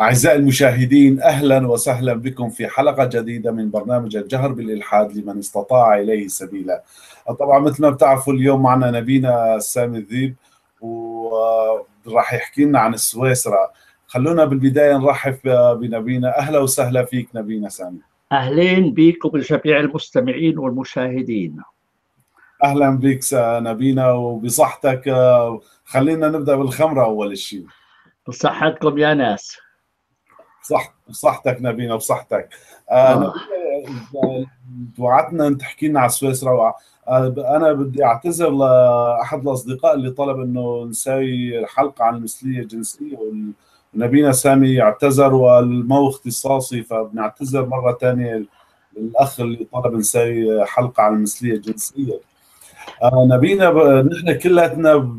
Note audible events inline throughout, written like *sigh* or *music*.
أعزائي المشاهدين أهلا وسهلا بكم في حلقة جديدة من برنامج الجهر بالإلحاد لمن استطاع إليه سبيلا. طبعا مثل ما بتعرفوا اليوم معنا نبينا سامي الذيب وراح يحكي لنا عن السويسرا. خلونا بالبداية نرحب بنبينا. أهلا وسهلا فيك نبينا سامي. أهلين بك وبجميع المستمعين والمشاهدين. أهلا بك نبينا وبصحتك خلينا نبدأ بالخمرة أول شيء بصحتكم يا ناس. صح بصحتك نبينا بصحتك. آه. وعدنا تحكي لنا على سويسرا أنا بدي أعتذر لاحد الأصدقاء اللي طلب إنه نسوي حلقة عن المثلية الجنسية ونبينا سامي اعتذر والمو اختصاصي فبنعتذر مرة ثانية للأخ اللي طلب نسوي حلقة عن المثلية الجنسية. آه نبينا ب... نحن كلاتنا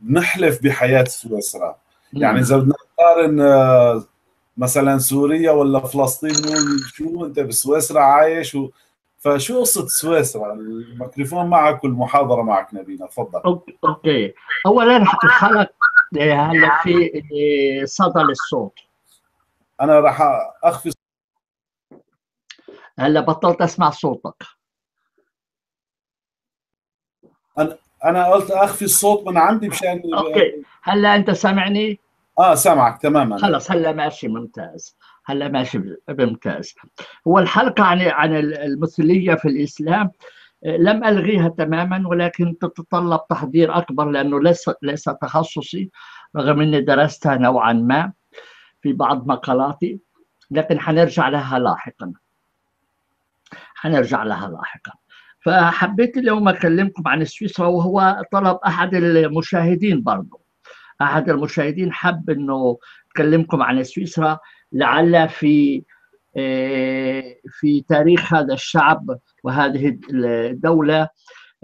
بنحلف بحياة سويسرا يعني إذا بدنا نقارن مثلا سوريا ولا فلسطين شو أنت بسويسرا عايش و... فشو قصة سويسرا؟ الميكروفون معك والمحاضرة معك نبينا تفضل. أوكي اولا الحلقة هلا في صدى للصوت. أنا راح أخفي هلأ بطلت أسمع صوتك. أنا أنا قلت أخفي الصوت من عندي مشان أوكي هلأ أنت سامعني؟ آه سامعك تماما. خلص هلا ماشي ممتاز. هلا ماشي ممتاز هو الحلقة عن عن المثلية في الإسلام لم ألغيها تماما ولكن تتطلب تحضير أكبر لأنه ليس ليس تخصصي رغم إني درستها نوعا ما في بعض مقالاتي لكن حنرجع لها لاحقا. حنرجع لها لاحقا. فحبيت اليوم أكلمكم عن سويسرا وهو طلب أحد المشاهدين برضه أحد المشاهدين حب إنه أكلمكم عن سويسرا لعل في في تاريخ هذا الشعب وهذه الدولة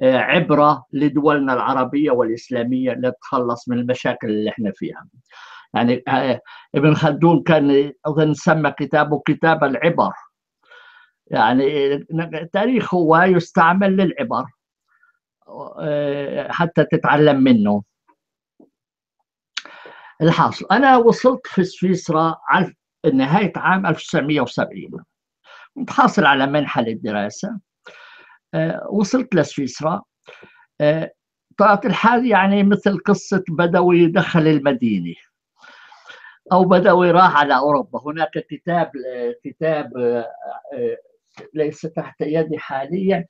عبرة لدولنا العربية والإسلامية لتتخلص من المشاكل اللي إحنا فيها. يعني ابن خلدون كان اظن سمى كتابه كتاب العبر. يعني تاريخ هو يستعمل للعبر حتى تتعلم منه. الحاصل. أنا وصلت في سويسرا على نهاية عام 1970 كنت حاصل على منحه للدراسه وصلت لسويسرا. طلعت الحال يعني مثل قصة بدوي دخل المدينة. أو بدوي راح على أوروبا. هناك كتاب كتاب ليس تحت يدي حاليا.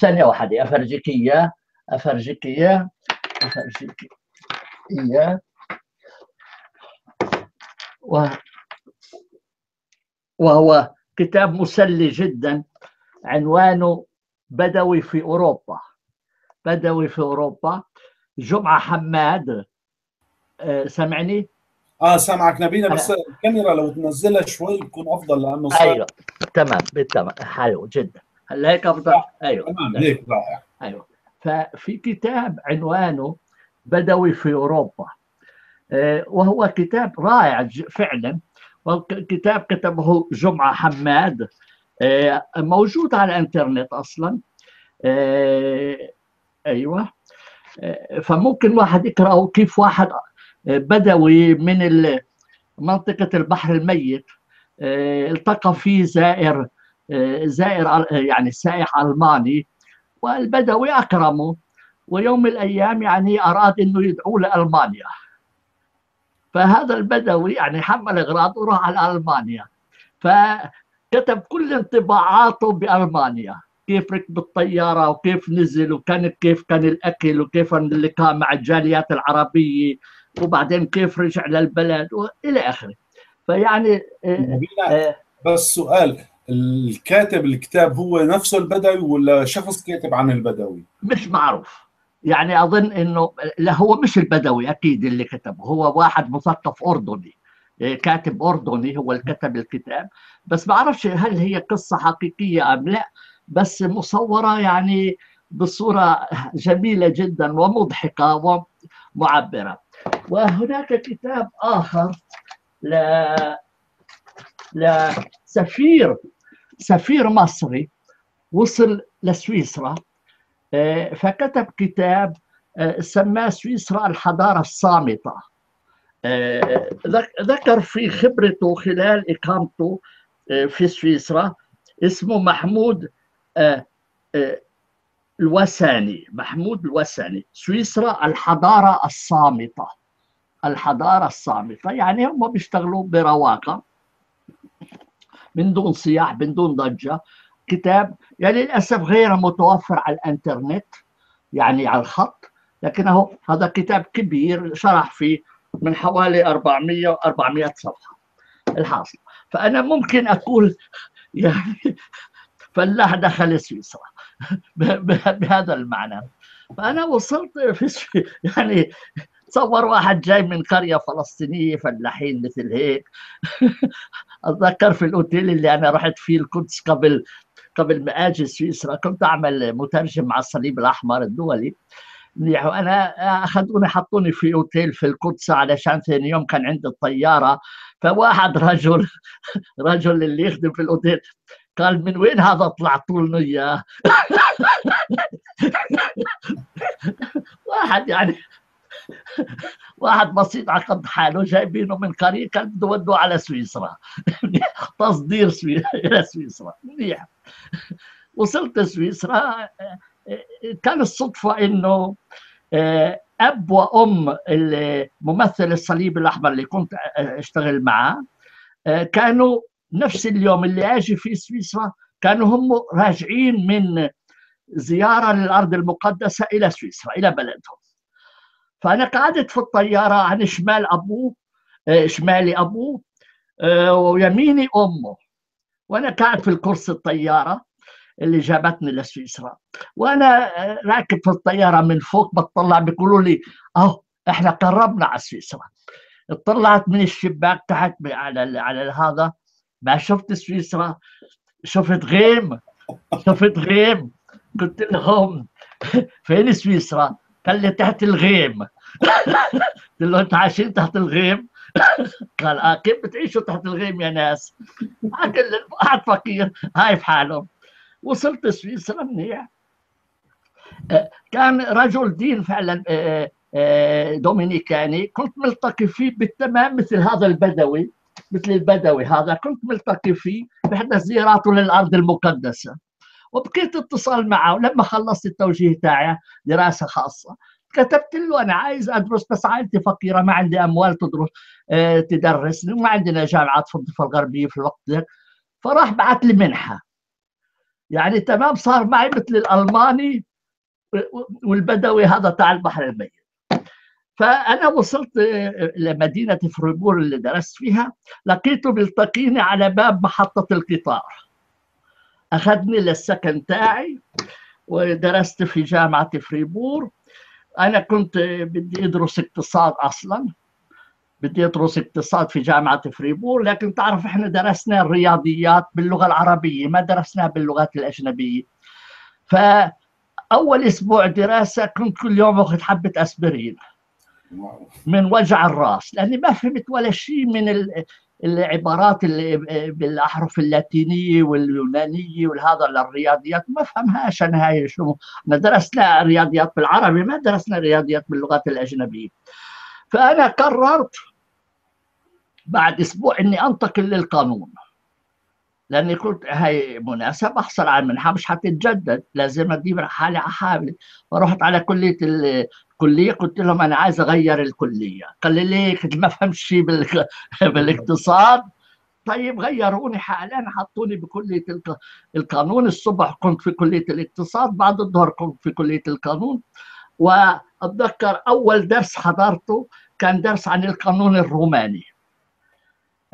ثانية واحدة. افرجيك اياه افرجيك اياه افرجيك اياه وهو كتاب مسلي جدا عنوانه بدوي في أوروبا. بدوي في أوروبا. جمعة حماد. سمعني آه سامعك نبينا بس الكاميرا لو تنزلها شوي بكون أفضل لأنه صار أيوه تمام بالتمام. حلو جدا. هلا هيك أفضل؟ أيوه. تمام هيك رائع. أيوه. ففي كتاب عنوانه بدوي في أوروبا. وهو كتاب رائع فعلا. كتاب كتبه جمعة حماد موجود على الإنترنت أصلا. أيوه. فممكن واحد يقرأه. كيف واحد بدوي من منطقة البحر الميت التقى فيه زائر زائر يعني سائح ألماني. والبدوي أكرمه. ويوم من الأيام يعني أراد أنه يدعو لألمانيا. فهذا البدوي يعني حمل إغراض وراح على ألمانيا. فكتب كل انطباعاته بألمانيا. كيف ركب الطيارة وكيف نزل وكان كيف كان الأكل وكيف اللقاء مع الجاليات العربية وبعدين كيف رجع للبلد وإلى آخره. فيعني آه بس سؤال الكاتب الكتاب هو نفسه البدوي ولا شخص كاتب عن البدوي؟ مش معروف. يعني أظن إنه لا هو مش البدوي أكيد اللي كتبه هو واحد مثقف أردني كاتب أردني هو اللي كتب الكتاب بس ما أعرفش هل هي قصة حقيقية أم لا بس مصورة يعني بصورة جميلة جدا ومضحكة ومعبرة. وهناك كتاب آخر ل لسفير سفير مصري وصل لسويسرا. فكتب كتاب سماه سويسرا الحضارة الصامتة. ذكر في خبرته خلال إقامته في سويسرا اسمه محمود الوساني محمود الوساني سويسرا الحضارة الصامتة. الحضارة الصامتة يعني هم بيشتغلوا برواقة من دون صياح من دون ضجة. كتاب يعني للأسف غير متوفر على الإنترنت يعني على الخط لكنه هذا كتاب كبير شرح فيه من حوالي 400 400 صفحة الحاصل. فأنا ممكن أقول *laughs* يعني فلاح دخل سويسرا *laughs* بهذا المعنى. فأنا وصلت في *laughs* يعني تصور واحد جاي من قرية فلسطينية فلاحين مثل هيك. أتذكر في الأوتيل اللي أنا رحت فيه القدس قبل قبل ما أجي سويسرا كنت أعمل مترجم مع الصليب الأحمر الدولي. أنا أخذوني حطوني في أوتيل في القدس علشان ثاني يوم كان عندي الطيارة. فواحد رجل *laughs* رجل اللي يخدم في الأوتيل قال من وين هذا طلعتوا لنا اياه؟ *laughs* واحد يعني واحد بسيط على قد حاله جايبينه من قرية كان بده على سويسرا. *laughs* تصدير سويسرا إلى سويسرا. منيح. وصلت سويسرا كان الصدفة إنه أب وأم الممثل الصليب الأحمر اللي كنت أشتغل معاه كانوا نفس اليوم اللي أجي في سويسرا كانوا هم راجعين من زيارة للأرض المقدسة إلى سويسرا إلى بلدهم. فأنا قعدت في الطيارة عن شمال أبوه شمالي أبوه ويميني أمه. وأنا قاعد في الكرسي الطيارة اللي جابتني لسويسرا. وأنا راكب في الطيارة من فوق بطلع بيقولوا لي أهو إحنا قربنا على سويسرا. اطلعت من الشباك تحت على على هذا ما شفت سويسرا. شفت غيم شفت غيم. قلت لهم *laughs* فين سويسرا؟ قال لي تحت الغيم. *laughs* قلت له أنت عايشين تحت الغيم؟ *laughs* قال آه كيف بتعيشوا تحت الغيم يا ناس؟ قاعد فقير هاي في حالهم. وصلت سويسرا منيح. كان رجل دين فعلا دومينيكاني. كنت ملتقي فيه بالتمام مثل هذا البدوي مثل البدوي هذا. كنت ملتقي فيه بإحدى زياراته للأرض المقدسة. وبقيت اتصال معه. ولما خلصت التوجيه تاعي دراسة خاصة. كتبت له أنا عايز أدرس بس عائلتي فقيرة ما عندي أموال تدرس آه تدرس وما عندنا جامعات في الضفة الغربية في الوقت ده فراح بعت لي منحة. يعني تمام صار معي مثل الألماني والبدوي هذا تاع البحر الميت. فأنا وصلت لمدينة فريبور اللي درست فيها لقيته بيلتقيني على باب محطة القطار. أخذني للسكن تاعي ودرست في جامعة فريبور. أنا كنت بدي أدرس اقتصاد أصلا بدي أدرس اقتصاد في جامعة فريبور لكن تعرف إحنا درسنا الرياضيات باللغة العربية ما درسناها باللغات الأجنبية. فأول أسبوع دراسة كنت كل يوم أخذ حبة أسبرين من وجع الراس لأني ما فهمت ولا شيء من العبارات اللي بالأحرف اللاتينية واليونانية والهذا للرياضيات ما فهمهاش أنا هاي شو درسنا رياضيات بالعربي ما درسنا رياضيات باللغات الأجنبية. فأنا قررت بعد أسبوع إني أنتقل للقانون لأني قلت هاي مناسبة أحصل على منحة مش حتتجدد لازم ادير حالي على حالي فرحت على كليه قلت لهم أنا عايز أغير الكلية. قال لي ليه كنت ما فهمت شيء *laughs* بالاقتصاد. طيب غيروني حالا حطوني بكلية القانون. الصبح كنت في كلية الاقتصاد بعد الظهر كنت في كلية القانون. وأتذكر أول درس حضرته كان درس عن القانون الروماني.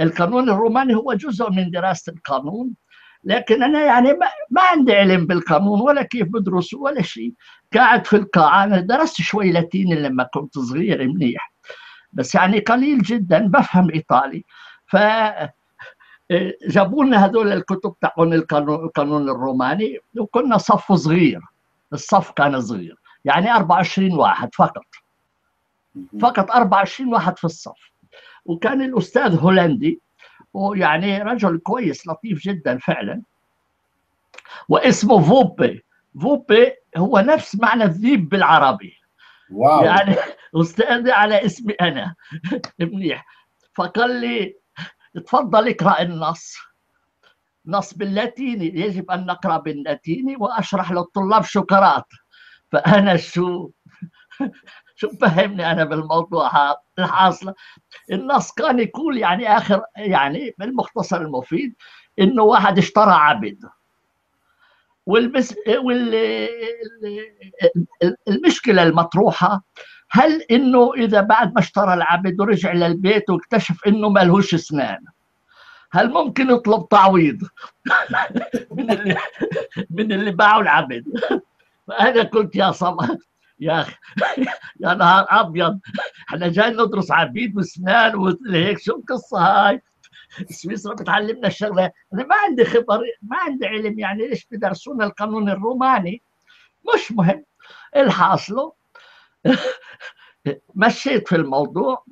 القانون الروماني هو جزء من دراسة القانون. لكن أنا يعني ما, ما عندي علم بالقانون ولا كيف بدرسه ولا شيء. قاعد في القاعة أنا درست شوي لاتيني لما كنت صغير منيح. بس يعني قليل جدا بفهم إيطالي. ف جابوا لنا هذول الكتب تاعون القانون, القانون الروماني وكنا صف صغير. الصف كان صغير. يعني 24 واحد فقط. فقط 24 واحد في الصف. وكان الأستاذ هولندي ويعني رجل كويس لطيف جدا فعلا. واسمه فوبي. فوبي هو نفس معنى الذيب بالعربي. واو. يعني واستأذن على اسمي أنا. *laughs* منيح. فقال لي تفضل اقرأ النص. نص باللاتيني يجب أن نقرأ باللاتيني وأشرح للطلاب شكرات فأنا شو؟ شو فهمني أنا بالموضوع هذا الحاصل؟ النص كان يقول يعني آخر يعني بالمختصر المفيد إنه واحد اشترى عبد. والمس... وال... المشكلة المطروحة هل إنه إذا بعد ما اشترى العبد ورجع للبيت واكتشف إنه ما لهوش أسنان هل ممكن يطلب تعويض *laughs* من اللي من اللي باعوا العبد؟ *laughs* فانا قلت يا صبا يا أخي *laughs* يا نهار أبيض. إحنا جاي ندرس عبيد وأسنان وهيك شو القصة هاي؟ سويسرا بتعلمنا الشغلة. أنا ما عندي خبر ما عندي علم يعني ليش بدرسونا القانون الروماني؟ مش مهم. الحاصله. *laughs* مشيت في الموضوع.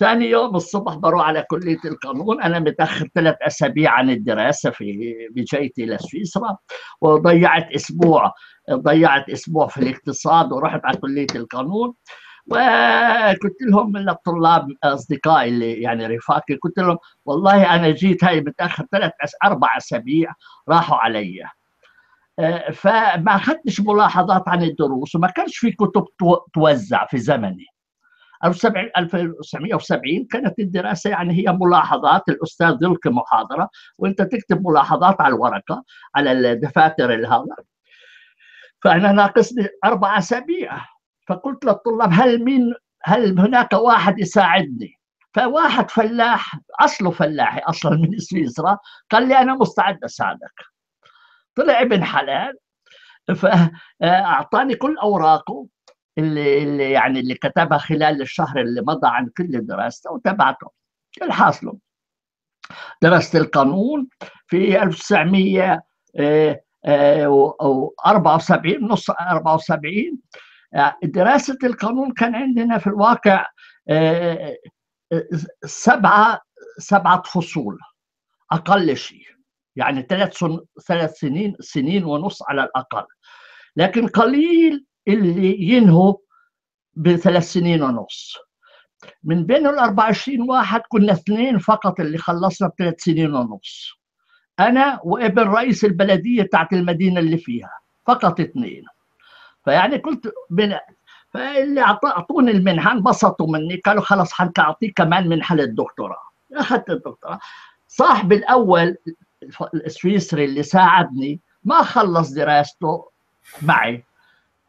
ثاني يوم الصبح بروح على كلية القانون. أنا متأخر ثلاث أسابيع عن الدراسة في بجيتي لسويسرا وضيعت أسبوع ضيعت أسبوع في الاقتصاد ورحت على كلية القانون. وقلت لهم للطلاب أصدقائي اللي يعني رفاقي قلت لهم والله أنا جيت هاي متأخر ثلاث أربع أسابيع راحوا علي. فما أخذتش ملاحظات عن الدروس وما كانش في كتب توزع في زمني. 1970 كانت الدراسة يعني هي ملاحظات الأستاذ يلقي محاضره وأنت تكتب ملاحظات على الورقة على الدفاتر هذا فأنا ناقصني أربع أسابيع. فقلت للطلاب هل مين هل هناك واحد يساعدني؟ فواحد فلاح اصله فلاحي أصلا من سويسرا قال لي أنا مستعد أساعدك. طلع ابن حلال فأعطاني كل أوراقه. اللي, اللي يعني اللي كتبها خلال الشهر اللي مضى عن كل دراسته وتبعته. الحاصل درست القانون في 1974 نص 74 دراسة القانون كان عندنا في الواقع سبعة سبعة فصول أقل شيء. يعني ثلاث ثلاث سنين سنين ونص على الأقل. لكن قليل اللي ينهوا بثلاث سنين ونص. من بين ال 24 واحد كنا اثنين فقط اللي خلصنا بثلاث سنين ونص. أنا وابن رئيس البلدية بتاعت المدينة اللي فيها فقط اثنين. فيعني قلت من فاللي أعطوني المنحة انبسطوا مني قالوا خلص حنعطيك كمان منحة للدكتوراه. أخذت الدكتوراه. صاحبي الأول السويسري اللي ساعدني ما خلص دراسته معي.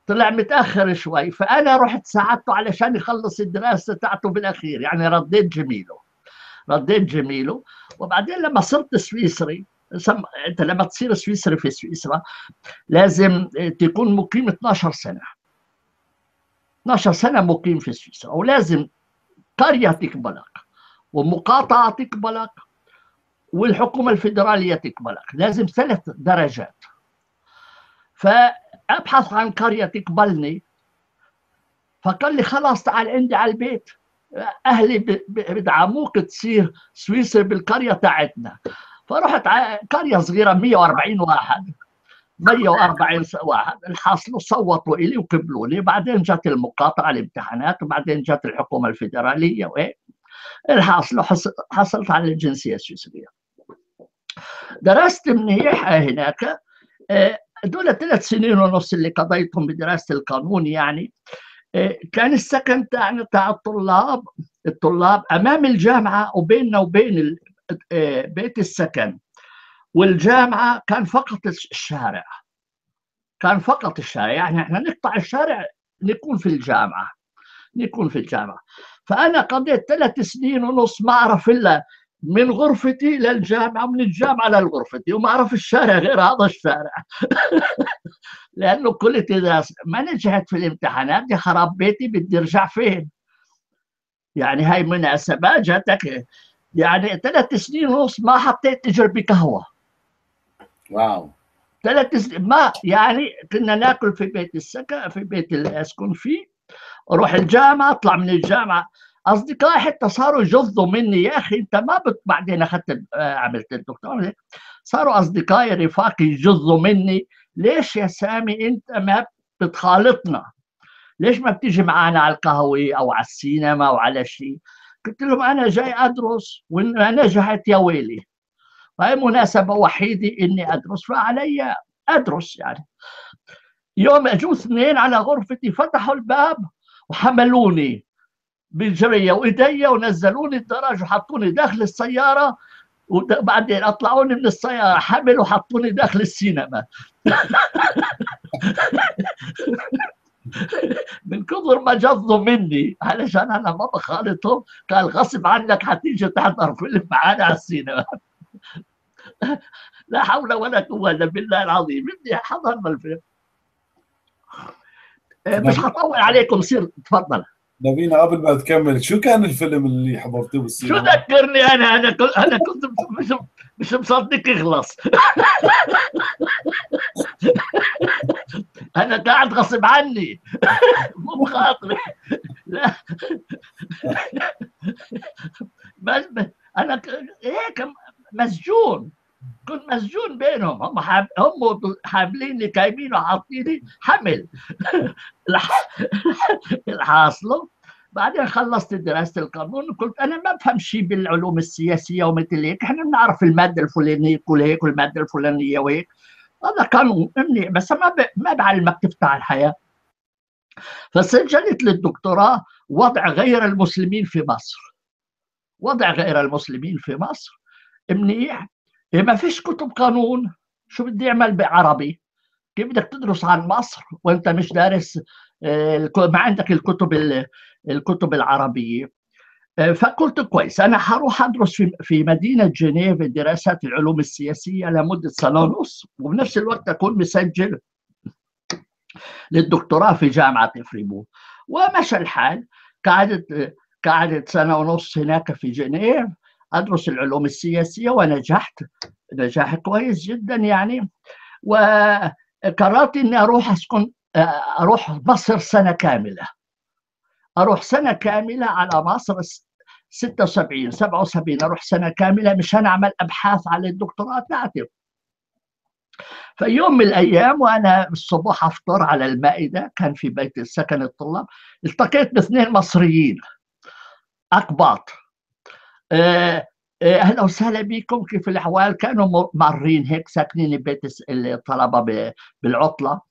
طلع متأخر شوي فأنا رحت ساعدته علشان يخلص الدراسة تاعته بالأخير يعني رديت جميله رديت جميله. وبعدين لما صرت سويسري سم... أنت لما تصير سويسري في سويسرا لازم تكون مقيم 12 سنة. 12 سنة مقيم في سويسرا ولازم قرية تقبلك ومقاطعة تقبلك والحكومة الفيدرالية تقبلك لازم ثلاث درجات. فابحث عن قرية تقبلني. فقال لي خلاص تعال عندي على البيت. أهلي بدعموك تصير سويسري بالقرية تاعتنا. فرحت قرية صغيرة 140 واحد. 140 واحد. الحاصل صوتوا لي. وقبلوني بعدين جت المقاطعة الامتحانات وبعدين جت الحكومة الفيدرالية وايه الحاصل حصلت على الجنسية السويسرية. درست منيح هناك. دول ثلاث سنين ونص اللي قضيتهم بدراسة القانون يعني كان السكن تاعنا تاع الطلاب الطلاب أمام الجامعة وبيننا وبين بيت السكن. والجامعة كان فقط الشارع. كان فقط الشارع. يعني إحنا نقطع الشارع نكون في الجامعة. نكون في الجامعة. فأنا قضيت ثلاث سنين ونص ما أعرف إلا من غرفتي للجامعة ومن الجامعة لغرفتي وما أعرف الشارع غير هذا الشارع. *laughs* لأنه قلت اذا ما نجحت في الامتحانات يا خراب بيتي بدي أرجع فين؟ يعني هاي مناسبة جاتك. يعني ثلاث سنين ونص ما حطيت اجر بقهوة. واو. ثلاث سنين ما يعني كنا ناكل في بيت السكن في بيت اللي اسكن فيه أروح الجامعة أطلع من الجامعة. أصدقائي حتى صاروا يجظوا مني يا أخي أنت ما بت بعدين أخذت عملت الدكتوراه صاروا أصدقائي رفاقي يجظوا مني ليش يا سامي أنت ما بتخالطنا؟ ليش ما بتيجي معنا على القهوة أو على السينما أو على شيء؟ قلت لهم أنا جاي أدرس وان نجحت يا ويلي. هاي مناسبة وحيدة إني أدرس فعلي أدرس يعني. يوم أجوا اثنين على غرفتي فتحوا الباب وحملوني. بجرية وإيديا ونزلوني الدرج وحطوني داخل السيارة وبعدين أطلعوني من السيارة حمل وحطوني داخل السينما. *laughs* من كثر ما جظوا مني علشان أنا ما بخالطهم قال غصب عنك حتيجي تحضر فيلم معانا على السينما. *laughs* لا حول ولا قوة إلا بالله العظيم. بدي حضرنا الفيلم. مش حطول عليكم سير تفضل. نبينا قبل ما تكمل شو كان الفيلم اللي حضرتوه بالسينما؟ شو ذكرني أنا؟ أنا كنت أنا كنت مش مش مصدق يخلص. *laughs* أنا قاعد غصب عني. *laughs* مو بخاطري. لا. *laughs* أنا هيك مسجون. كنت مسجون بينهم. هم حاب... هم حامليني كايمين وحاطيني حمل. *laughs* الحاصله بعدين خلصت دراسة القانون وقلت أنا ما بفهم شيء بالعلوم السياسية ومثل هيك. إحنا بنعرف المادة الفلانية كل هيك والمادة الفلانية وهيك. هذا قانون منيح بس ما ب... ما بعلمك تفتح الحياة. فسجلت للدكتوراه. وضع غير المسلمين في مصر. وضع غير المسلمين في مصر. منيح. ما فيش كتب قانون. شو بدي أعمل بعربي؟ كيف بدك تدرس عن مصر وأنت مش دارس ما عندك الكتب الكتب العربية؟ فقلت كويس أنا حروح أدرس في في مدينة جنيف دراسات العلوم السياسية لمدة سنه ونص وبنفس الوقت أكون مسجل للدكتوراه في جامعة افريبو ومشى الحال قعدت قعدت سنة ونص هناك في جنيف أدرس العلوم السياسية ونجحت نجاح كويس جدا يعني. وقررت إني أروح أسكن أروح مصر سنة كاملة. أروح سنة كاملة على مصر 76 77 أروح سنة كاملة مشان أعمل أبحاث على الدكتوراه تاعتي في يوم من الأيام وأنا الصبح أفطر على المائدة كان في بيت السكن الطلاب التقيت باثنين مصريين. أقباط. أهلا وسهلا بكم. كيف الأحوال؟ كانوا مارين هيك ساكنين ببيت الطلبة بالعطلة.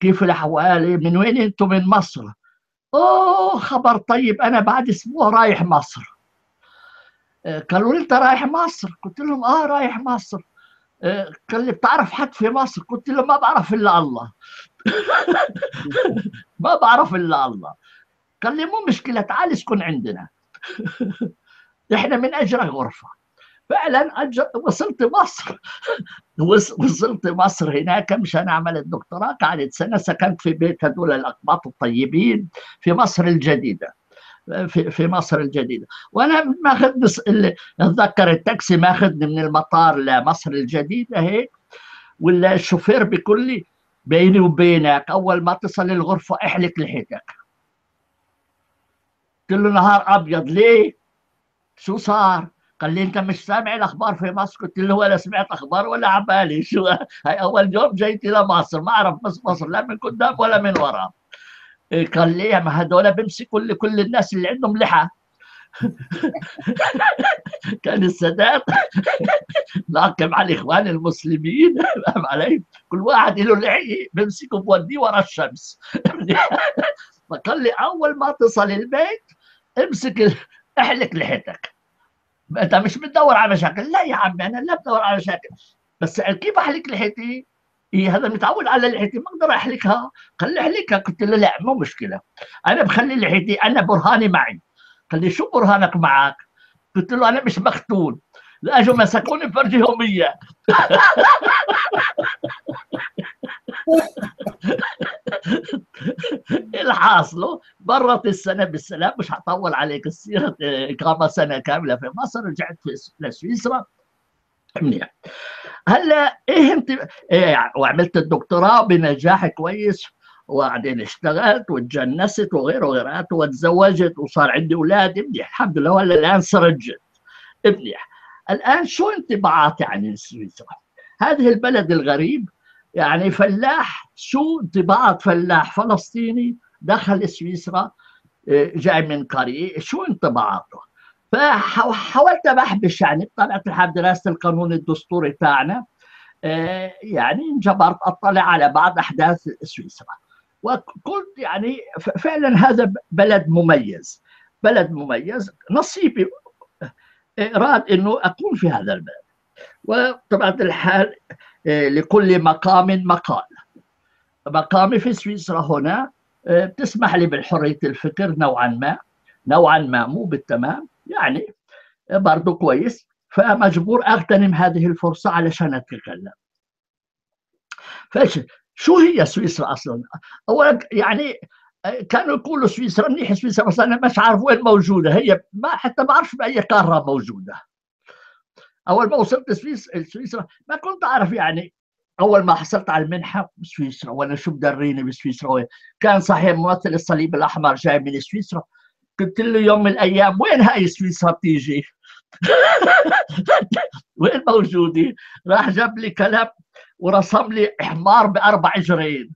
كيف الأحوال؟ من وين أنتم؟ من مصر. أوه خبر طيب. أنا بعد أسبوع رايح مصر. قالوا لي أنت رايح مصر؟ قلت لهم آه رايح مصر. قال لي بتعرف حد في مصر؟ قلت له ما بعرف إلا الله. *laughs* ما بعرف إلا الله. قال لي مو مشكلة تعال اسكن عندنا. *laughs* إحنا من اجرك غرفه فعلا أجر وصلت مصر. *laughs* وصلت مصر هناك مشان أعمل الدكتوراه. قعدت سنة سكنت في بيت هذول الأقباط الطيبين في مصر الجديدة. في في مصر الجديدة. وأنا ماخذ أتذكر التاكسي ماخذني من المطار لمصر الجديدة هيك. ولا الشوفير بيقول لي بيني وبينك أول ما تصل الغرفة احلق لحيتك. قلت له نهار أبيض ليه؟ شو صار؟ قال لي أنت مش سامع الأخبار في مصر؟ قلت له ولا سمعت أخبار ولا عبالي *laughs* شو؟ هاي أول يوم جيت إلى مصر ما أعرف بس مصر لا من قدام ولا من ورا. قال لي ما هذول بيمسكوا لكل الناس اللي عندهم لحى. *laughs* كان السادات. *laughs* ناقم على الإخوان المسلمين. فاهم علي؟ كل واحد له لحيه بيمسكه بوديه ورا الشمس. فقال لي أول ما تصل البيت امسك احلق لحيتك. أنت مش بتدور على مشاكل. لا يا عمي أنا لا بدور على مشاكل. بس كيف احلق لحيتي؟ إيه هذا متعود على لحيتي ما أقدر احلقها قال لي احلقها قلت له لا مو مشكلة. أنا بخلي لحيتي أنا برهاني معي. قال لي شو برهانك معك؟ قلت له أنا مش مختون لا اجوا مسكوني بفرجهم إياه. *laughs* الحاصل؟ مرت السنة بالسلام مش هطول عليك السيرة إقامة سنة كاملة في مصر رجعت لسويسرا. منيح. هلا إيه أنت؟ إيه وعملت الدكتوراه بنجاح كويس وبعدين اشتغلت وتجنست وغيره وغيرات وتزوجت وصار عندي أولاد. منيح. الحمد لله. ولا الآن سرجت. منيح. الآن شو انطباعاتي عن سويسرا؟ هذه البلد الغريب يعني فلاح شو انطباعات فلاح فلسطيني دخل سويسرا جاي من قرية شو انطباعاته؟ فحاولت بحبش يعني طلعت الحال دراسة القانون الدستوري تاعنا يعني انجبرت أطلع على بعض أحداث سويسرا. وقلت يعني فعلا هذا بلد مميز بلد مميز نصيبي اراد إنه أكون في هذا البلد. وطبعا الحال لكل مقام مقال. مقامي في سويسرا هنا بتسمح لي بالحرية الفكر نوعا ما نوعا ما مو بالتمام يعني برضو كويس. فمجبور أغتنم هذه الفرصة علشان أتكلم. فايش شو هي سويسرا أصلا؟ اولا يعني كانوا يقولوا سويسرا منيح سويسرا بس أنا مش عارف وين موجودة. هي ما حتى ما بعرف بأي قارة موجودة. أول ما وصلت سويسرا ما كنت أعرف يعني أول ما حصلت على المنحة بسويسرا وأنا شو بدريني بسويسرا كان صحيح ممثل الصليب الأحمر جاي من سويسرا قلت له يوم من الأيام وين هاي سويسرا بتيجي؟ *laughs* وين موجودة؟ راح جاب لي كلام ورسم لي حمار بأربع اجرين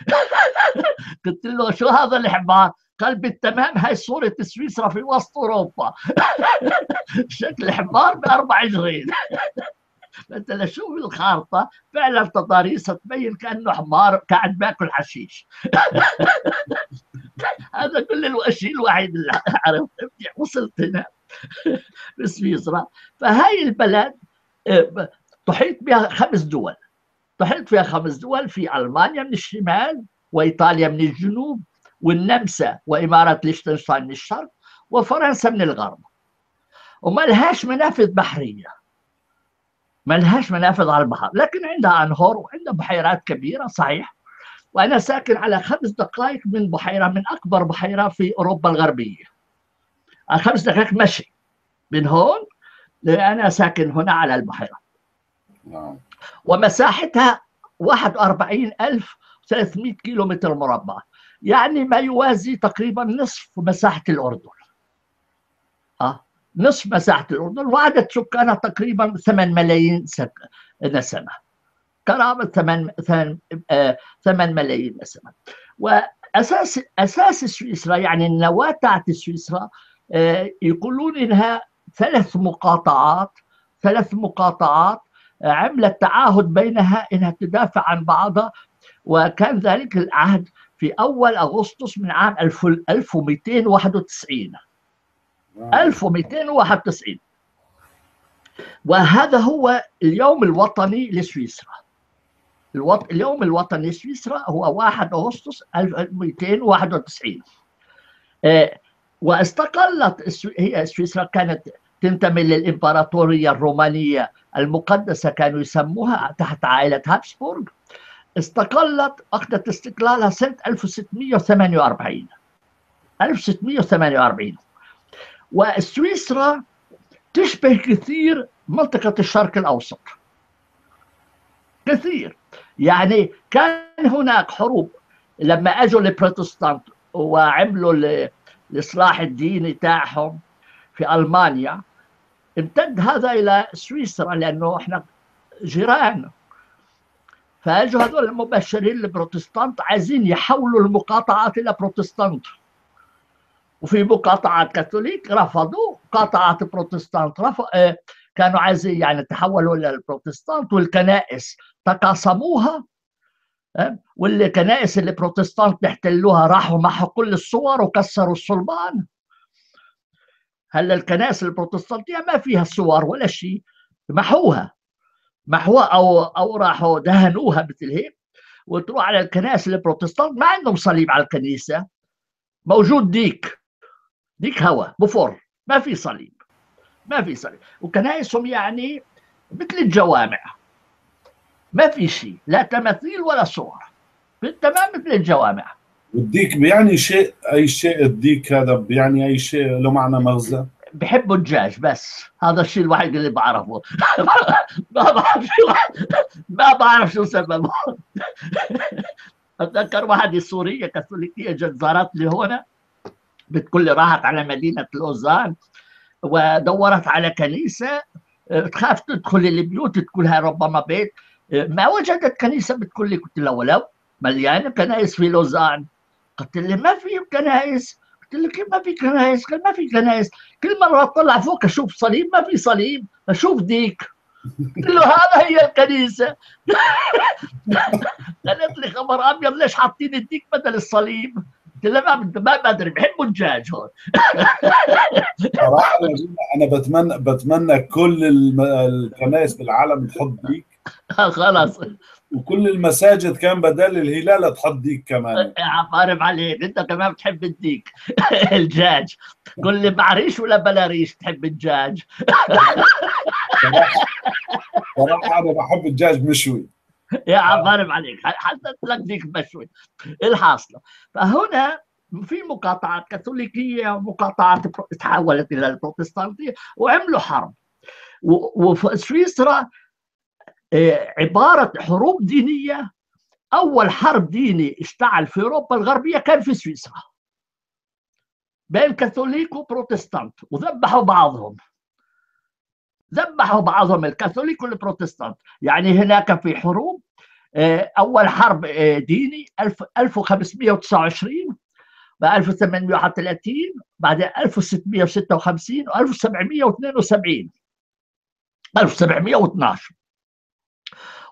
*laughs* قلت له شو هذا الحمار؟ قال بالتمام هاي صورة سويسرا في وسط أوروبا. *laughs* شكل حمار بأربع اجرين فانت *laughs* لشوف الخارطة فعلا تضاريسها تبين كأنه حمار قاعد باكل حشيش. *laughs* هذا كل الشيء الوحيد اللي عرفت. وصلت هنا بسويسرا فهاي البلد تحيط بها خمس دول. تحيط فيها خمس دول في ألمانيا من الشمال وإيطاليا من الجنوب والنمسا وإمارة ليشتنشتاين من الشرق وفرنسا من الغرب. وما لهاش منافذ بحرية. ما لهاش منافذ على البحر. لكن عندها انهار وعندها بحيرات كبيرة صحيح. وأنا ساكن على خمس دقائق من بحيرة من أكبر بحيرة في أوروبا الغربية. على خمس دقائق مشي. من هون أنا ساكن هنا على البحيرة. نعم. ومساحتها 41300 كيلو متر مربع. يعني ما يوازي تقريبا نصف مساحة الأردن. آه نصف مساحة الأردن وعدد سكانها تقريبا 8 ملايين نسمة. قرابه 8 8 ملايين نسمة. واساس أساس سويسرا يعني النواة تاعت سويسرا يقولون إنها ثلاث مقاطعات ثلاث مقاطعات عملت تعاهد بينها إنها تدافع عن بعضها وكان ذلك العهد في أول أغسطس من عام 1291 1291 وهذا هو اليوم الوطني لسويسرا. الوط... اليوم الوطني لسويسرا هو 1 أغسطس 1291 آه واستقلت هي سويسرا كانت تنتمي للإمبراطورية الرومانية المقدسة كانوا يسموها تحت عائلة هابسبورغ. استقلت أخذت استقلالها سنة 1648 1648 وسويسرا تشبه كثير منطقة الشرق الأوسط. كثير. يعني كان هناك حروب. لما أجوا البروتستانت وعملوا الاصلاح الديني تاعهم في ألمانيا امتد هذا إلى سويسرا لأنه إحنا جيران. فاجوا هذول المبشرين البروتستانت عايزين يحولوا المقاطعات إلى بروتستانت. وفي مقاطعات كاثوليك رفضوا مقاطعات بروتستانت رفض كانوا عايزين يعني تحولوا إلى البروتستانت والكنائس تقاسموها والكنائس اللي بروتستانت بيحتلوها راحوا محوا كل الصور وكسروا الصلبان. هلا الكنائس البروتستانتية ما فيها صور ولا شيء محوها. محوها أو أو راحوا دهنوها مثل هيك وتروح على الكنائس البروتستانت ما عندهم صليب على الكنيسة. موجود ديك. ديك هوا بفر ما في صليب. ما في صليب. وكنائسهم يعني مثل الجوامع. ما في شيء. لا تماثيل ولا صور. بالتمام مثل الجوامع. والديك بيعني شيء أي شيء الديك هذا بيعني أي شيء له معنى مغزى؟ بحبوا الدجاج بس هذا الشيء الوحيد اللي بعرفه. *laughs* ما بعرف شو *laughs* ما بعرف شو سببه. *laughs* أتذكر واحدة سورية كاثوليكية جت زارت لي هنا بتقول لي راحت على مدينة لوزان ودورت على كنيسة. تخاف تدخل البيوت تقول هاي ربما بيت. ما وجدت كنيسة بتقول لي قلت لها ولو مليانة كنائس في لوزان. قلت لي ما في كنائس. قلت له كيف ما في كنائس؟ قال ما في كنائس كل مرة أطلع فوق أشوف صليب ما في صليب أشوف ديك. قلت له هذا هي الكنيسة. *laughs* قالت لي خبر أبيض ليش حاطين الديك بدل الصليب؟ قلت له ما ما أدري بحبوا الدجاج هون. صراحة أنا بتمنى بتمنى كل الكنائس بالعالم تحط ديك. *laughs* خلاص. وكل المساجد كان بدل الهلال تحط ديك كمان. *laughs* عارف عليك أنت كمان بتحب الديك. *laughs* الدجاج قول لي مع ريش ولا بلا ريش تحب الدجاج صراحة أنا بحب الدجاج مشوي. يا عارف عليك حطيت لك ديك مشوي. الحاصلة. فهنا في مقاطعات كاثوليكية ومقاطعات تحولت إلى البروتستانتية وعملوا حرب. وفي سويسرا عبارة حروب دينية. أول حرب ديني اشتعل في أوروبا الغربية كان في سويسرا. بين كاثوليك وبروتستانت. وذبحوا بعضهم. ذبحوا بعضهم الكاثوليك والبروتستانت. يعني هناك في حروب أول حرب ديني 1529 ب 1831 بعد 1656 و 1772 1712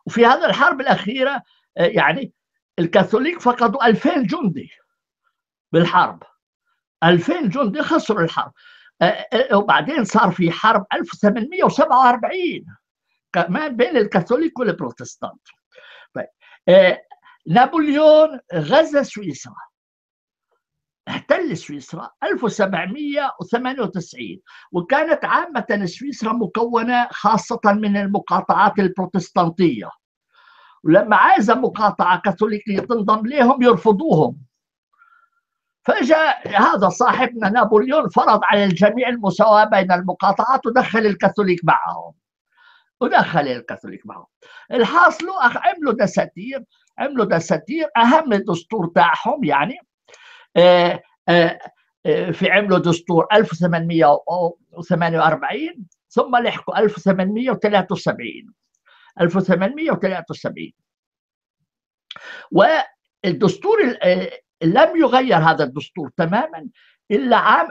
وفي هذا الحرب الأخيرة يعني الكاثوليك فقدوا 2000 جندي بالحرب. 2000 جندي خسروا الحرب. وبعدين صار في حرب 1847 كمان بين الكاثوليك والبروتستانت. طيب نابليون غزا سويسرا. احتل سويسرا 1798 وكانت عامة سويسرا مكونة خاصة من المقاطعات البروتستانتية. ولما عايز مقاطعة كاثوليكية تنضم لهم يرفضوهم. فجاء هذا صاحبنا نابليون فرض على الجميع المساواة بين المقاطعات ودخل الكاثوليك معهم. ودخل الكاثوليك معهم. الحاصل عملوا دساتير. عملوا دساتير أهم دستور تاعهم يعني في عملوا دستور 1848 ثم لحقوا 1873 1873 والدستور لم يغير هذا الدستور تماما إلا عام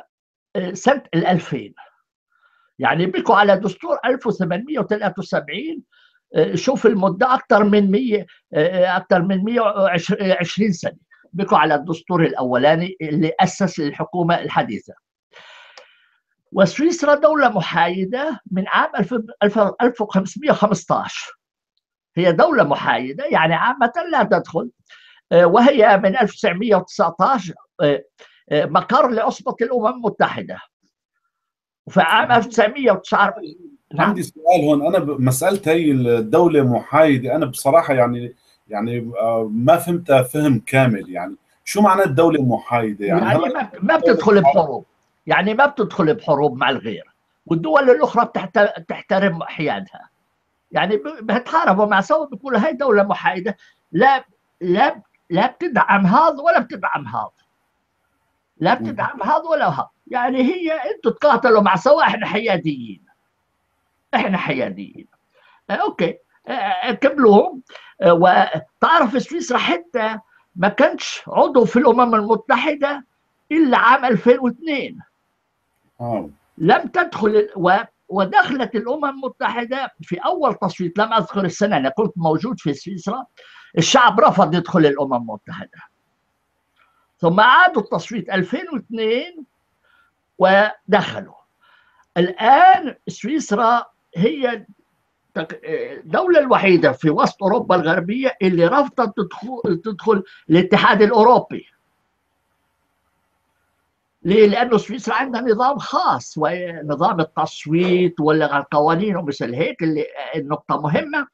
سنة 2000 يعني بقوا على دستور 1873 شوف المدة أكثر من 100 أكثر من 120 سنة. بقوا على الدستور الأولاني اللي أسس الحكومة الحديثة. وسويسرا دولة محايدة من عام 1515 هي دولة محايدة يعني عامة لا تدخل. وهي من 1919 مقر لعصبة الأمم المتحدة. وفي عام 1949 عندي سؤال هون. أنا مساله هي الدولة محايدة. أنا بصراحة يعني يعني ما فهمتها فهم كامل يعني. شو معنى الدولة محايدة يعني, يعني ما, ما بتدخل بحروب. يعني ما بتدخل بحروب مع الغير. والدول الأخرى تحترم حيادها يعني بتحاربوا مع سوا بيقولوا هاي دولة محايدة. لا لا لا بتدعم هذا ولا بتدعم هذا. لا بتدعم هذا ولا هذا. يعني هي أنتم تقاتلوا مع سوا إحنا حياديين. إحنا حياديين. أوكي. كملوهم. وتعرف سويسرا حتى ما كانش عضو في الأمم المتحدة إلا عام 2002 أوه. لم تدخل و ودخلت الأمم المتحدة في أول تصويت لم أذكر السنة أنا كنت موجود في سويسرا. الشعب رفض يدخل الأمم المتحدة. ثم عادوا التصويت 2002 ودخلوا. الآن سويسرا هي الدولة الوحيدة في وسط أوروبا الغربية اللي رفضت تدخل, تدخل الاتحاد الأوروبي. ليه؟ لأنه سويسرا عندها نظام خاص ونظام التصويت والقوانين ومثل هيك اللي النقطة مهمة.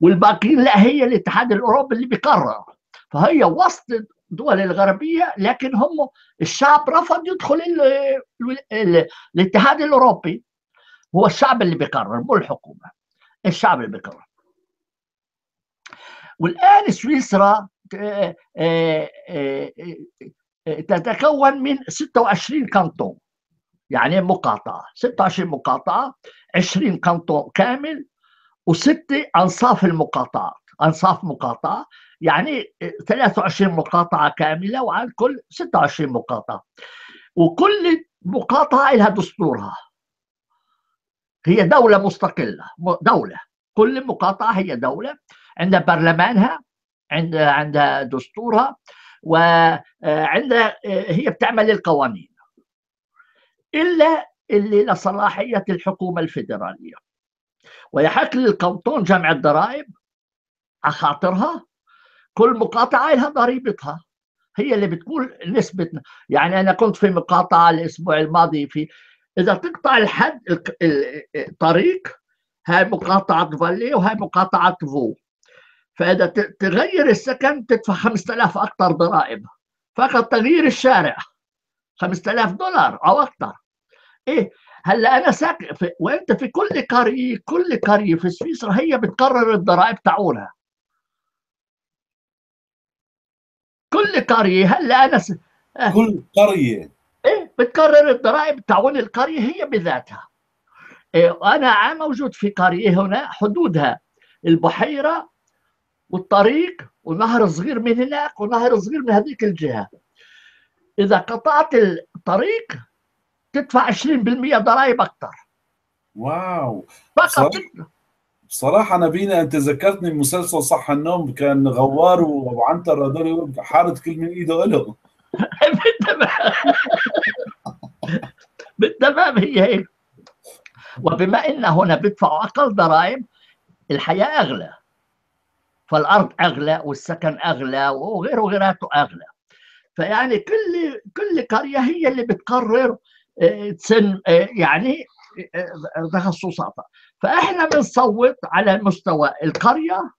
والباقيين لا هي الاتحاد الأوروبي اللي بيقرر. فهي وسط الدول الغربية لكن هم الشعب رفض يدخل ال ال ال الاتحاد الأوروبي. هو الشعب اللي بيقرر مو الحكومة. الشعب اللي بيقرر والآن سويسرا تتكون من 26 كانتون. يعني مقاطعة. 26 مقاطعة 20 كانتون كامل وستة أنصاف المقاطعات. أنصاف مقاطعة يعني 23 مقاطعة كاملة وعلى كل 26 مقاطعة. وكل مقاطعة لها دستورها. هي دولة مستقلة دولة. كل مقاطعة هي دولة. عندها برلمانها عندها عندها دستورها وعندها هي بتعمل القوانين. إلا اللي لصلاحية الحكومة الفيدرالية. ويحق للقوطون جمع الضرائب على خاطرها كل مقاطعة لها ضريبتها. هي اللي بتقول نسبة يعني أنا كنت في مقاطعة الأسبوع الماضي في إذا تقطع الحد الطريق هاي مقاطعة فالي وهاي مقاطعة فو. فإذا تغير السكن تدفع 5000 أكثر ضرائب. فقط تغيير الشارع 5000 دولار أو أكثر. إيه هلأ أنا ساكن في وأنت في كل قرية كل قرية في سويسرا هي بتقرر الضرائب تاعونها كل قرية هلأ أنا س... كل قرية. إيه بتقرر الضرائب تاعون القرية هي بذاتها. إيه أنا موجود في قرية هنا حدودها البحيرة والطريق ونهر صغير من هناك ونهر صغير من هذيك الجهة. إذا قطعت الطريق تدفع 20% ضرائب أكثر. واو. فقط. بصراحه نبينا أنت ذكرتني بمسلسل صح النوم كان غوار وعنتر هذول حارة كل من إيده له بالتمام *laughs* بالتمام هي هيك. وبما إن هنا بيدفعوا أقل ضرائب الحياة أغلى فالأرض أغلى والسكن أغلى وغيره وغيراته أغلى. فيعني كل كل قرية هي اللي بتقرر تسن يعني تخصصاتها. فإحنا بنصوت على مستوى القرية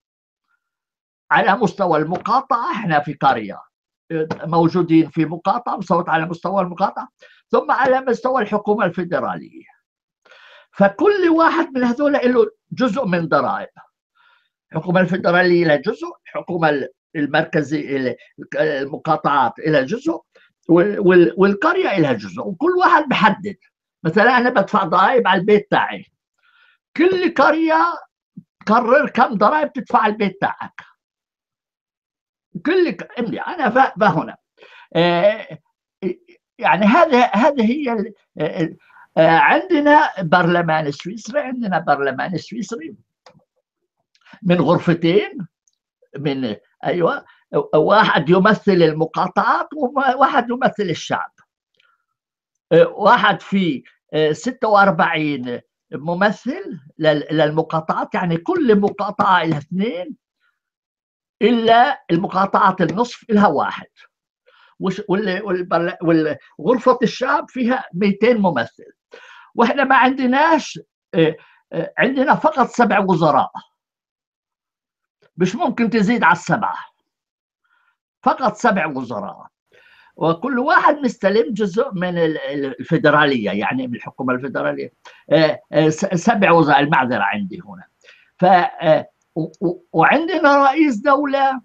على مستوى المقاطعة إحنا في قرية. موجودين في مقاطعة بنصوت على مستوى المقاطعة ثم على مستوى الحكومة الفيدرالية. فكل واحد من هذول له جزء من ضرائب. الحكومة الفيدرالية لها جزء الحكومة المركزيه المقاطعات لها جزء والقرية لها جزء. وكل واحد بحدد. مثلا أنا بدفع ضرائب على البيت تاعي. كل قرية قرر كم ضرائب تدفع البيت تاعك. كل املي أنا فهنا. يعني هذا هذه هي عندنا برلمان سويسري عندنا برلمان سويسري من غرفتين من أيوه واحد يمثل المقاطعات وواحد يمثل الشعب. واحد في 46 ممثل للمقاطعات يعني كل مقاطعة لها اثنين إلا المقاطعات النصف لها واحد. وغرفة الشعب فيها 200 ممثل. وإحنا ما عندناش عندنا فقط سبع وزراء. مش ممكن تزيد على السبعة. فقط سبع وزراء. وكل واحد مستلم جزء من الفيدرالية يعني من الحكومة الفيدرالية سبع وزراء المعذرة عندي هنا. ف وعندنا رئيس دولة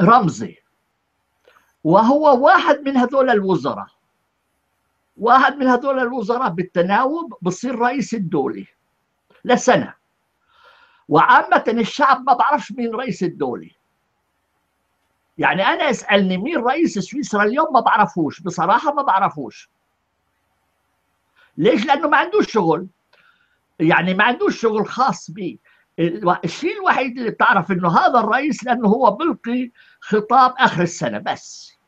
رمزي. وهو واحد من هذول الوزراء. واحد من هذول الوزراء بالتناوب بصير رئيس الدولة لسنة وعامة الشعب ما بعرفش مين رئيس الدولة يعني أنا اسالني مين رئيس سويسرا اليوم ما بعرفوش. بصراحة ما بعرفوش. ليش؟ لأنه ما عندوش شغل. يعني ما عندوش شغل خاص به الشيء الوحيد اللي بتعرف إنه هذا الرئيس لأنه هو بلقي خطاب آخر السنة بس.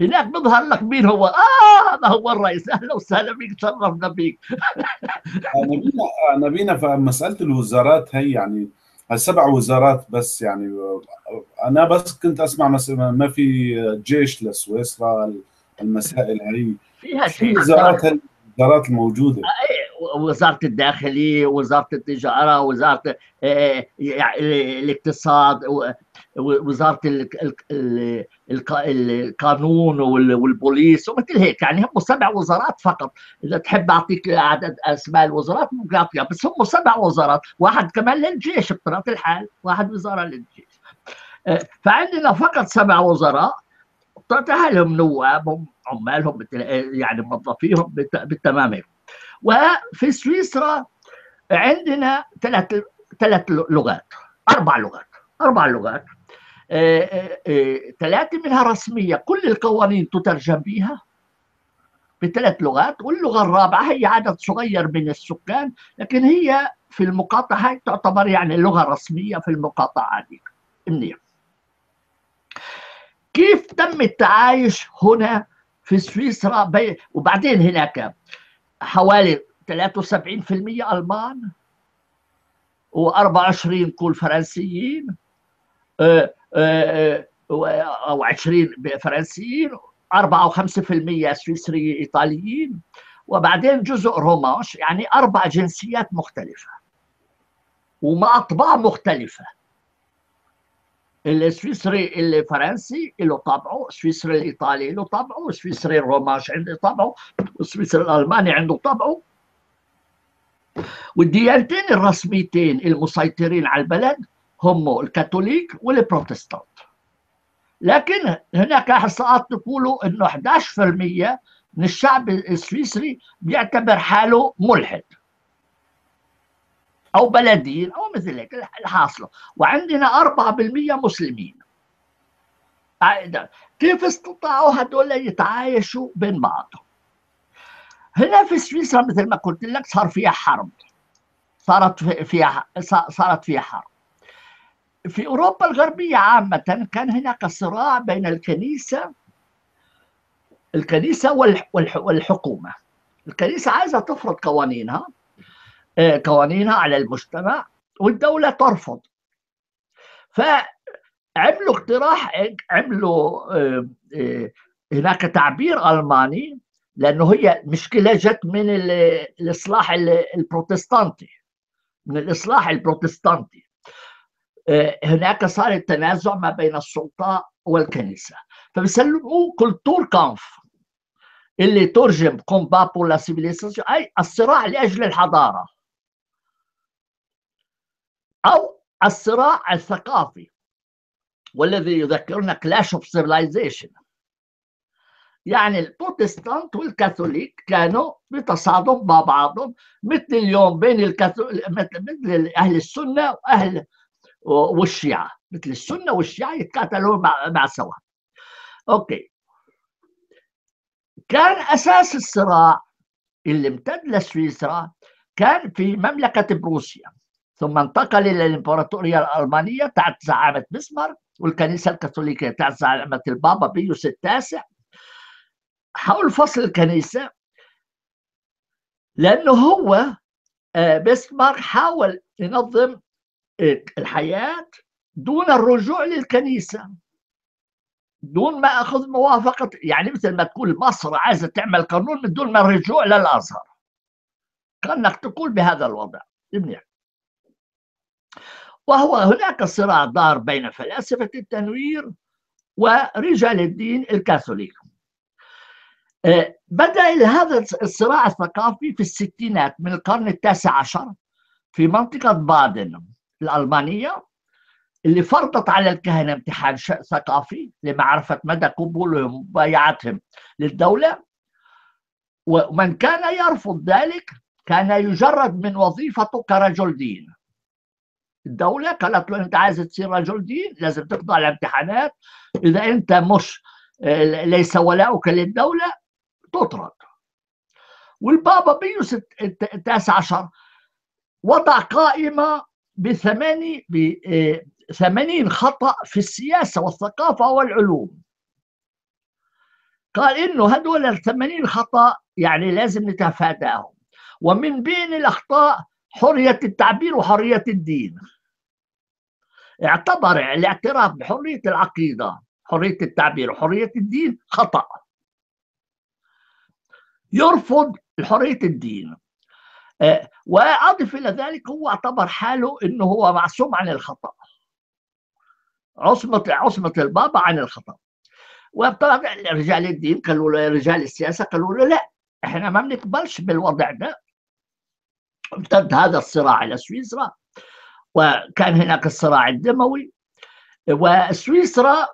هناك بيظهر لك مين هو؟ آه هذا هو الرئيس. أهلا وسهلا بك تشرفنا بك. نبينا نبينا فمساله الوزارات هي يعني السبع وزارات بس يعني أنا بس كنت أسمع مثلا ما في جيش لسويسرا المسائل هي. فيها شيء وزارات الوزارات الموجودة. وزاره الداخلية وزاره التجارة وزاره الاقتصاد وزاره القانون والبوليس ومثل هيك. يعني هم سبع وزارات فقط. إذا تحب أعطيك عدد أسماء الوزارات ممكن أعطيها بس هم سبع وزارات. واحد كمان للجيش بطبيعة الحال واحد وزارة للجيش. فعندنا فقط سبع وزراء. بطبيعه لهم نواب؟ عمالهم يعني موظفيهم بالتمام وفي سويسرا عندنا ثلاث ثلاث لغات أربع لغات أربع لغات. ثلاثة منها رسمية كل القوانين تترجم بها بثلاث لغات. واللغة الرابعة هي عدد صغير من السكان لكن هي في المقاطعة تعتبر يعني لغة رسمية في المقاطعة هذه منيح. كيف تم التعايش هنا في سويسرا بي... وبعدين هناك حوالي 73% ألمان و24 كل فرنسيين أو 20 فرنسيين 4 أو 5% سويسري إيطاليين وبعدين جزء رومانش يعني أربع جنسيات مختلفة ومع أطباع مختلفة. السويسري الفرنسي له طابعه السويسري الإيطالي له طابعه السويسري الرومانش عنده طابعه والسويسري الألماني عنده طابعه والديانتين الرسميتين المسيطرين على البلد هم الكاثوليك والبروتستانت. لكن هناك احصاءات تقولوا إنه 11% من الشعب السويسري بيعتبر حاله ملحد. أو بلدين أو مثل هيك الحاصلة. وعندنا 4% مسلمين. كيف استطاعوا هدول يتعايشوا بين بعضهم؟ هنا في سويسرا مثل ما قلت لك صار فيها حرب. صارت فيها صارت فيها حرب. في أوروبا الغربية عامة كان هناك صراع بين الكنيسة الكنيسة والحكومة. الكنيسة عايزة تفرض قوانينها. قوانينها على المجتمع والدولة ترفض. فعملوا اقتراح عملوا هناك تعبير ألماني لأنه هي مشكلة جت من الإصلاح البروتستانتي من الإصلاح البروتستانتي. هناك صار التنازع ما بين السلطة والكنيسة. فبيسموه Kulturkampf اللي ترجم combat pour la civilisation أي الصراع لأجل الحضارة. أو الصراع الثقافي والذي يذكرنا clash of civilization يعني البروتستانت والكاثوليك كانوا بتصادم مع بعضهم مثل اليوم بين الكاثوليك مثل أهل السنة وأهل والشيعة. مثل السنة والشيعة يتقاتلون مع مع سوا. أوكي. كان أساس الصراع اللي امتد لسويسرا كان في مملكة بروسيا. ثم انتقل إلى الإمبراطورية الألمانية تحت زعامة بسمر والكنيسة الكاثوليكية تحت زعامة البابا بيوس التاسع. حول فصل الكنيسة لأنه هو بسمر حاول ينظم الحياة دون الرجوع للكنيسة دون ما أخذ موافقة يعني مثل ما تقول مصر عايزة تعمل قانون من دون ما الرجوع للأزهر. كأنك تقول بهذا الوضع. منيح وهو هناك صراع دار بين فلاسفة التنوير ورجال الدين الكاثوليك. بدأ هذا الصراع الثقافي في الستينات من القرن التاسع عشر في منطقة بادن الألمانية اللي فرضت على الكهنة امتحان ثقافي لمعرفة مدى قبولهم ومبايعتهم للدولة. ومن كان يرفض ذلك كان يجرد من وظيفته كرجل دين. الدولة قالت له أنت عايز تصير رجل دين لازم تخضع لامتحانات إذا أنت مش ليس ولاؤك للدولة تطرد والبابا بيوس التاسع عشر وضع قائمة بثماني بثمانين خطأ في السياسة والثقافة والعلوم. قال إنه هدول الثمانين خطأ يعني لازم نتفاداهم. ومن بين الأخطاء حرية التعبير وحرية الدين. اعتبر الاعتراف بحرية العقيدة حرية التعبير وحرية الدين خطأ. يرفض حرية الدين. وأضف إلى ذلك هو اعتبر حاله إنه هو معصوم عن الخطأ. عصمه عصمة البابا عن الخطأ. وطبعا رجال الدين قالوا له رجال السياسة قالوا له لا إحنا ما بنقبلش بالوضع ده. امتد هذا الصراع إلى سويسرا وكان هناك الصراع الدموي وسويسرا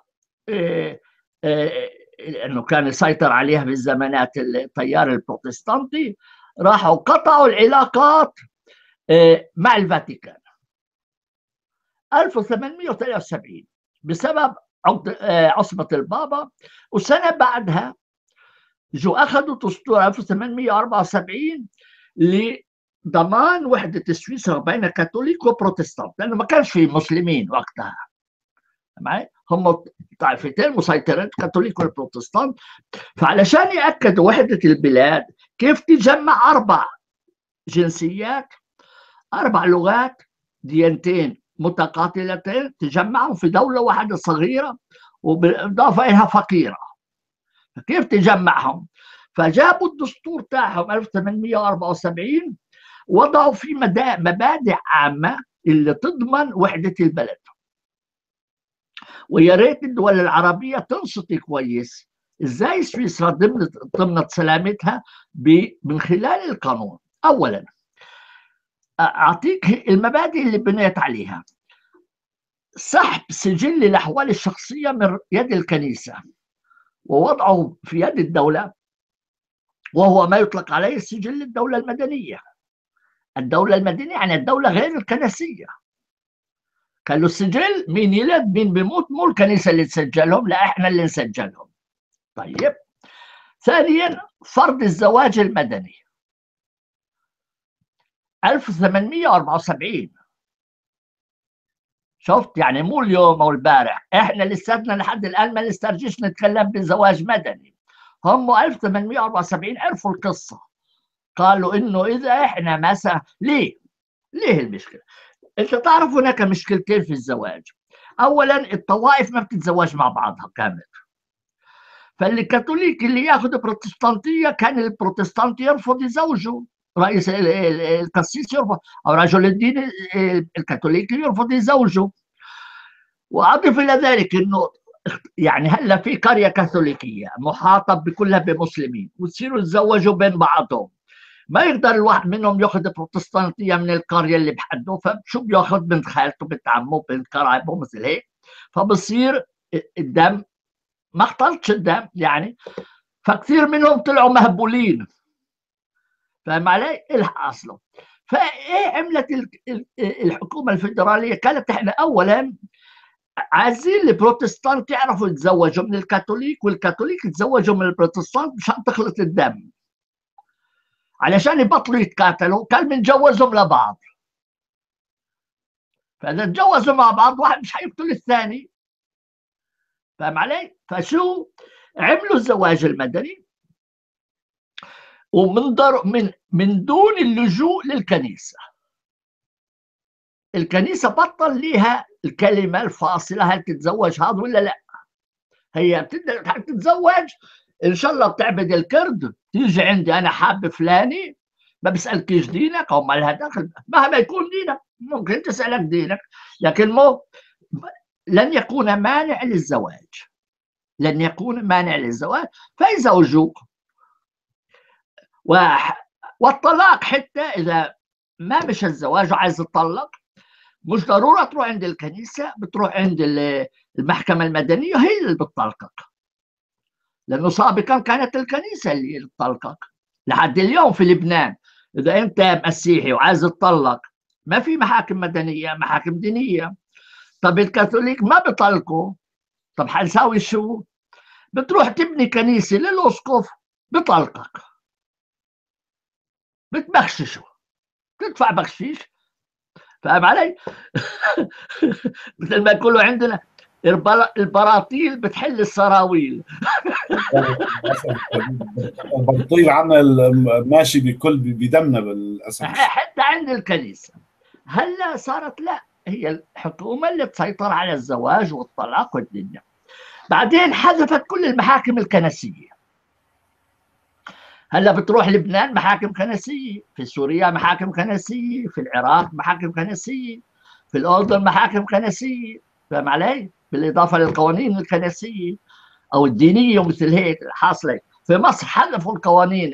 لأنه كان يسيطر عليها في الزمانات التيار البروتستانتي راحوا قطعوا العلاقات مع الفاتيكان. 1873 بسبب عصبة البابا وسنة بعدها جو أخذوا دستور 1874 لضمان وحدة سويسرا بين كاثوليك وبروتستانت لأنه ما كانش في مسلمين وقتها. معي هم طائفتين مسيطرين كاثوليك والبروتستانت. فعلشان يأكدوا وحدة البلاد كيف تجمع أربع جنسيات أربع لغات ديانتين متقاتلتين تجمعهم في دولة واحدة صغيرة وبالإضافة إليها فقيرة. كيف تجمعهم؟ فجابوا الدستور تاعهم 1874 وضعوا في مبادئ عامة اللي تضمن وحدة البلد. ويا ريت الدول العربية تنصت كويس إزاي سويسرا ضمنت ضمنت سلامتها من خلال القانون. اولا أعطيك المبادئ اللي بنيت عليها. سحب سجل الأحوال الشخصية من يد الكنيسة ووضعه في يد الدولة وهو ما يطلق عليه سجل الدولة المدنية. الدولة المدنية يعني الدولة غير الكنسية. كان له السجل مين يلد مين بيموت؟ مو الكنيسه اللي تسجلهم لا إحنا اللي نسجلهم. طيب. ثانيا فرض الزواج المدني. 1874 شفت؟ يعني مو اليوم أو البارح. إحنا لساتنا لحد الآن ما نسترجيش نتكلم بزواج مدني. هم 1874 عرفوا القصة. قالوا إنه إذا إحنا مثلا ليه؟ ليه المشكلة؟ أنت تعرف هناك مشكلتين في الزواج. اولا الطوائف ما بتتزوج مع بعضها كامل. فالكاثوليك اللي ياخذ بروتستانتية كان البروتستانت يرفض يزوجه. رئيس القسيس يرفض أو رجل الدين الكاثوليكي يرفض يزوجه. وأضف إلى ذلك إنه يعني هلأ في قرية كاثوليكية محاطة بكلها بمسلمين وتصيروا يتزوجوا بين بعضهم. ما يقدر الواحد منهم ياخذ بروتستانتيه من القرية اللي بحده فشو بياخذ بنت خالته بنت عمه بنت قرايبه مثل هيك فبصير الدم ما اختلطش الدم يعني فكثير منهم طلعوا مهبولين فاهم علي؟ الحاصله فإيه عملت الحكومة الفدراليه؟ كانت إحنا اولا عايزين البروتستانت يعرفوا يتزوجوا من الكاثوليك والكاثوليك يتزوجوا من البروتستانت مشان تخلط الدم علشان يبطلوا يتقاتلوا كان بنجوزهم لبعض. فإذا تجوزوا مع بعض واحد مش حيقتل الثاني. فاهم علي؟ فشو؟ عملوا الزواج المدني. ومن در من من دون اللجوء للكنيسة. الكنيسة بطل ليها الكلمة الفاصلة هل تتزوج هذا ولا لا؟ هي تتزوج؟ إن شاء الله بتعبد الكرد تيجي عندي أنا حاب فلاني ما بسألكيش دينك ما لها دخل مهما يكون دينك ممكن تسألك دينك لكن مو لن يكون مانع للزواج. لن يكون مانع للزواج فيزوجوك و... والطلاق حتى إذا ما مش الزواج وعايز تطلق مش ضرورة تروح عند الكنيسة بتروح عند المحكمة المدنية هي اللي بتطلقك. لأنه سابقا كانت الكنيسة اللي تطلقك. لحد اليوم في لبنان. إذا أنت مسيحي وعايز تطلق ما في محاكم مدنية محاكم دينية. طب الكاثوليك ما بيطلقوا. طب حنساوي شو؟ بتروح تبني كنيسة للأسقف بطلقك. بتبخششه تدفع بخشيش. فاهم علي؟ *laughs* مثل ما يقولوا عندنا البراطيل بتحل السراويل. البراطيل عنا ماشي بكل بدمنا بالاسف حتى عند الكنيسة. هلأ صارت لا هي الحكومة اللي تسيطر على الزواج والطلاق والدنيا. بعدين حذفت كل المحاكم الكنسية. هلأ بتروح لبنان محاكم كنسية في سوريا محاكم كنسية في العراق محاكم كنسية في الأردن محاكم كنسية. فاهم علي؟ بالإضافة للقوانين الكنسية أو الدينية ومثل هيك حاصلة. في مصر حذفوا القوانين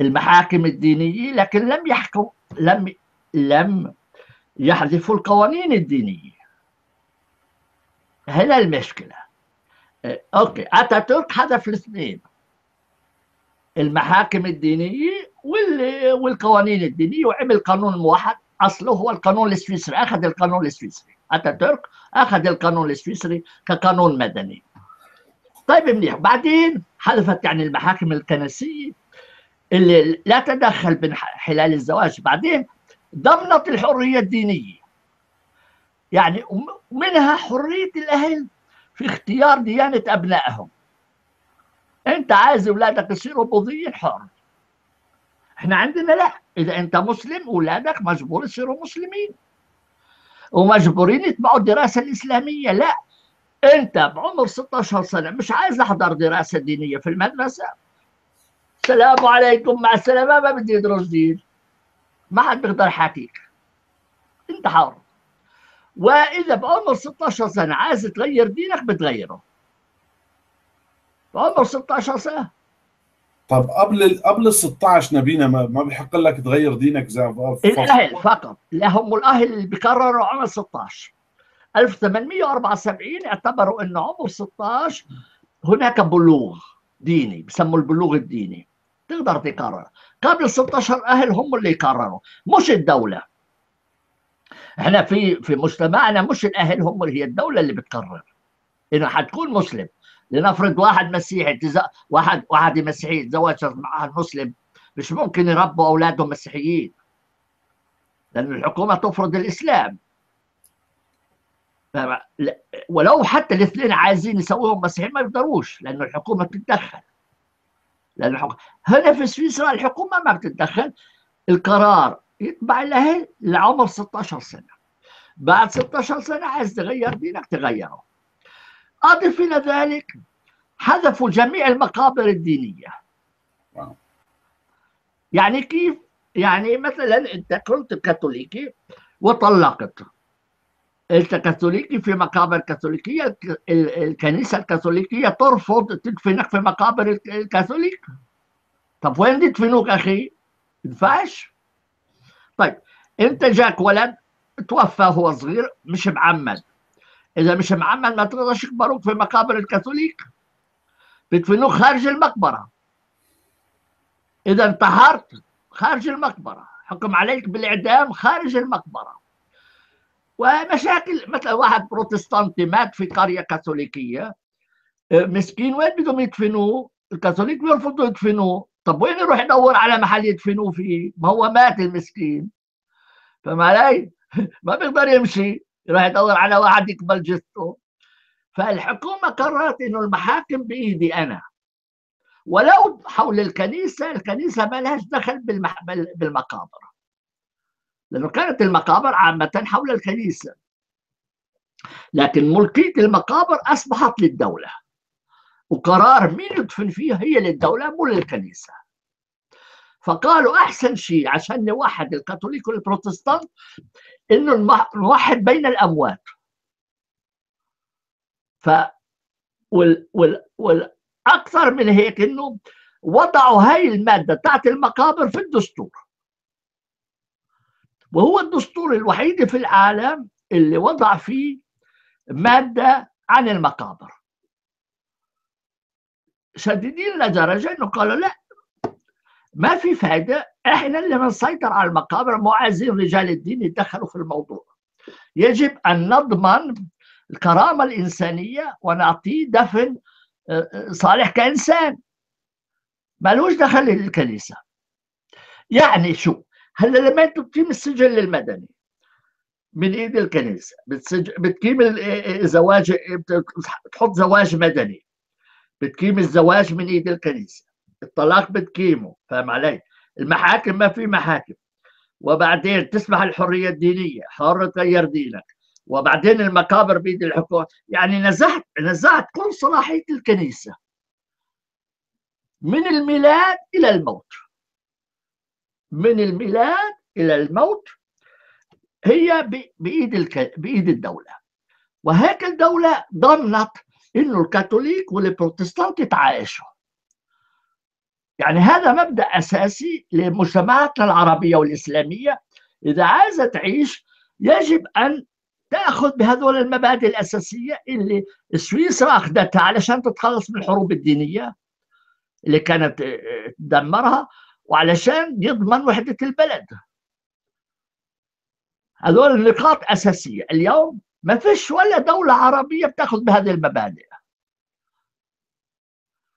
المحاكم الدينية لكن لم يحكم لم لم يحذفوا القوانين الدينية. هنا المشكلة. أوكي أتاتورك حذف الاثنين. المحاكم الدينية والقوانين الدينية وعمل قانون موحد. أصله هو القانون السويسري. أخذ القانون السويسري. اتاتورك أخذ القانون السويسري كقانون مدني. طيب منيح. بعدين حذفت يعني المحاكم الكنسية اللي لا تدخل بين حلال الزواج. بعدين ضمنت الحرية الدينية. يعني منها حرية الأهل في اختيار ديانة أبنائهم. أنت عايز اولادك يصيروا بوذيين حر. إحنا عندنا لا. إذا أنت مسلم أولادك مجبور يصيروا مسلمين. ومجبورين يتبعوا الدراسة الإسلامية. لا أنت بعمر 16 سنة مش عايز أحضر دراسة دينية في المدرسة. السلام عليكم مع السلامة ما بدي أدرس دين. ما حد بيقدر يحاكيك. أنت حر. وإذا بعمر 16 سنة عايز تغير دينك بتغيره. بعمر 16 سنة. طب قبل قبل ال 16 نبينا ما, ما بيحق لك تغير دينك زي الأهل فقط. لا هم الأهل اللي بيقرروا عمر 16 1874 اعتبروا انه عمر 16 هناك بلوغ ديني بسموا البلوغ الديني. تقدر تقرر قبل 16 أهل هم اللي يقرروا مش الدولة. إحنا في في مجتمعنا مش الأهل هم اللي هي الدولة اللي بتقرر انه حتكون مسلم. لنفرض واحد مسيحي تز... واحد واحد مسيحي يتزوج مع مسلم مش ممكن يربوا أولادهم مسيحيين. لأن الحكومة تفرض الإسلام. ولو حتى الاثنين عايزين يسووهم مسيحيين ما يقدروش لأنه الحكومة بتتدخل. لأن الحكومة هنا في سويسرا الحكومة ما بتتدخل. القرار يتبع الاهل لعمر 16 سنة. بعد 16 سنة عايز تغير دينك تغيره. اضف إلى ذلك حذفوا جميع المقابر الدينية. يعني كيف؟ يعني مثلا أنت كنت كاثوليكي وطلقت. أنت كاثوليكي في مقابر كاثوليكية الكنيسة الكاثوليكية ترفض تدفنك في مقابر الكاثوليك. طب وين يدفنوك أخي؟ ينفعش طيب أنت جاك ولد توفى وهو صغير مش معمد. إذا مش معمد ما تقدرش يكبروك في مقابر الكاثوليك. بيدفنوك خارج المقبرة. إذا انتحرت خارج المقبرة. حكم عليك بالإعدام خارج المقبرة. ومشاكل مثلا واحد بروتستانتي مات في قرية كاثوليكية. مسكين وين بدهم يدفنوه؟ الكاثوليك بيرفضوا يدفنوه. طب وين يروح يدور على محل يدفنوه فيه؟ ما هو مات المسكين. فما علي؟ *laughs* ما بيقدر يمشي. يروح يدور على واحد يقبل جثته. فالحكومة قررت إنه المحاكم بإيدي أنا. ولو حول الكنيسة الكنيسة ما لهاش دخل بالمح... بالمقابر. لأنه كانت المقابر عامة حول الكنيسة. لكن ملكية المقابر أصبحت للدولة. وقرار مين يدفن فيها هي للدولة مو للكنيسة. فقالوا أحسن شيء عشان نوحد الكاثوليك والبروتستانت إنه نوحد بين الأموات. ف وال... وال... والأكثر من هيك إنه وضعوا هاي المادة تاعت المقابر في الدستور. وهو الدستور الوحيد في العالم اللي وضع فيه مادة عن المقابر. شديدين لدرجة إنه قالوا لا ما في فائدة. إحنا اللي بنسيطر على المقابر مو عايزين رجال الدين يتدخلوا في الموضوع. يجب أن نضمن الكرامة الإنسانية ونعطيه دفن صالح كإنسان. مالوش دخل للكنيسة. يعني شو؟ هلا لما انت بتقيم السجل المدني من إيد الكنيسة. بتسج... بتقيم الزواج بتحط زواج مدني. بتقيم الزواج من إيد الكنيسة. الطلاق بتقيمه فاهم علي؟ المحاكم ما في محاكم. وبعدين تسمح الحرية الدينية حر تغير دينك. وبعدين المقابر بيد الحكومة. يعني نزعت نزعت كل صلاحية الكنيسة. من الميلاد إلى الموت. من الميلاد إلى الموت. هي بإيد الك... بإيد الدولة. وهيك الدولة ضمنت إنه الكاثوليك والبروتستانت يتعايشوا. يعني هذا مبدأ أساسي لمجتمعاتنا العربية والإسلامية. إذا عايزة تعيش يجب أن تأخذ بهذول المبادئ الأساسية اللي سويسرا أخذتها علشان تتخلص من الحروب الدينية اللي كانت تدمرها وعلشان يضمن وحدة البلد. هذول النقاط أساسية. اليوم ما فيش ولا دولة عربية بتأخذ بهذه المبادئ.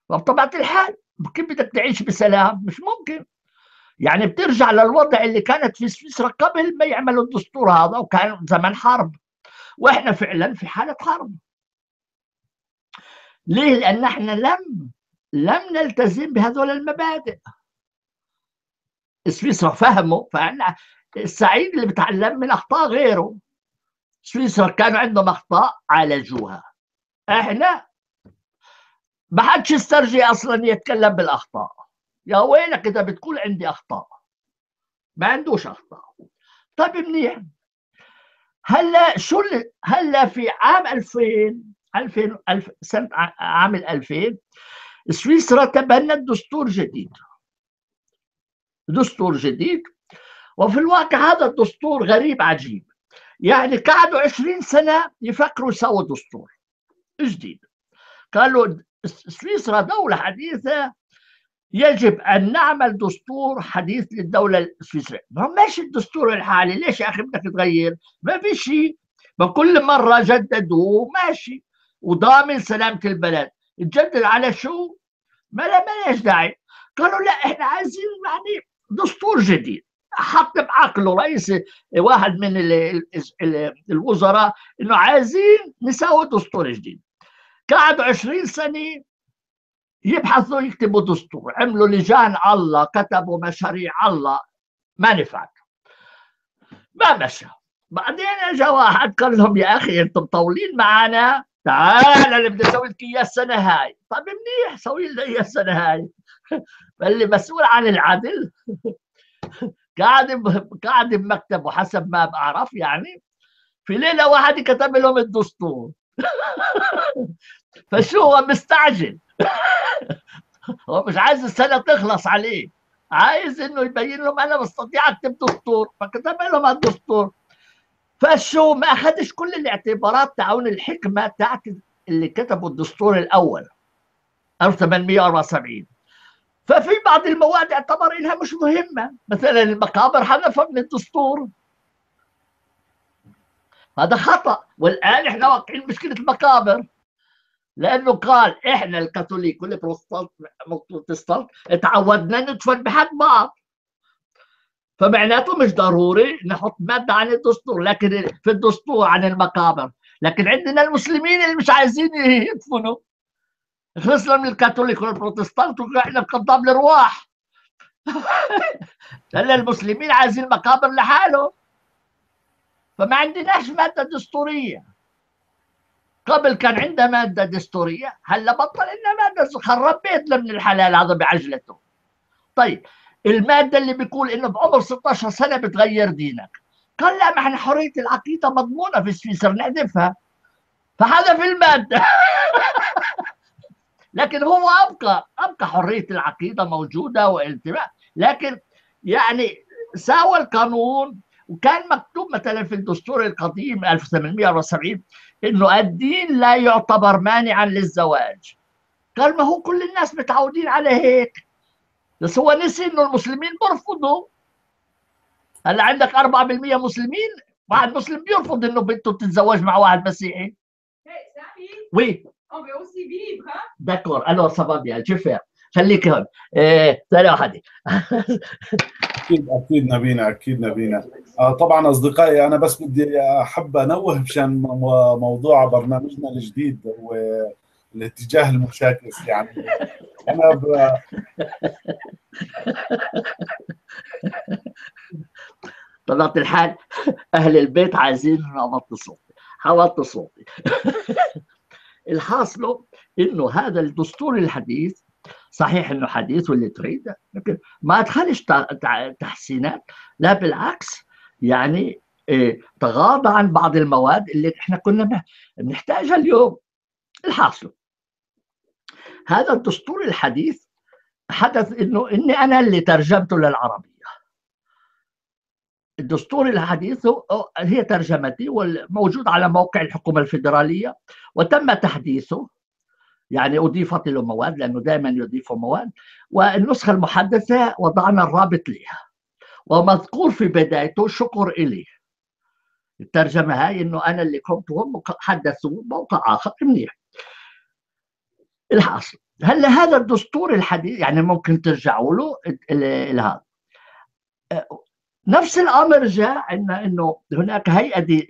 وبطبيعة الحال كيف بدك تعيش بسلام؟ مش ممكن. يعني بترجع للوضع اللي كانت في سويسرا قبل ما يعملوا الدستور هذا وكان زمن حرب. وإحنا فعلا في حالة حرب. ليه؟ لأن إحنا لم لم نلتزم بهذول المبادئ. سويسرا فهموا فإحنا السعيد اللي بتعلم من أخطاء غيره. سويسرا كانوا عندهم أخطاء عالجوها. إحنا ما حدش يسترجي أصلا يتكلم بالأخطاء. يا ويلك إذا بتقول عندي أخطاء؟ ما عندوش أخطاء. طيب منيح. هلأ شو هلأ في عام 2000 2000 الف سنة عام 2000 سويسرا تبنت دستور جديد. دستور جديد. وفي الواقع هذا الدستور غريب عجيب. يعني قعدوا 20 سنة يفكروا يسووا دستور جديد. قالوا سويسرا دوله حديثة يجب أن نعمل دستور حديث للدولة السويسرية. ما ماشي الدستور الحالي ليش يا أخي بدك تغير؟ ما في شيء ما كل مرة جددوه ماشي وضامن سلامة البلد. تجدد على شو؟ ما لا مالهاش داعي. قالوا لا إحنا عايزين يعني دستور جديد. حط بعقله رئيس واحد من الوزراء إنه عايزين نسوي دستور جديد. قعدوا 20 سنة يبحثوا يكتبوا دستور عملوا لجان الله كتبوا مشاريع الله. ما نفعت. ما مشى. بعدين اجى واحد قال لهم يا أخي أنتم مطولين معنا. تعال أنا بدي أسوي لك إياه السنة هاي. طيب منيح سوي لنا إياه السنة هاي. *laughs* فاللي مسؤول عن العدل. *laughs* قاعد قاعد بمكتبه حسب ما بعرف يعني. في ليلة واحد كتب لهم الدستور. *laughs* فشو هو مستعجل؟ *laughs* هو مش عايز السنة تخلص عليه. عايز إنه يبين لهم أنا بستطيع اكتب دستور. فكتب لهم الدستور. فشو ما أخذش كل الاعتبارات تاعون الحكمة تاعت اللي كتبوا الدستور الأول. 1874 ففي بعض المواد اعتبر إنها مش مهمة. مثلا المقابر حذفها من الدستور. هذا خطأ. والآن إحنا واقعين مشكله المقابر. لأنه قال إحنا الكاثوليك والبروتستانت تعودنا ندفن بحد بعض. فمعناته مش ضروري نحط مادة عن الدستور لكن في الدستور عن المقابر. لكن عندنا المسلمين اللي مش عايزين يدفنوا. خلصنا من الكاثوليك والبروتستانت وقعنا بقضام الأرواح. *laughs* هلا المسلمين عايزين مقابر لحاله فما عندناش مادة دستورية. قبل كان عندها مادة دستورية هلا بطل لنا مادة خرب بيتنا من الحلال هذا بعجلته. طيب المادة اللي بيقول إنه بعمر 16 سنة بتغير دينك. قال لا ما إحنا حرية العقيدة مضمونة في سويسرا نحذفها فحذف المادة. *laughs* لكن هو أبقى أبقى حرية العقيدة موجودة والانتماء لكن يعني ساوى القانون وكان مكتوب مثلا في الدستور القديم 1870 إنه الدين لا يعتبر مانعا للزواج. قال ما هو كل الناس متعودين على هيك. بس هو نسي إنه المسلمين برفضوا هلا عندك 4% مسلمين واحد مسلم بيرفض إنه بنته تتزوج مع واحد مسيحي. وي. Bien, je vais faire. خليك هون. إيه ثانية واحدة. أكيد أكيد نبينا أكيد نبينا. طبعا أصدقائي أنا بس بدي أحب أنوه بشان مو- موضوع برنامجنا الجديد هو الاتجاه المشاكس يعني أنا ب... *laughs* طبيعة الحال. أهل البيت عايزين أوطي صوتي. حوطي صوتي. *laughs* الحاصل إنه هذا الدستور الحديث صحيح إنه حديث واللي تريده لكن ما تع- تحسينات لا بالعكس يعني إيه، تغاضى عن بعض المواد اللي إحنا كنا بن- بنحتاجها اليوم. الحاصل. هذا الدستور الحديث حدث إنه إني أنا اللي ترجمته للعربية. الدستور الحديث هي ترجمتي والموجود على موقع الحكومة الفيدرالية وتم تحديثه. يعني أضيفت له مواد لأنه دائما يضيفوا مواد والنسخة المحدثة وضعنا الرابط لها ومذكور في بدايته شكر إليه. الترجمة هاي إنه أنا اللي كنت وهم حدثوا موقع آخر منيح. الحاصل. هلأ هذا الدستور الحديث يعني ممكن ترجعوا له هذا. نفس الأمر جاء عندنا إنه هناك هيئة دي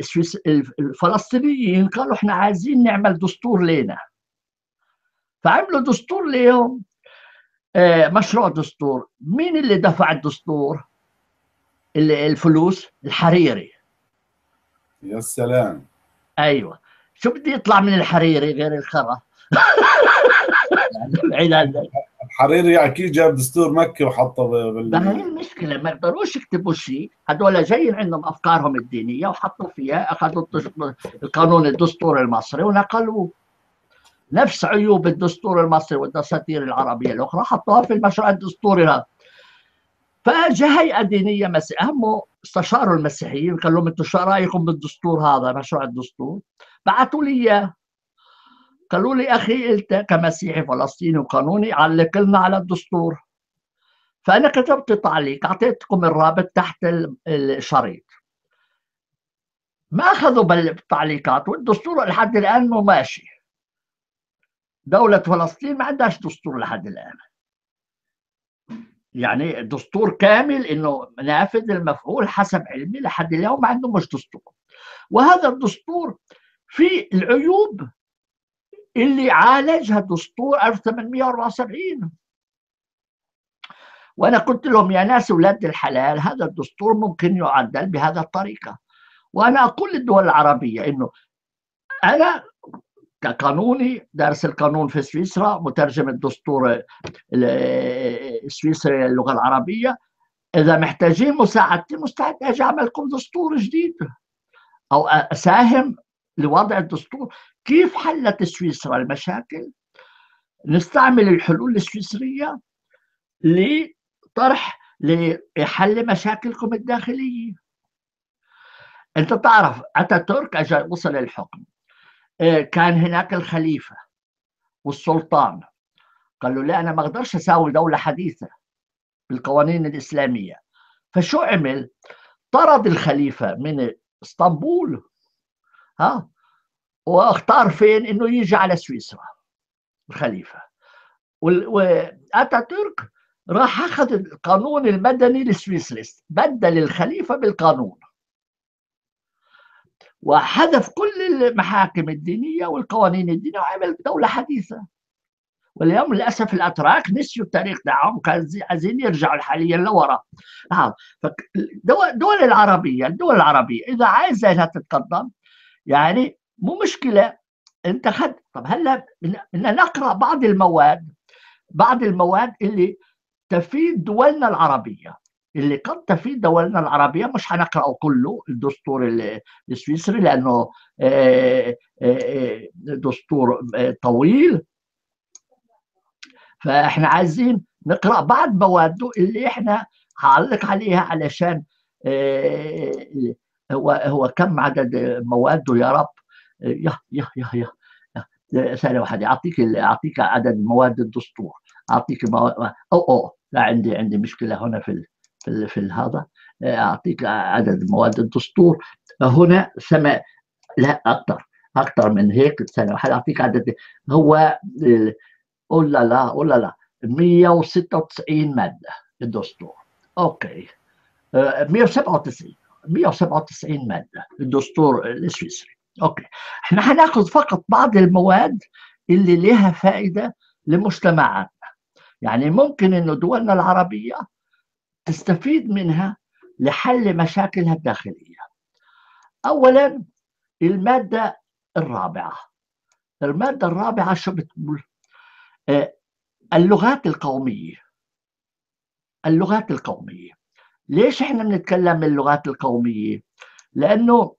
الفلسطينيين قالوا إحنا عايزين نعمل دستور لنا. فعملوا دستور ليهم. مشروع دستور. مين اللي دفع الدستور؟ الفلوس الحريري. يا سلام. أيوه. شو بدي يطلع من الحريري غير الخرا؟ *laughs* الحريري أكيد جاب دستور مكي وحطه بال ما هي المشكلة ما يقدروش يكتبوا شيء. هذول جايين عندهم أفكارهم الدينية وحطوا فيها أخذوا القانون الدستور المصري ونقلوه. نفس عيوب الدستور المصري والدساتير العربية الأخرى حطوها في المشروع الدستوري هذا. فجاء هيئة دينية مسيح هم استشاروا المسيحيين قال لهم أنتم شو رأيكم بالدستور هذا؟ مشروع الدستور بعثوا لي إياه. قالوا لي أخي أنت كمسيحي فلسطيني وقانوني علق لنا على الدستور. فأنا كتبت تعليق أعطيتكم الرابط تحت الشريط. ما أخذوا بالتعليقات والدستور لحد الآن مو ماشي. دولة فلسطين ما عندهاش دستور لحد الآن. يعني دستور كامل إنه نافذ المفعول حسب علمي لحد اليوم ما عنده مش دستور. وهذا الدستور في العيوب اللي عالجها دستور 1874 وأنا قلت لهم يا ناس أولاد الحلال هذا الدستور ممكن يعدل بهذا الطريقة. وأنا أقول للدول العربية إنه أنا كقانوني دارس القانون في سويسرا مترجم الدستور السويسري للغة العربية. إذا محتاجين مساعدتي مستعد أجي اعمل لكم دستور جديد أو أساهم لوضع الدستور. كيف حلت سويسرا المشاكل؟ نستعمل الحلول السويسرية لطرح لحل مشاكلكم الداخلية. أنت تعرف أتاتورك اجى وصل الحكم. كان هناك الخليفة والسلطان. قال له لا أنا ما أقدرش أساوي دولة حديثة بالقوانين الإسلامية. فشو عمل؟ طرد الخليفة من إسطنبول ها واختار فين؟ إنه يجي على سويسرا الخليفة. واتاتورك راح أخذ القانون المدني السويسري بدل الخليفة بالقانون. وحذف كل المحاكم الدينية والقوانين الدينية وعمل دولة حديثة. واليوم للأسف الأتراك نسيوا التاريخ تاعهم عايزين يرجعوا حاليا لورا الدول العربيه الدول العربية إذا عايزة إنها تتقدم يعني مو مشكلة أنت خد طب هلا بدنا نقرأ بعض المواد بعض المواد اللي تفيد دولنا العربية. اللي قد تفيد دولنا العربية مش حنقراه كله الدستور السويسري لأنه دستور طويل. فإحنا عايزين نقرأ بعض مواده اللي إحنا هعلق عليها علشان هو هو كم عدد مواده يا رب؟ يا يا يا يا. ثانية واحدة أعطيك أعطيك عدد مواد الدستور. أعطيك مواد أو أو لا عندي عندي مشكلة هنا في في, في هذا أعطيك عدد مواد الدستور. هنا سما لا أكثر أكثر من هيك واحدة أعطيك عدد؟ هو ولا لا ولا لا 196 مادة الدستور. okay. 197 197 مادة الدستور السويسري. okay. إحنا هناخذ فقط بعض المواد اللي لها فائدة لمجتمعاتنا. يعني ممكن إنه دولنا العربية تستفيد منها لحل مشاكلها الداخلية. اولا المادة الرابعة. المادة الرابعة شو بتقول؟ آه اللغات القومية. اللغات القومية. ليش إحنا بنتكلم اللغات القومية؟ لأنه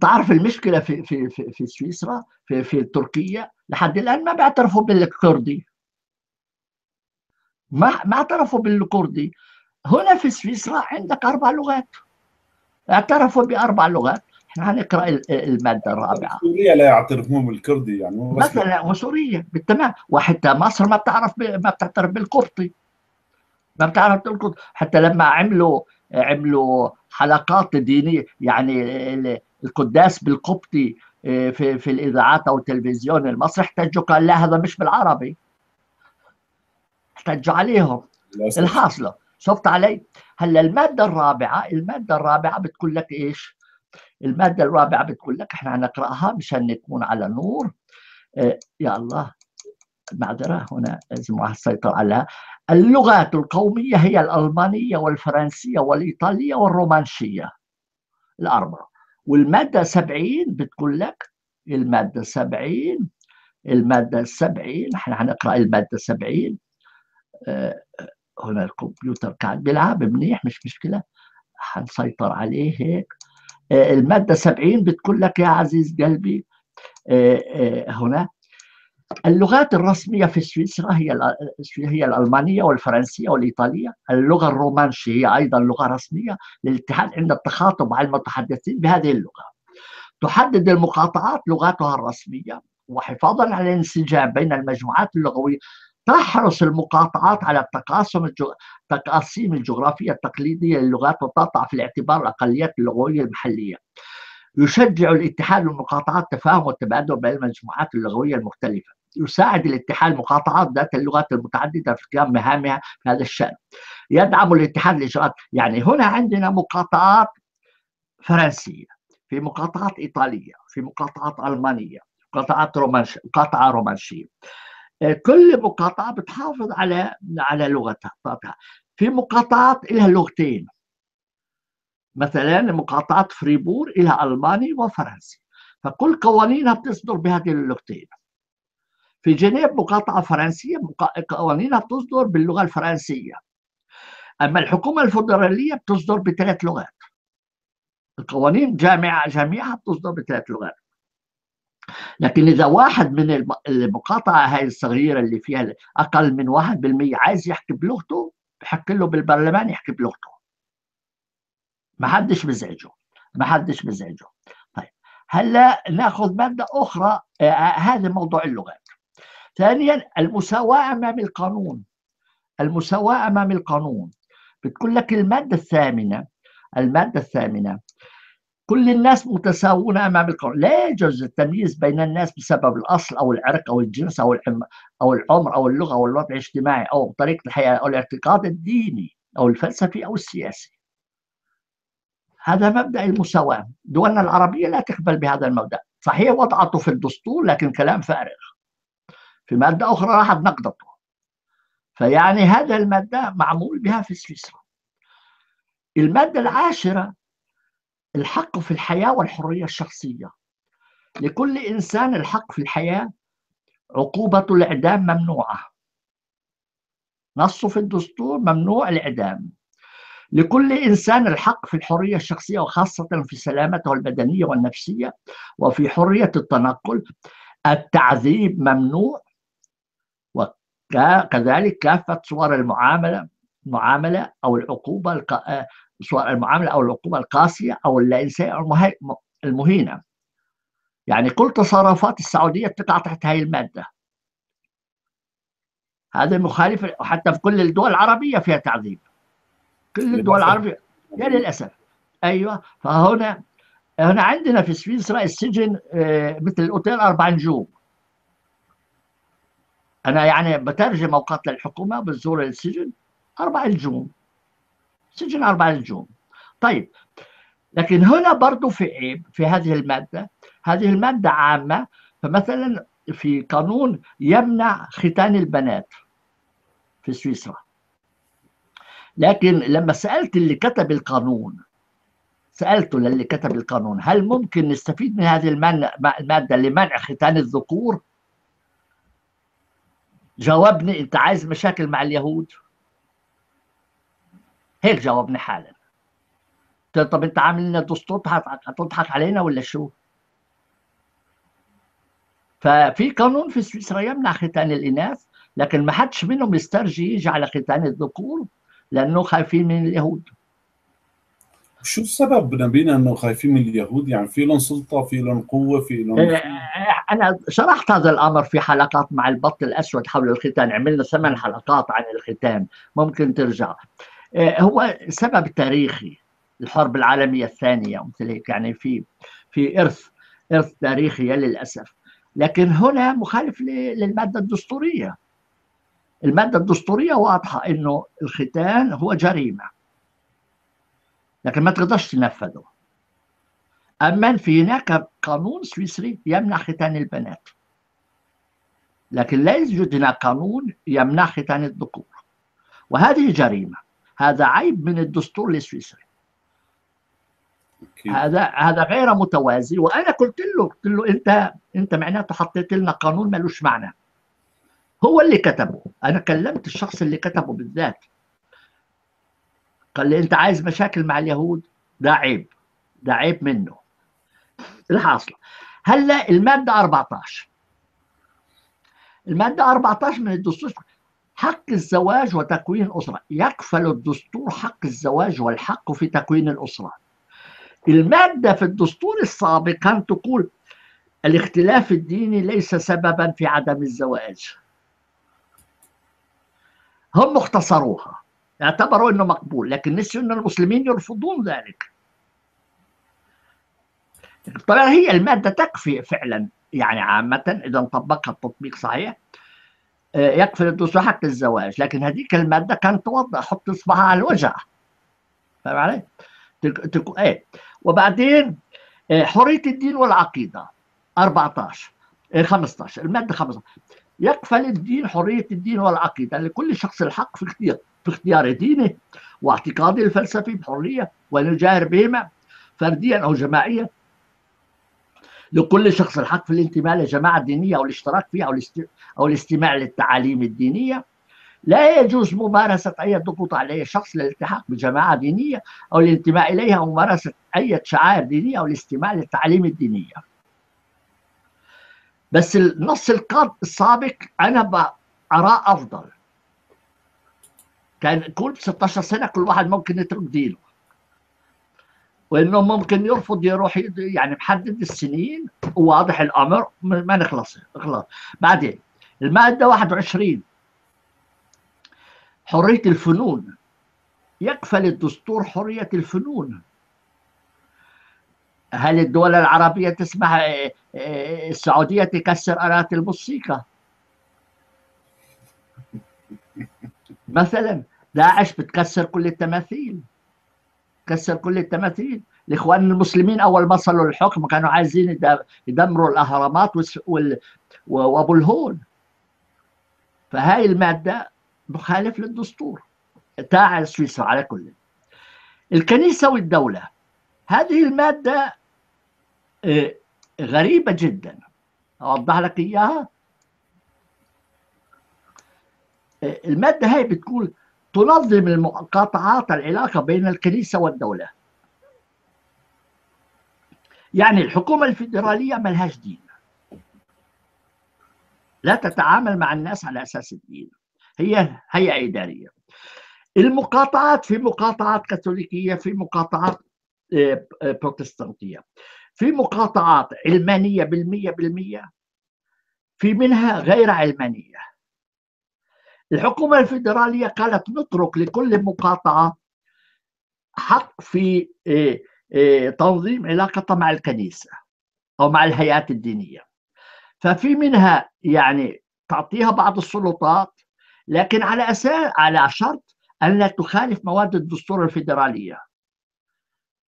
تعرف المشكلة في في في, في سويسرا في في تركيا؟ لحد الآن ما بيعترفوا بالكردي. ما ما اعترفوا بالكردي. هنا في سويسرا عندك أربع لغات. اعترفوا بأربع لغات. إحنا هنقرا المادة الرابعة. سوريا لا يعترفون بالكردي يعني مثلا وسوريا بالتمام. وحتى مصر ما بتعرف ما بتعترف بالقبطي ما بتعرف تلقط حتى لما عملوا عملوا حلقات دينية يعني القداس بالقبطي في في الإذاعات أو التلفزيون المصري احتجوا قال لا هذا مش بالعربي. احتجوا عليهم. الحاصلة. شفت علي؟ هلا المادة الرابعة المادة الرابعة بتقول لك إيش؟ المادة الرابعة بتقول لك إحنا نقراها مشان نكون على نور. آه يا الله. المعذرة هنا لازم السيطر عليها. اللغات القومية هي الألمانية والفرنسية والإيطالية والرومانشيه الأربعة. والمادة 70 بتقول لك المادة 70 المادة 70 إحنا هنقرأ المادة 70 آه هنا الكمبيوتر قاعد بيلعب منيح مش مشكلة. حنسيطر عليه هيك. المادة 70 بتقول لك يا عزيز قلبي هنا. اللغات الرسمية في سويسرا هي هي الألمانية والفرنسية والإيطالية، اللغة الرومانشية هي أيضا لغة رسمية للاتحاد عند التخاطب مع المتحدثين بهذه اللغة. تحدد المقاطعات لغاتها الرسمية وحفاظا على الانسجام بين المجموعات اللغوية. تحرص المقاطعات على التقاسم التقاسيم الجغرافية التقليدية للغات وتضع في الاعتبار الاقليات اللغوية المحلية. يشجع الاتحاد المقاطعات التفاهم والتبادل بين المجموعات اللغوية المختلفة. يساعد الاتحاد المقاطعات ذات اللغات المتعددة في قيام مهامها في هذا الشأن. يدعم الاتحاد الاجراءات، يعني هنا عندنا مقاطعات فرنسية، في مقاطعات إيطالية، في مقاطعات ألمانية، مقاطعات رومانش مقاطعة رومانشية. كل مقاطعة بتحافظ على على لغتها. في مقاطعات لها لغتين. مثلا مقاطعة فريبور لها ألماني وفرنسي. فكل قوانينها بتصدر بهذه اللغتين. في جنيف مقاطعة فرنسية قوانينها بتصدر باللغة الفرنسية. أما الحكومة الفدرالية بتصدر بثلاث لغات. القوانين جامعة جميعها بتصدر بثلاث لغات. لكن إذا واحد من المقاطعة هاي الصغيرة اللي فيها أقل من 1% عايز يحكي بلغته بحكي له بالبرلمان يحكي بلغته. ما حدش بزعجه ما حدش بزعجه. طيب هلأ نأخذ مادة أخرى آه هذا موضوع اللغات. ثانيا المساواة أمام القانون. المساواة أمام القانون. بتقول لك المادة الثامنة المادة الثامنة كل الناس متساوون أمام القانون، لا يجوز التمييز بين الناس بسبب الأصل أو العرق أو الجنس أو العم أو العمر أو اللغة أو الوضع الاجتماعي أو طريقة الحياة أو الاعتقاد الديني أو الفلسفي أو السياسي. هذا مبدأ المساواة، دولنا العربية لا تقبل بهذا المبدأ، صحيح وضعته في الدستور لكن كلام فارغ. في مادة أخرى راحت نقضته. فيعني هذا المادة معمول بها في سويسرا. المادة العاشرة الحق في الحياة والحرية الشخصية. لكل إنسان الحق في الحياة عقوبة الإعدام ممنوعة. نص في الدستور ممنوع الإعدام. لكل إنسان الحق في الحرية الشخصية وخاصة في سلامته البدنية والنفسية وفي حرية التنقل التعذيب ممنوع. وكذلك كافة صور المعاملة المعاملة أو العقوبة سواء المعاملة أو العقوبه القاسية أو اللائسيه أو المهينة. يعني كل تصرفات السعودية بتقع تحت هذه المادة. هذا مخالف حتى في كل الدول العربية فيها تعذيب. كل الدول العربية يا للأسف. أيوه فهنا هنا عندنا في سويسرا السجن مثل الأوتيل أربع نجوم. أنا يعني بترجم أوقات للحكومة بتزور السجن أربع نجوم. سجن أربع نجوم طيب لكن هنا برضو في عيب في هذه المادة هذه المادة عامة فمثلا في قانون يمنع ختان البنات في سويسرا. لكن لما سألت اللي كتب القانون سألته للي كتب القانون هل ممكن نستفيد من هذه المادة لمنع ختان الذكور؟ جاوبني أنت عايز مشاكل مع اليهود؟ هيك جاوبني حالا. طب أنت عامل لنا دستور هتضحك علينا ولا شو؟ ففي قانون في سويسرا يمنع ختان الإناث لكن ما حدش منهم يسترجي يجي على ختان الذكور لأنه خايفين من اليهود. شو السبب نبينا إنه خايفين من اليهود؟ يعني في لهم سلطة في لهم قوة في لهم أنا شرحت هذا الأمر في حلقات مع البط الأسود حول الختان عملنا ثمان حلقات عن الختان. ممكن ترجع. هو سبب تاريخي الحرب العالمية الثانية مثل هيك يعني في في إرث إرث تاريخي للأسف. لكن هنا مخالف للمادة الدستورية. المادة الدستورية واضحة إنه الختان هو جريمة. لكن ما تقدرش تنفذه. أما في هناك قانون سويسري يمنع ختان البنات. لكن لا يوجد هناك قانون يمنع ختان الذكور. وهذه جريمة. هذا عيب من الدستور السويسري هذا هذا غير متوازي وأنا قلت له قلت له أنت أنت معناته حطيت لنا قانون ملوش معنى. هو اللي كتبه. أنا كلمت الشخص اللي كتبه بالذات. قال لي أنت عايز مشاكل مع اليهود؟ ده عيب. ده عيب منه. الحاصل هلا المادة 14 المادة 14 من الدستور حق الزواج وتكوين اسره يكفل الدستور حق الزواج والحق في تكوين الأسرة. المادة في الدستور السابق كانت تقول الاختلاف الديني ليس سببا في عدم الزواج. هم اختصروها اعتبروا إنه مقبول لكن نسيوا إن المسلمين يرفضون ذلك. طبعا هي المادة تكفي فعلا يعني عامة إذا طبقها التطبيق صحيح. يكفي الدستور حق الزواج لكن هذيك المادة كانت توضح حط إصبعها على الوجع. فاهم علي؟ تك... إيه. وبعدين حرية الدين والعقيدة 14 15 المادة 15 يكفل الدين حرية الدين والعقيدة لكل شخص الحق في اختيار في اختيار دينه واعتقاده الفلسفي بحرية ويجاهر بهما فرديا أو جماعيا. لكل شخص الحق في الانتماء لجماعة دينية أو الاشتراك فيها أو أو الاستماع للتعاليم الدينية. لا يجوز ممارسة أي ضغوط على أي شخص للالتحاق بجماعة دينية أو الانتماء إليها أو ممارسة أي شعائر دينية أو الاستماع للتعاليم الدينية. بس النص السابق أنا أراه أفضل. كان كل 16 سنة كل واحد ممكن يترك دينه. وإنه ممكن يرفض يروح يعني محدد السنين وواضح الأمر ما نخلص خلاص. بعدين المادة 21 حرية الفنون. يكفل الدستور حرية الفنون. هل الدول العربية تسمح السعودية تكسر آلات الموسيقى؟ مثلا داعش بتكسر كل التماثيل. تكسر كل التماثيل. الإخوان المسلمين أول ما وصلوا للحكم كانوا عايزين يدمروا الأهرامات وأبو الهول. فهاي المادة مخالف للدستور. تاع سويسرا على كل. الكنيسة والدولة. هذه المادة غريبة جدا. أوضح لك إياها. المادة هاي بتقول تنظم المقاطعات العلاقة بين الكنيسة والدولة. يعني الحكومة الفيدرالية ملهاش دين. لا تتعامل مع الناس على أساس الدين. هي هيئة إدارية. المقاطعات في مقاطعات كاثوليكية في مقاطعات بروتستانتية. في مقاطعات علمانية بالمية بالمية في منها غير علمانية. الحكومة الفيدرالية قالت نترك لكل مقاطعة حق في تنظيم علاقتها مع الكنيسة أو مع الهيئات الدينية. ففي منها يعني تعطيها بعض السلطات لكن على أساس على شرط ان لا تخالف مواد الدستور الفيدرالية.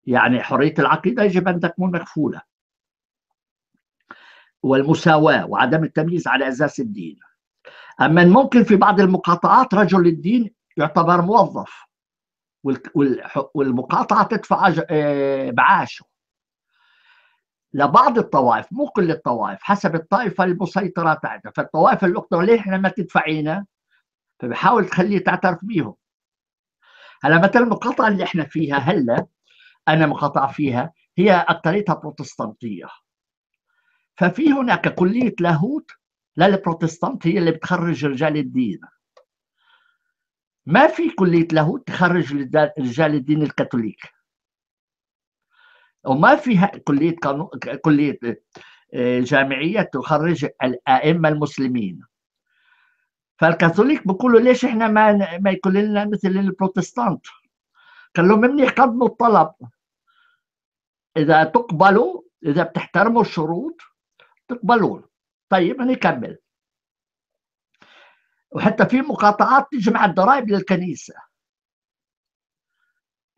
يعني حرية العقيدة يجب أن تكون مكفولة. والمساواة وعدم التمييز على أساس الدين. أما ممكن في بعض المقاطعات رجل الدين يعتبر موظف والمقاطعة تدفع معاشه. لبعض الطوائف مو كل الطوائف حسب الطائفة المسيطرة تاعتها فالطوائف اللي ليه إحنا ما تدفعينا؟ فبحاول تخليه تعترف بيهم. هلا مثلا المقاطعة اللي إحنا فيها هلا أنا مقاطعة فيها هي أكثريتها بروتستانتية. ففي هناك كلية لاهوت للبروتستانت هي اللي بتخرج رجال الدين. ما في كلية لاهوت تخرج رجال الدين الكاثوليك. وما في كلية قانون كلية جامعية تخرج الأئمة المسلمين. فالكاثوليك بيقولوا ليش إحنا ما ما يكون لنا مثل البروتستانت؟ قال لهم منيح قدموا الطلب إذا تقبلوا إذا بتحترموا الشروط تقبلون. طيب نكمل. وحتى في مقاطعات تجمع الضرائب للكنيسة.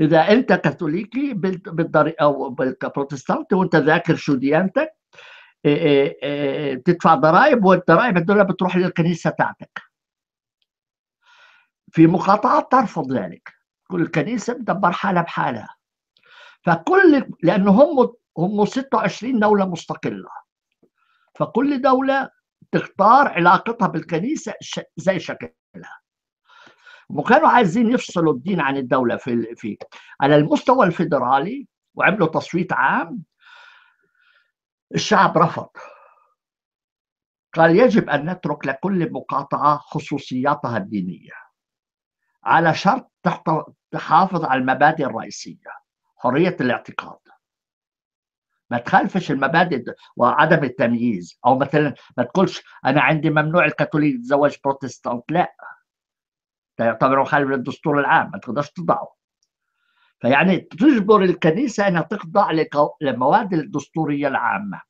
إذا أنت كاثوليكي بالضري أو بالبروتستانتي وأنت ذاكر شو ديانتك تدفع ضرائب والضرائب هذول بتروح للكنيسة تاعتك في مقاطعات ترفض ذلك. كل الكنيسة بتدبر حالها بحالها. فكل لأنه هم هم 26 دولة مستقلة. فكل دولة تختار علاقتها بالكنيسة زي شكلها. وكانوا عايزين يفصلوا الدين عن الدولة في في على المستوى الفيدرالي وعملوا تصويت عام. الشعب رفض. قال يجب أن نترك لكل مقاطعة خصوصياتها الدينية على شرط تحافظ على المبادئ الرئيسية حرية الاعتقاد. ما تخالفش المبادئ وعدم التمييز. أو مثلا ما تقولش أنا عندي ممنوع الكاثوليك يتزوج بروتستانت. لا. ده يعتبر مخالف للدستور العام ما تقدرش تضعه. فيعني تجبر الكنيسة إنها تخضع للمواد الدستورية العامة.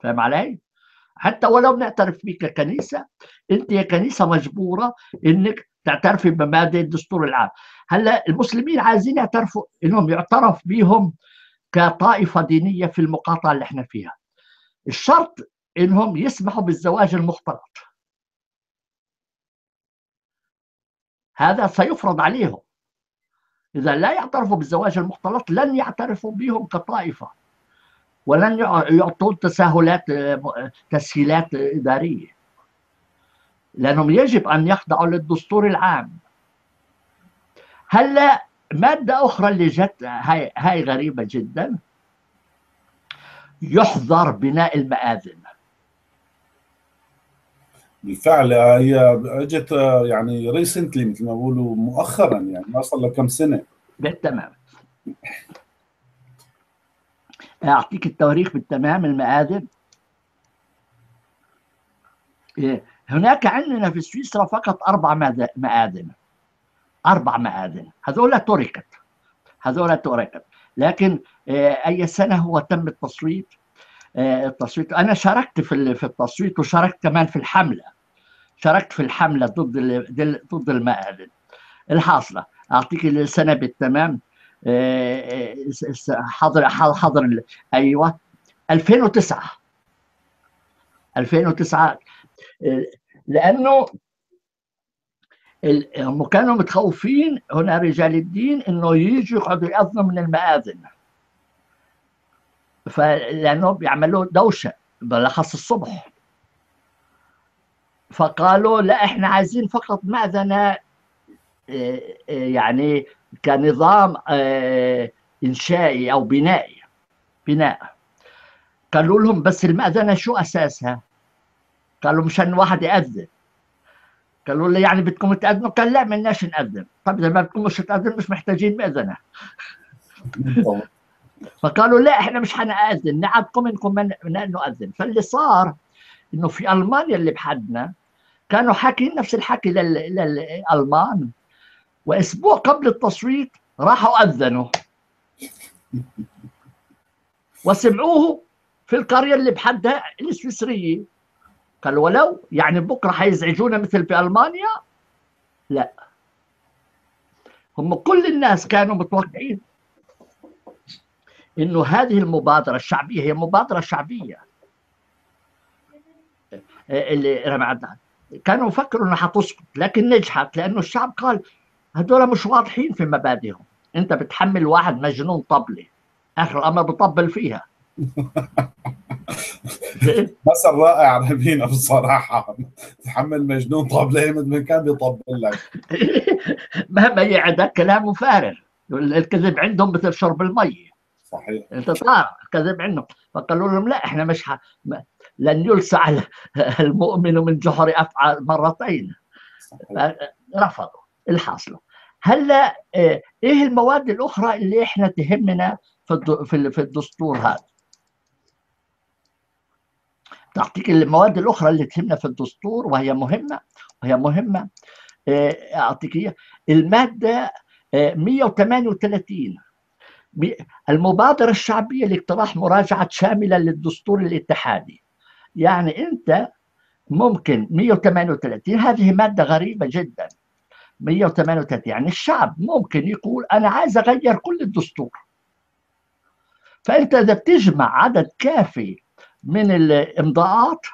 فاهم علي؟ حتى ولو نعترف بك ككنيسة أنت يا كنيسة مجبورة إنك تعترفي بمبادئ الدستور العام. هلأ المسلمين عايزين يعترفوا إنهم يعترف بهم كطائفة دينية في المقاطعة اللي إحنا فيها. الشرط إنهم يسمحوا بالزواج المختلط. هذا سيفرض عليهم. إذا لا يعترفوا بالزواج المختلط لن يعترفوا بهم كطائفة. ولن يعطون تساهلات تسهيلات إدارية. لأنهم يجب أن يخضعوا للدستور العام. هلا مادة أخرى اللي جت هاي, هاي غريبة جدا. يحظر بناء المآذن. بالفعل هي اجت يعني ريسنتلي مثل ما بقولوا مؤخرا يعني ما صار لها كم سنة. بالتمام أعطيك التواريخ بالتمام المآذن. هناك عندنا في سويسرا فقط أربع مآذن. أربع مآذن. هذول تركت. هذول تركت. لكن أي سنة هو تم التصويت؟ التصويت. أنا شاركت في في التصويت وشاركت كمان في الحملة. شاركت في الحملة ضد ضد المآذن. الحاصلة. أعطيك السنة بالتمام. حضر حضر أيوه. 2009 2009 لأنه هم كانوا متخوفين هنا رجال الدين إنه يجوا يقعدوا يأذنوا من المآذن. فلانه بيعملوا دوشة بالأخص الصبح. فقالوا لا إحنا عايزين فقط مأذنة يعني كنظام إنشائي أو بنائي بناء. قالوا لهم بس المأذنة شو أساسها؟ قالوا مشان واحد يأذن. قالوا لي يعني بدكم تأذنوا؟ قال لا بدناش نأذن. طيب إذا ما بدكم مش تأذن مش محتاجين مأذنة. *laughs* فقالوا لا إحنا مش حنأذن. نعدكم إنكم نؤذن. فاللي صار إنه في ألمانيا اللي بحدنا كانوا حاكين نفس الحكي للألمان. وأسبوع قبل التصويت راحوا أذنوا. *laughs* وسمعوه في القرية اللي بحدها السويسرية. قالوا ولو يعني بكرة حيزعجونا مثل في ألمانيا؟ لا. هم كل الناس كانوا متوقعين إنه هذه المبادرة الشعبية هي مبادرة شعبية. اللي رمعتها كانوا يفكروا إنها حتسقط لكن نجحت لأنه الشعب قال هذول مش واضحين في مبادئهم. أنت بتحمل واحد مجنون طبلة آخر الأمر بطبل فيها. *laughs* *laughs* مثل رائع رهيبين بصراحة. تحمل مجنون طبلة من كان بيطبل لك؟ *laughs* مهما يعدك كلامه فارغ الكذب عندهم مثل شرب المي. صحيح. أنت تعرف الكذب عندهم. فقالوا لهم لا إحنا مش ح... لن يلسع المؤمن من جحر أفعى مرتين. رفضوا. الحاصل هلا إيه المواد الأخرى اللي إحنا تهمنا في في الدستور هذا؟ تعطيك المواد الأخرى اللي تهمنا في الدستور وهي مهمة وهي مهمة أعطيك إياها. المادة 138 المبادرة الشعبية لاقتراح مراجعة شاملة للدستور الاتحادي. يعني أنت ممكن 138 هذه مادة غريبة جدا. 138 يعني الشعب ممكن يقول أنا عايز أغير كل الدستور. فأنت إذا بتجمع عدد كافي من الامضاءات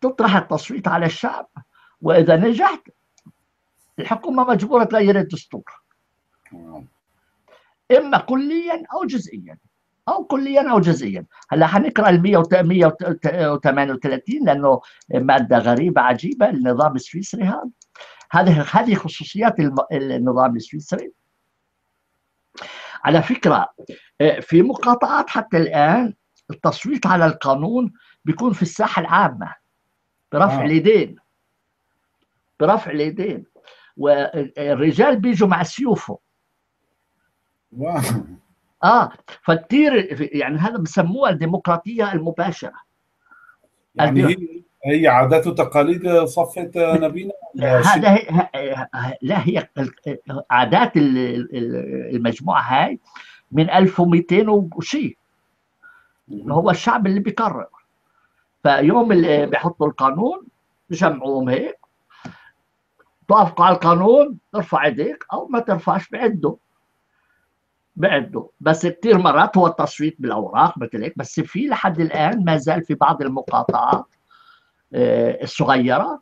تطرح التصويت على الشعب وإذا نجحت الحكومة مجبورة تغير الدستور إما كليا أو جزئيا أو كليا أو جزئيا. هلأ حنقرأ ال 138 لأنه مادة غريبة عجيبة النظام السويسري هذا. هذه هذه خصوصيات النظام السويسري. على فكرة في مقاطعات حتى الآن التصويت على القانون بيكون في الساحة العامة برفع آه. اليدين. برفع اليدين. والرجال بيجوا مع سيوفهم واو. آه فكثير يعني هذا بسموها الديمقراطية المباشرة. يعني هي هي عادات وتقاليد صفة نبينا؟ هذا هي لا هي عادات المجموعة هاي من 1200 وشيء. هو الشعب اللي بيقرر فيوم اللي بيحطوا القانون بجمعوهم هيك توافقوا على القانون ارفع ايديك أو ما ترفعش بعدوا. بعده بس كثير مرات هو التصويت بالأوراق مثل هيك بس في لحد الآن ما زال في بعض المقاطعات الصغيرة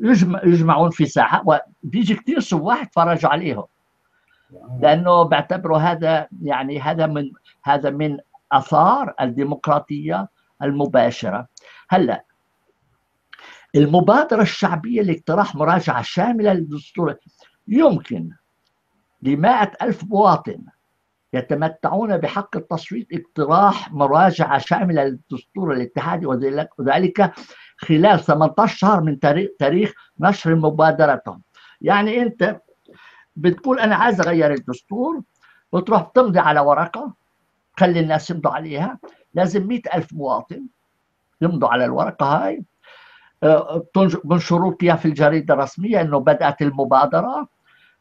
يجمع يجمعون في ساحة وبيجي كثير سواح يتفرجوا عليهم. لأنه بعتبروا هذا يعني هذا من هذا من آثار الديمقراطية المباشرة. هلا المبادرة الشعبية لاقتراح مراجعة شاملة للدستور يمكن لمائة ألف مواطن يتمتعون بحق التصويت اقتراح مراجعة شاملة للدستور الاتحادي وذلك خلال 18 شهر من تاريخ نشر مبادرتهم. يعني أنت بتقول أنا عايز أغير الدستور وتروح تمضي على ورقة خلي الناس يمضوا عليها. لازم مئة ألف مواطن يمضوا على الورقة هاي. بنشروا فيها في الجريدة الرسمية أنه بدأت المبادرة.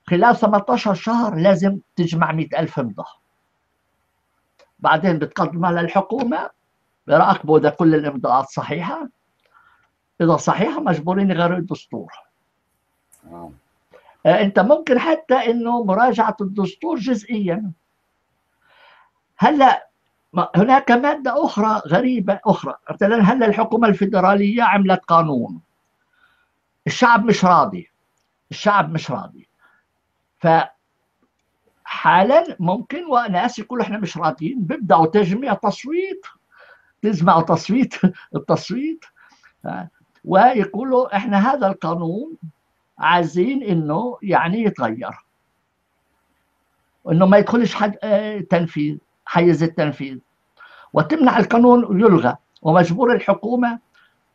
خلال 18 شهر لازم تجمع 100 ألف امضاء. بعدين بتقدمها للحكومة بيراقبوا إذا كل الإمضاءات صحيحة؟ إذا صحيحة مجبورين يغيروا الدستور. آه. أنت ممكن حتى إنه مراجعة الدستور جزئيا. هلا هناك مادة أخرى غريبة أخرى. مثلا هلا الحكومة الفيدرالية عملت قانون. الشعب مش راضي. الشعب مش راضي. ف حالا ممكن وناس يقولوا إحنا مش راضيين بيبدأوا تجميع تصويت تجمعوا تصويت *laughs* التصويت. ويقولوا إحنا هذا القانون عايزين إنه يعني يتغير. إنه ما يدخلش حد تنفيذ. حيز التنفيذ. وتمنع القانون ويلغى ومجبور الحكومة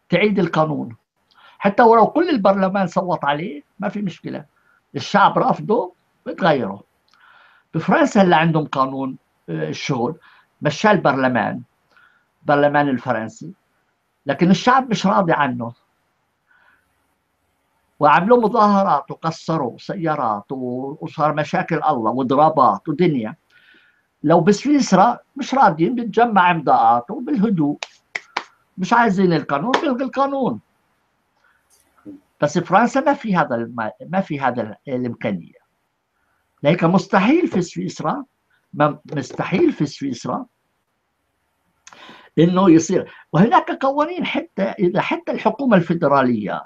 تعيد القانون. حتى ولو كل البرلمان صوت عليه ما في مشكلة. الشعب رافضه بتغيره. بفرنسا اللي عندهم قانون الشغل مشاه البرلمان البرلمان الفرنسي. لكن الشعب مش راضي عنه. وعملوا مظاهرات وكسروا سيارات وصار مشاكل الله وضرابات ودنيا. لو بسويسرا مش راضيين بتجمع امضاءات وبالهدوء. مش عايزين القانون بيلغي القانون. بس فرنسا ما في هذا ما في هذا الإمكانية. لذلك مستحيل في سويسرا مستحيل في سويسرا إنه يصير. وهناك قوانين حتى إذا حتى الحكومة الفيدرالية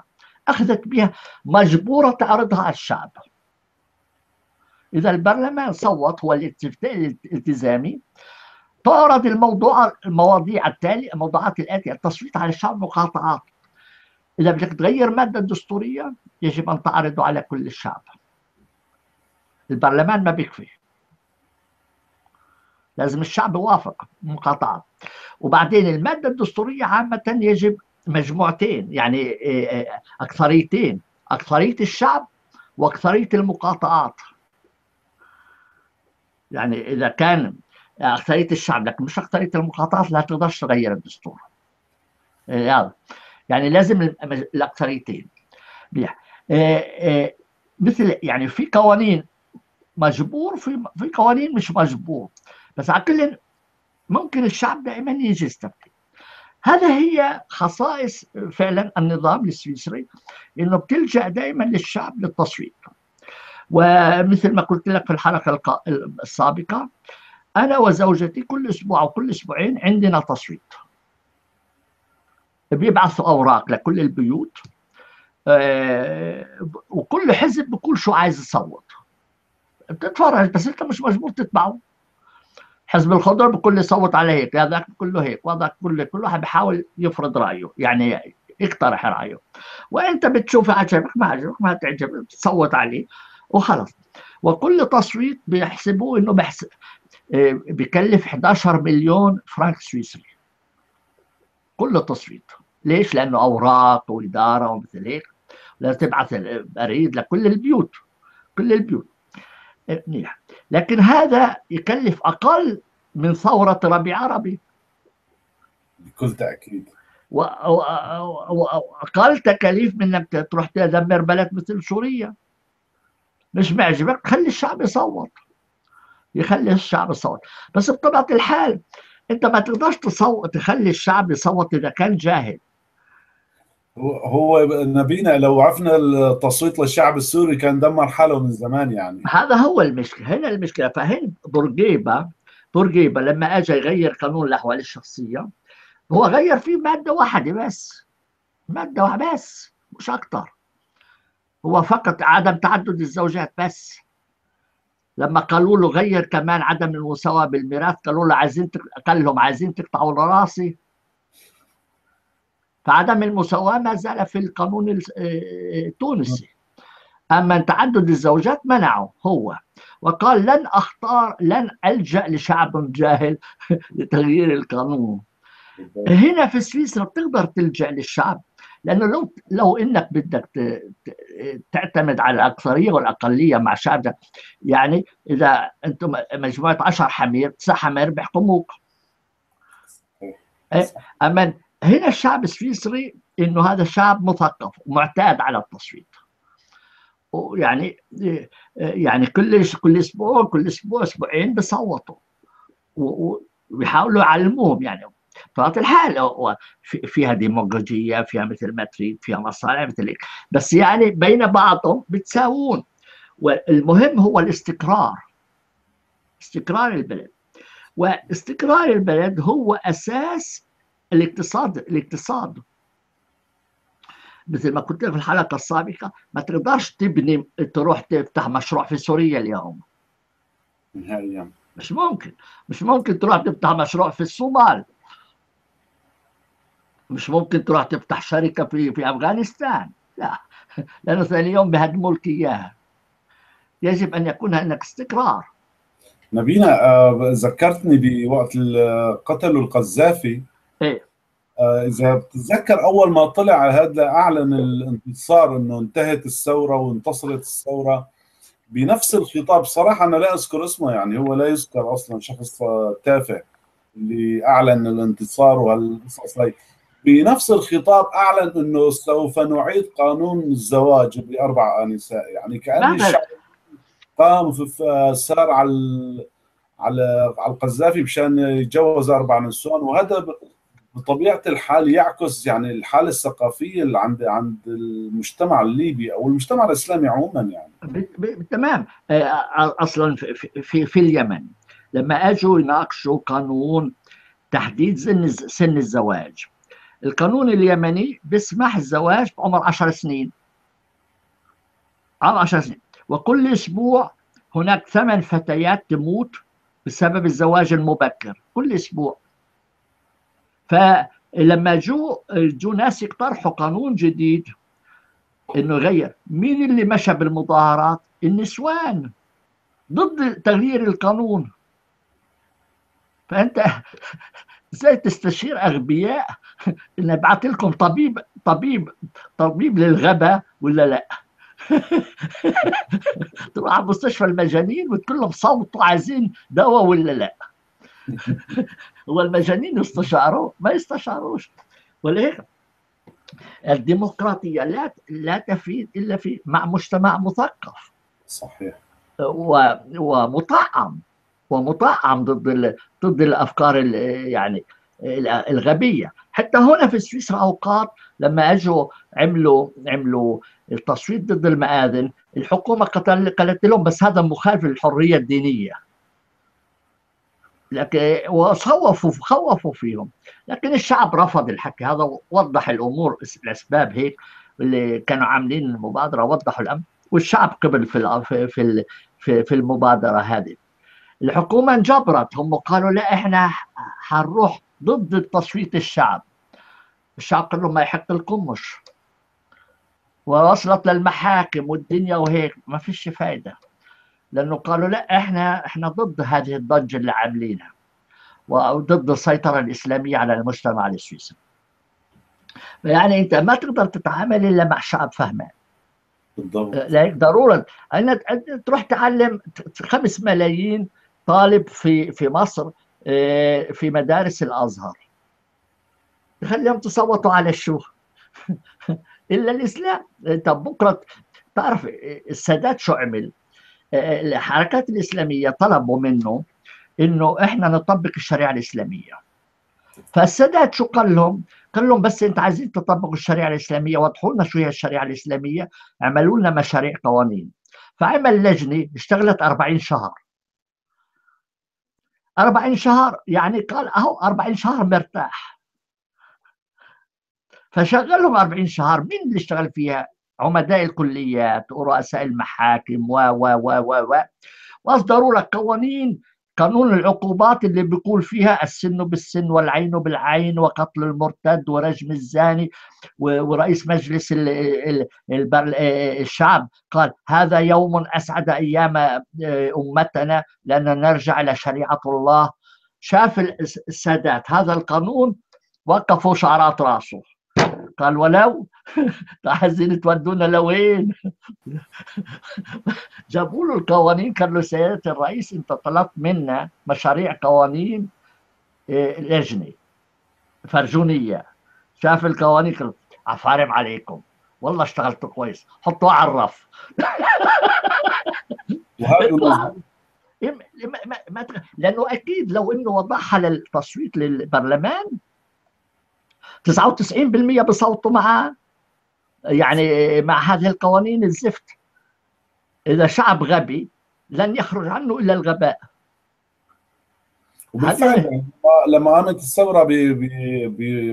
أخذت بها مجبورة تعرضها على الشعب. إذا البرلمان صوت هو الالتزامي تعرض الموضوع المواضيع التالية الموضوعات الآتية التصويت على الشعب مقاطعات. إذا بدك تغير مادة دستورية يجب أن تعرضه على كل الشعب. البرلمان ما بيكفي. لازم الشعب يوافق مقاطعة وبعدين المادة الدستورية عامة يجب مجموعتين يعني أكثريتين. أكثرية الشعب وأكثرية المقاطعات. يعني إذا كان أكثرية الشعب لكن مش أكثرية المقاطعات لا تقدرش تغير الدستور. يعني لازم الاكثريتين مثل يعني في قوانين مجبور في في قوانين مش مجبور. بس على كل ممكن الشعب دائما يجي يستفتي هذا هي خصائص فعلا النظام السويسري إنه بتلجأ دائما للشعب للتصويت. ومثل ما قلت لك في الحلقة السابقة أنا وزوجتي كل أسبوع أو كل أسبوعين عندنا تصويت. بيبعثوا أوراق لكل البيوت آه، وكل حزب بيقول شو عايز يصوت. بتتفرج بس أنت مش مجبور تتبعه. حزب الخضر بكل يصوت على هيك هذاك كله هيك وهذاك كله كل واحد بيحاول يفرض رأيه يعني يقترح رأيه. وأنت بتشوف عجبك ما عجبك ما تعجبك بتصوت عليه. وخلص وكل تصويت بيحسبوه إنه بحسب آه، بكلف 11 مليون فرنك سويسري. كل تصويت. ليش؟ لأنه أوراق وإدارة ومثل هيك. لازم تبعث بريد لكل البيوت. كل البيوت. منيح. لكن هذا يكلف أقل من ثورة ربيع عربي. بكل تأكيد. واقل تكاليف من إنك تروح تدمر بلد مثل سوريا. مش معجبك خلي الشعب يصوت. يخلي الشعب يصوت. بس بطبيعة الحال انت ما تقدرش تصوت تخلي الشعب يصوت إذا كان جاهل. هو نبينا لو عرفنا التصويت للشعب السوري كان دمر حاله من زمان يعني. هذا هو المشكلة. هنا المشكلة. فهنا بورقيبة بورقيبة لما اجى يغير قانون الأحوال الشخصية هو غير فيه مادة واحدة بس. مادة واحدة بس مش أكثر هو فقط عدم تعدد الزوجات بس. لما قالوا له غير كمان عدم المساواة بالميراث قالوا له عايزين قال لهم عايزين تقطعوا راسي. فعدم المساواة ما زال في القانون آه، التونسي. أما تعدد الزوجات منعه هو. وقال لن أختار لن ألجأ لشعب جاهل *laughs* لتغيير القانون. هنا في سويسرا بتقدر تلجأ للشعب. لأنه لو لو إنك بدك تعتمد على الأكثرية والأقلية مع شعب يعني إذا أنتم مجموعة 10 حمير تسع حمير بيحكموك. إيه، أما هنا الشعب السويسري إنه هذا شعب مثقف ومعتاد على التصويت. يعني يعني كل كل أسبوع كل أسبوع أسبوعين بصوتوا وبيحاولوا يعلموهم يعني. بطبيعه الحال فيها ديمقراطيه فيها مثل ما تريد فيها مصالح مثل هيك. بس يعني بين بعضهم بتساوون. والمهم هو الاستقرار. استقرار البلد. واستقرار البلد هو أساس الاقتصاد الاقتصاد. مثل ما قلت لك في الحلقة السابقة ما تقدرش تبني تروح تفتح مشروع في سوريا اليوم. نهائيا. مش ممكن. مش ممكن تروح تفتح مشروع في الصومال. مش ممكن تروح تفتح شركة في في أفغانستان. لا. *laughs* لأنه ثاني يوم بهدموا لك اياها يجب أن يكون هناك استقرار. نبينا آه، ذكرتني بوقت قتلوا القذافي. إيه. آه، إذا بتتذكر أول ما طلع هذا أعلن الانتصار إنه انتهت الثورة وانتصرت الثورة. بنفس الخطاب صراحة أنا لا أذكر اسمه يعني هو لا يذكر أصلا شخص تافه اللي أعلن الانتصار وهالقصص هي بنفس الخطاب أعلن أنه سوف نعيد قانون الزواج بأربع نساء يعني كان الشعب قام سار على على على القذافي مشان يتجوز أربع نسوان. وهذا بطبيعة الحال يعكس يعني الحالة الثقافية اللي عند عند المجتمع الليبي أو المجتمع الإسلامي عموما يعني. تمام. آه، أصلا في, في, في اليمن. لما أجوا يناقشوا قانون تحديد سن سن الزواج القانون اليمني بيسمح الزواج بعمر 10 سنين. عمر 10 سنين. وكل أسبوع هناك ثمان فتيات تموت بسبب الزواج المبكر. كل أسبوع. فلما جو جو ناس يقترحوا قانون جديد إنه يغير مين اللي مشى بالمظاهرات؟ النسوان ضد تغيير القانون. فأنت *laughs* إزاي تستشير أغبياء؟ *laughs* ان ابعث لكم طبيب طبيب طبيب للغباء ولا لا؟ *laughs* تروح على مستشفى المجانين وتقول لهم صوتوا عايزين دواء ولا لا؟ *laughs* هو المجانين يستشعروا ما يستشعروش. ولهيك الديمقراطية لا لا تفيد إلا في مع مجتمع مثقف. صحيح. ومطعم. ومطعم ضد ضد الأفكار يعني الغبية. حتى هنا في سويسرا أوقات لما أجوا عملوا عملوا التصويت ضد المآذن الحكومة قالت لهم بس هذا مخالف للحرية الدينية. لكن وخوفوا خوفوا فيهم. لكن الشعب رفض الحكي. هذا وضح الأمور الأسباب هيك اللي كانوا عاملين المبادرة وضحوا الأمر. والشعب قبل في في في المبادرة هذه. الحكومة انجبرت هم قالوا لا إحنا حنروح ضد تصويت الشعب. الشعب قال لهم ما يحق لكمش. ووصلت للمحاكم والدنيا وهيك ما فيش فايدة. لأنه قالوا لا إحنا إحنا ضد هذه الضجة اللي عاملينها. وضد السيطرة الإسلامية على المجتمع السويسري. يعني أنت ما تقدر تتعامل إلا مع شعب فهمان. بالضبط. ضرورة. ان تروح تعلم خمس ملايين طالب في في مصر في مدارس الأزهر. تخليهم تصوتوا على شو؟ *laughs* إلا الإسلام. انت بكرة تعرف السادات شو عمل؟ الحركات الإسلامية طلبوا منه إنه إحنا نطبق الشريعة الإسلامية. فالسادات شو قال لهم؟ قال لهم بس أنت عايزين تطبقوا الشريعة الإسلامية وضحوا لنا شو هي الشريعة الإسلامية اعملوا لنا مشاريع قوانين. فعمل لجنة اشتغلت 40 شهر. 40 شهر يعني قال أهو 40 شهر مرتاح فشغلهم 40 شهر مين اللي اشتغل فيها؟ عمداء الكليات ورؤساء المحاكم و و و و و وأصدروا لك قوانين قانون العقوبات اللي بيقول فيها السن بالسن والعين بالعين وقتل المرتد ورجم الزاني ورئيس مجلس الشعب. قال هذا يوم أسعد أيام أمتنا لأن نرجع إلى شريعة الله. شاف السادات. هذا القانون وقفوا شعرات رأسه. قال ولو *laughs* عايزين تودونا لوين؟ *laughs* جابوا له القوانين قال له سيادة الرئيس أنت طلبت منا مشاريع قوانين لجنة فرجونية. شاف القوانين قال عفارم عليكم والله اشتغلتوا كويس حطوه على الرف. *laughs* لأنه أكيد لو إنه وضعها للتصويت للبرلمان 99% بصوتوا معه يعني مع هذه القوانين الزفت. إذا شعب غبي لن يخرج عنه إلا الغباء. وبالفعل لما قامت الثوره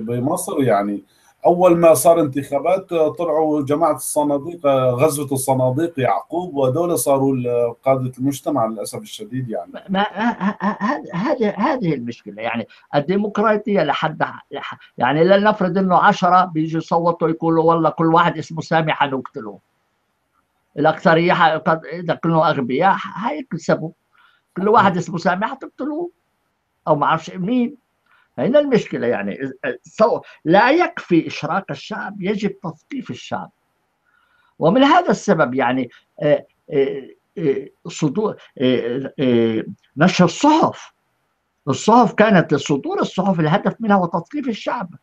بمصر يعني أول ما صار انتخابات طلعوا جماعة الصناديق غزوة الصناديق يعقوب ودول صاروا قاده المجتمع للأسف الشديد يعني. ما هذه هذه المشكلة يعني. الديمقراطية لحد يعني لنفرض إنه عشرة بيجوا يصوتوا يقولوا والله كل واحد اسمه سامي حنقتله الأكثرية إذا كلهم أغبياء حيكسبوا كل واحد اسمه سامي حتقتلوه. أو ما أعرفش مين. هنا المشكلة يعني لا يكفي اشراك الشعب يجب تثقيف الشعب. ومن هذا السبب يعني صدور نشر الصحف الصحف كانت صدور الصحف الهدف منها هو تثقيف الشعب.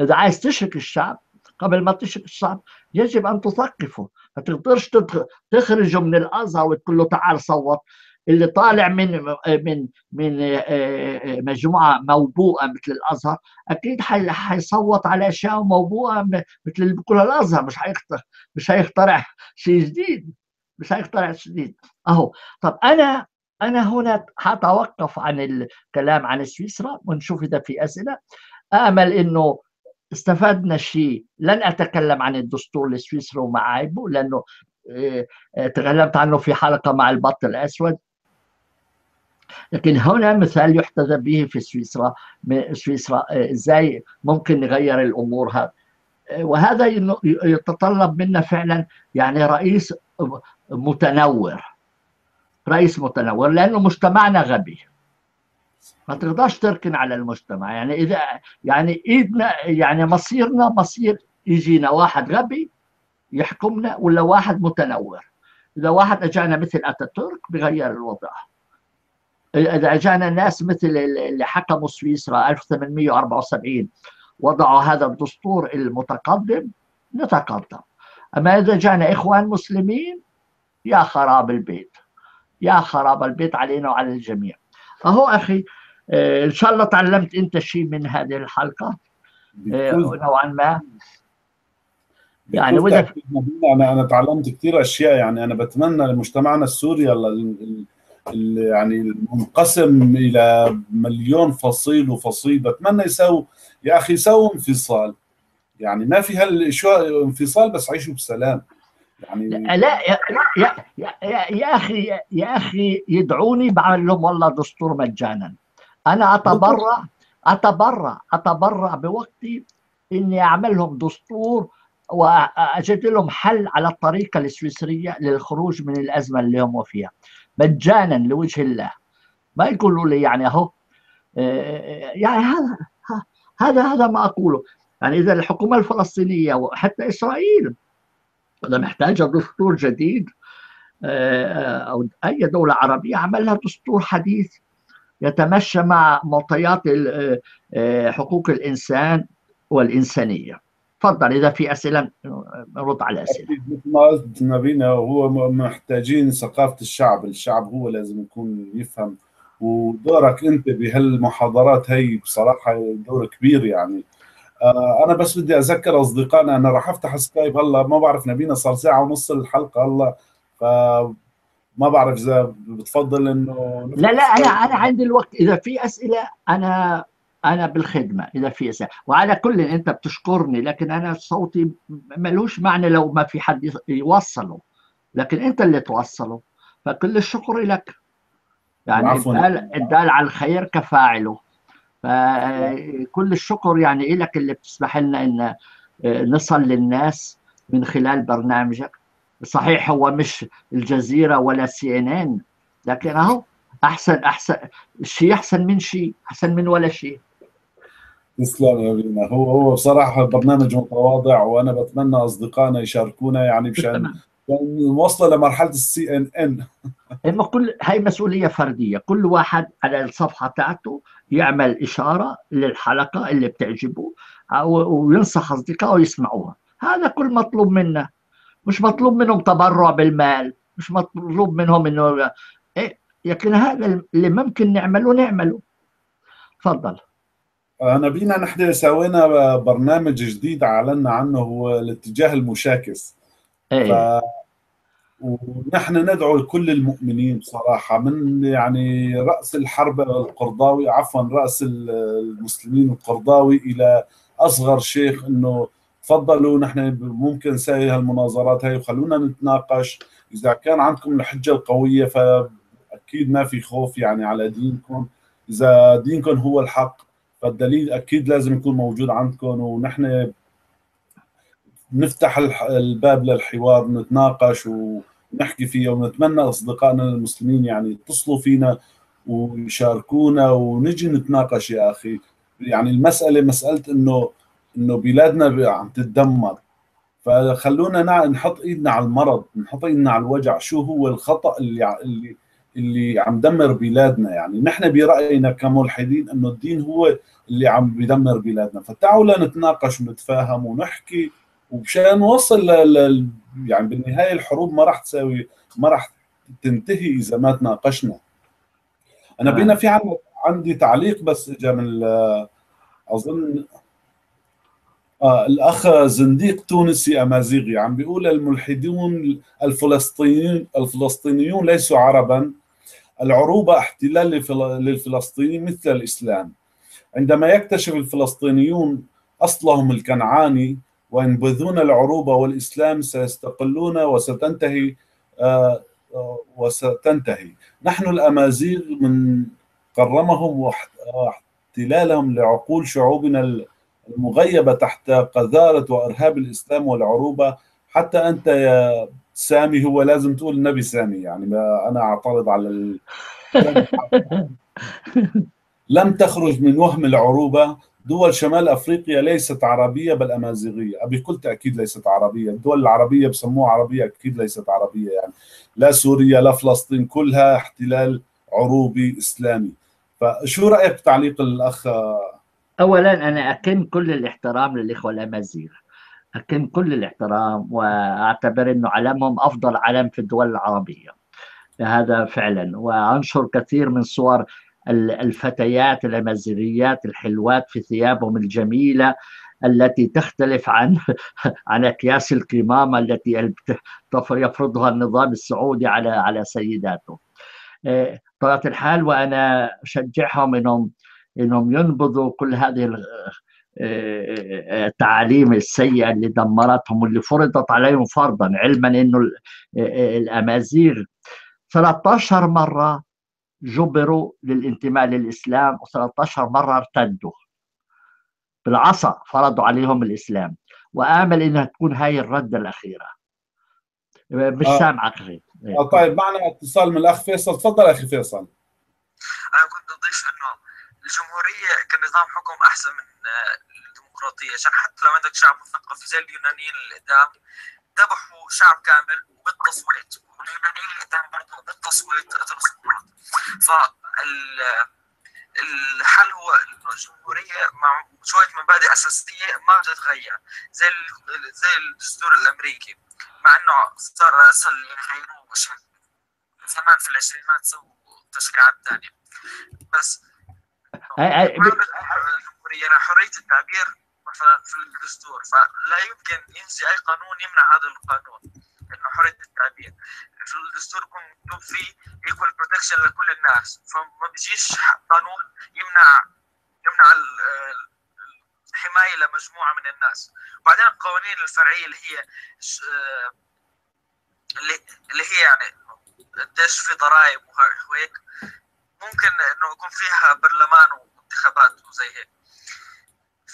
إذا عايز تشرك الشعب قبل ما تشرك الشعب يجب أن تثقفه. ما تقدرش تخرجه من الازهر وتقول له تعال صوت. اللي طالع من من من مجموعة موبوءة مثل الأزهر أكيد حيصوت على أشياء موبوءة مثل اللي بيقولها الأزهر مش حيخترع مش *laughs* هيخترع شيء جديد مش هيخترع شيء جديد. أهو. طب أنا أنا هنا حتوقف عن الكلام عن سويسرا ونشوف إذا في أسئلة. آمل إنه استفدنا شيء. لن أتكلم عن الدستور السويسري ومعايبه لأنه تكلمت عنه في حلقة مع البط الأسود. لكن هنا مثال يحتذى به في سويسرا سويسرا إزاي ممكن نغير الأمور هذا وهذا يتطلب منا فعلا يعني رئيس متنور رئيس متنور لأنه مجتمعنا غبي. ما تقدرش تركن على المجتمع يعني إذا يعني إيدنا يعني مصيرنا مصير يجينا واحد غبي يحكمنا ولا واحد متنور. إذا واحد أجانا مثل أتاتورك بغير الوضع. إذا اجانا ناس مثل اللي حكموا سويسرا 1874 وضعوا هذا الدستور المتقدم نتقدم. أما إذا جانا إخوان مسلمين يا خراب البيت. يا خراب البيت علينا وعلى الجميع. أهو أخي إن شاء الله تعلمت أنت شيء من هذه الحلقة. نوعا ما. يعني وده أنا أنا تعلمت كثير أشياء يعني. أنا بتمنى لمجتمعنا السوري يعني المنقسم إلى مليون فصيل وفصيل بتمنى يسووا يا أخي يسووا انفصال. يعني ما في هالشو انفصال بس عيشوا بسلام. يعني لا يا, يا, يا, يا أخي يا أخي يدعوني بعمل لهم والله دستور مجانا. أنا اتبرع اتبرع أتبرع بوقتي إني اعمل لهم دستور واجد لهم حل على الطريقة السويسرية للخروج من الأزمة اللي هم فيها. مجانا لوجه الله. ما يقولوا لي يعني أهو يعني هذا هذا هذا ما أقوله. يعني إذا الحكومة الفلسطينية وحتى إسرائيل اذا محتاجه دستور جديد أو أي دولة عربية عملها دستور حديث يتمشى مع معطيات حقوق الإنسان والإنسانية. تفضل إذا في أسئلة نرد على الاسئله مثل ما قلت نبينا هو محتاجين ثقافة الشعب. الشعب هو لازم يكون يفهم. ودورك أنت بهالمحاضرات هي بصراحة دور كبير يعني. آه أنا بس بدي أذكر أصدقائنا أنا راح أفتح سكايب هلا ما بعرف نبينا صار ساعة ونص الحلقة هلا ف ما بعرف إذا بتفضل إنه لا لا أنا أنا عندي الوقت. إذا في أسئلة أنا أنا بالخدمة إذا في اسئله وعلى كل أنت بتشكرني لكن أنا صوتي ملوش معنى لو ما في حد يوصله. لكن أنت اللي توصله. فكل الشكر لك. يعني الدال, الدال على الخير كفاعله. فكل الشكر يعني لك اللي بتسمح لنا إن نصل للناس من خلال برنامجك؟ صحيح هو مش الجزيرة ولا سي إن إن لكن أهو أحسن أحسن شيء أحسن من شيء أحسن من ولا شيء. تسلم يا بينا. هو هو بصراحة برنامج متواضع وأنا بتمنى أصدقائنا يشاركونا يعني مشان نوصل لمرحلة السي ان ان إما كل هاي مسؤولية فردية. كل واحد على الصفحة تاعته يعمل إشارة للحلقة اللي بتعجبه وينصح أصدقائه يسمعوها هذا كل مطلوب منا. مش مطلوب منهم تبرع بالمال مش مطلوب منهم انه إيه لكن هذا اللي ممكن نعمله نعمله. تفضل. نبينا نحن سوينا برنامج جديد اعلنا عنه هو الاتجاه المشاكس. إيه. ف... ونحن ندعو كل المؤمنين بصراحة من يعني رأس الحرب القرضاوي عفوا رأس المسلمين القرضاوي إلى أصغر شيخ أنه تفضلوا نحن ممكن نسوي هالمناظرات هاي وخلونا نتناقش. إذا كان عندكم الحجة القوية فأكيد ما في خوف يعني على دينكم. إذا دينكم هو الحق فالدليل أكيد لازم يكون موجود عندكم ونحن نفتح الباب للحوار نتناقش ونحكي فيه ونتمنى أصدقائنا المسلمين يعني يتصلوا فينا ويشاركونا ونجي نتناقش يا أخي. يعني المسألة مسألة إنه إنه بلادنا عم تتدمر. فخلونا نحط إيدنا على المرض نحط إيدنا على الوجع شو هو الخطأ اللي اللي اللي عم دمر بلادنا يعني. نحن برأينا كملحدين إنه الدين هو اللي عم بيدمر بلادنا. فتعالوا لنتناقش ونتفاهم ونحكي ومشان نوصل ل... يعني بالنهاية الحروب ما راح تساوي ما راح تنتهي إذا ما تناقشنا. أنا آه. بينا في عندي عندي تعليق بس اجى من أظن آه الأخ زنديق تونسي أمازيغي عم بيقول الملحدون الفلسطينيون الفلسطينيون ليسوا عربا العروبة احتلال للفلسطينيين مثل الإسلام. عندما يكتشف الفلسطينيون أصلهم الكنعاني وينبذون العروبة والإسلام سيستقلون وستنتهي وستنتهي. نحن الأمازيغ من كرمهم واحتلالهم لعقول شعوبنا المغيبة تحت قذارة وإرهاب الإسلام والعروبة. حتى أنت يا سامي هو لازم تقول النبي سامي يعني ما أنا أعترض على ال... *laughs* لم تخرج من وهم العروبة. دول شمال أفريقيا ليست عربية بل أمازيغية. بكل تأكيد ليست عربية. الدول العربية بسموها عربية أكيد ليست عربية يعني لا سوريا لا فلسطين كلها احتلال عروبي إسلامي. فشو رأيك بتعليق الأخ؟ اولا أنا اكن كل الاحترام للإخوة الأمازيغ. اكن كل الاحترام وأعتبر إنه علمهم أفضل علم في الدول العربية هذا فعلا وأنشر كثير من صور الفتيات الأمازيغيات الحلوات في ثيابهم الجميلة التي تختلف عن *laughs* عن أكياس القمامه التي يفرضها النظام السعودي على على سيداته. بطبيعة الحال وأنا أشجعهم انهم إنهم ينبذوا كل هذه التعاليم السيئه اللي دمرتهم واللي فرضت عليهم فرضا علما إنه الأمازيغ. 13 مرة جبروا للانتماء للإسلام و13 مرة ارتدوا. بالعصا فرضوا عليهم الإسلام. وآمل إنها تكون هاي الرده الأخيرة. مش آه. سامعك غير. آه طيب معنا اتصال من الأخ فيصل. تفضل أخي فيصل. أنا كنت أضيف الجمهورية كنظام حكم أحسن من الديمقراطية. عشان حتى لو عندك شعب مثقف زي اليونانيين القدام ذبحوا شعب كامل بالتصويت. واليونانيين القدام برضه بالتصويت قتلوا سقراط فال الحل هو انه الجمهورية مع شوية مبادئ أساسية ما بتتغير. زي زي الدستور الأمريكي. مع إنه صار اسهل يغيروه عشان زمان في العشرينات سووا تشريعات ثانية بس الجمهوريه حرية التعبير مثلا في الدستور فلا يمكن ينزل أي قانون يمنع هذا القانون إنه حرية التعبير. في الدستور يكون مكتوب فيه equal protection لكل الناس فما بيجيش قانون يمنع يمنع الحماية لمجموعة من الناس. وبعدين القوانين الفرعية اللي هي اللي هي يعني قديش في ضرائب وهيك ممكن إنه يكون فيها برلمان وانتخابات وزي هيك.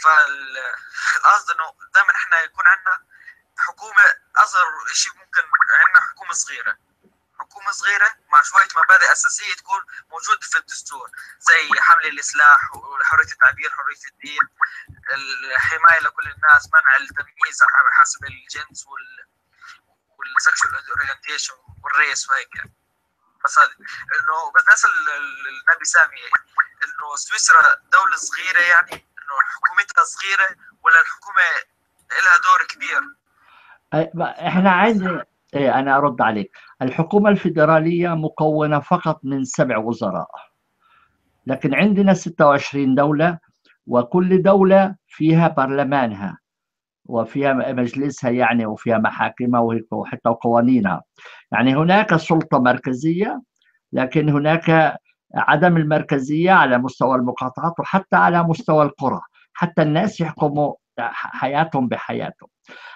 فالقصد إنه دائما إحنا يكون عندنا حكومة أصغر شيء ممكن عندنا حكومة صغيرة. حكومة صغيرة مع شوية مبادئ أساسية تكون موجودة في الدستور. زي حمل السلاح وحرية التعبير حرية الدين الحماية لكل الناس منع التمييز حسب الجنس وال وال sexual orientation وال race وهيك يعني. هذه إنه بس نفس النبي سامي إنه سويسرا دولة صغيرة يعني. إنه حكومتها صغيرة ولا الحكومة لها دور كبير. إحنا عندنا إيه أنا أرد عليك. الحكومة الفيدرالية مكونة فقط من سبع وزراء. لكن عندنا 26 دولة وكل دولة فيها برلمانها. وفيها مجلسها يعني وفيها محاكمها وحتى قوانينها. يعني هناك سلطة مركزية لكن هناك عدم المركزية على مستوى المقاطعات وحتى على مستوى القرى. حتى الناس يحكموا حياتهم بحياتهم.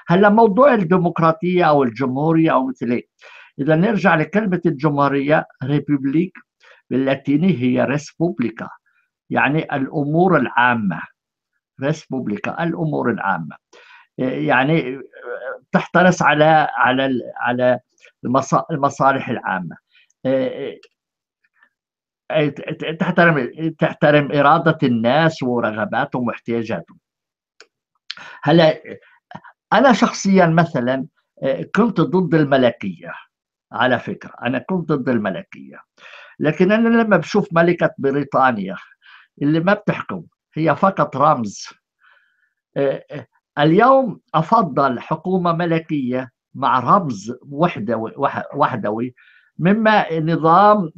هلا موضوع الديمقراطية أو الجمهورية أو مثل هيك. إذا نرجع لكلمة الجمهورية république باللاتيني هي res publica يعني الأمور العامة. res publica الأمور العامة. يعني تحترس على على على المصالح العامة. تحترم تحترم إرادة الناس ورغباتهم واحتياجاتهم. هلا أنا شخصيا مثلا كنت ضد الملكية. على فكرة أنا كنت ضد الملكية. لكن أنا لما بشوف ملكة بريطانيا اللي ما بتحكم هي فقط رمز. اليوم أفضل حكومة ملكية مع رمز وحدوي وحدوي مما نظام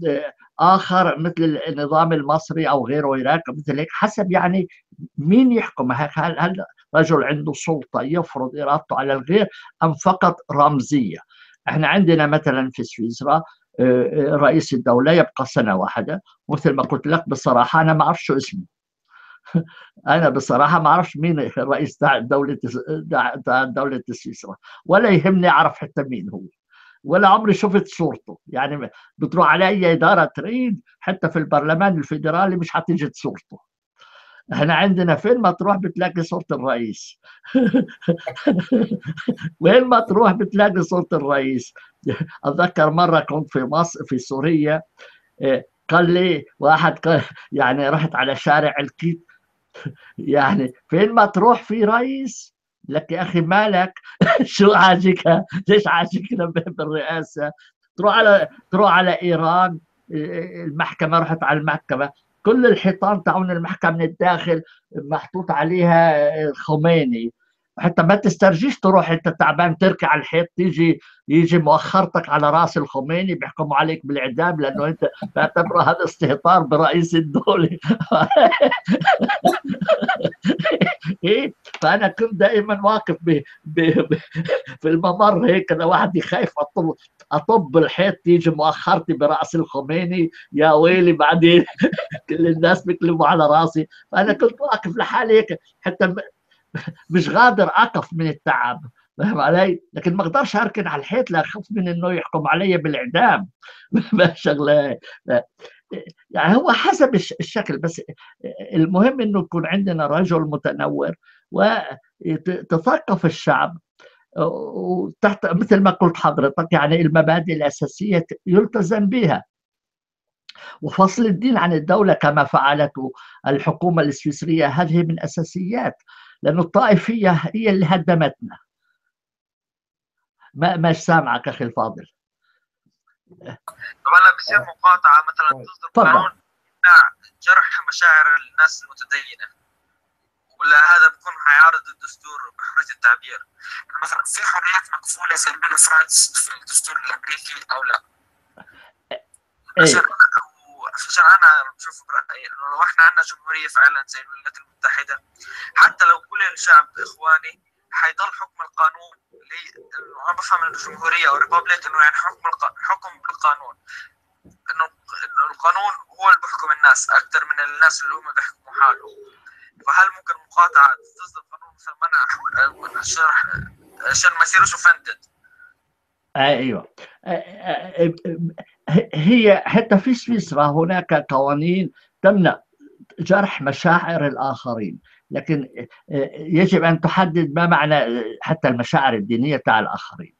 آخر مثل النظام المصري أو غيره هناك مثل هيك حسب يعني مين يحكم. هل هل رجل عنده سلطة يفرض إرادته على الغير أم فقط رمزية؟ إحنا عندنا مثلا في سويسرا رئيس الدولة يبقى سنة واحدة مثل ما قلت لك بصراحة أنا ما أعرف شو اسمه. *laughs* أنا بصراحة ما أعرفش مين الرئيس تاع دولة تاع دولة سويسرا ولا يهمني أعرف حتى مين هو. ولا عمري شفت صورته. يعني بتروح على أي إدارة تريد حتى في البرلمان الفيدرالي مش حتجد صورته. إحنا عندنا فين ما تروح بتلاقي صورة الرئيس. *laughs* وين ما تروح بتلاقي صورة الرئيس. أتذكر مرة كنت في مصر في سوريا قال لي واحد قال يعني رحت على شارع الكيت يعني فين ما تروح في رئيس لك يا أخي مالك؟ *laughs* شو عاجك ليش عاجك بالرئاسة؟ تروح على تروح على إيران المحكمة رحت على المحكمة. كل الحيطان تاعون المحكمة من الداخل محطوط عليها خميني حتى ما تسترجيش تروح انت تعبان تركي على الحيط تيجي يجي مؤخرتك على راس الخميني بيحكموا عليك بالإعدام لأنه أنت تعتبره هذا استهتار برئيس الدولة *laughs* إيه؟ فأنا كنت دائما واقف ب... ب... ب... في الممر هيك أنا وحدي خايف اطب أطب الحيط تيجي مؤخرتي برأس الخميني يا ويلي بعدين *laughs* كل الناس بيكلموا على راسي فأنا كنت واقف لحالي هيك حتى مش قادر أقف من التعب فاهم علي؟ لكن ما أقدرش أركن على الحيط لاخاف من إنه يحكم علي بالإعدام. *laughs* شغله يعني هو حسب الشكل بس المهم إنه يكون عندنا رجل متنور وتثقف الشعب. وتحت مثل ما قلت حضرتك يعني المبادئ الأساسية يلتزم بها. وفصل الدين عن الدولة كما فعلته الحكومة السويسرية هذه من أساسيات. لأنه الطائفية هي اللي هدمتنا. ما مش سامعك أخي الفاضل. طب هلا بصير مقاطعة مثلا تصدر قانون يمنع جرح مشاعر الناس المتدينة. ولا هذا بكون حيعارض الدستور بحرية التعبير. يعني مثلا في حريات مكفوله زي for instance في الدستور الأمريكي أو لا؟ عشان عشان أنا بشوف برأيي إنه لو إحنا عندنا جمهورية فعلا زي الولايات المتحدة حتى لو كل الشعب إخواني حيضل حكم القانون اللي أنا بفهم الجمهوريه أو ال republic إنه يعني حكم الحكم بالقانون. إنه القانون هو اللي بيحكم الناس أكثر من الناس اللي هم بيحكموا حالهم. فهل ممكن مقاطعة تصدر قانون مثلا منع الشرح عشان ما يصيروش اوفندد أيوه. هي حتى في سويسرا هناك قوانين تمنع جرح مشاعر الآخرين لكن يجب أن تحدد ما معنى حتى المشاعر الدينية تاع الآخرين.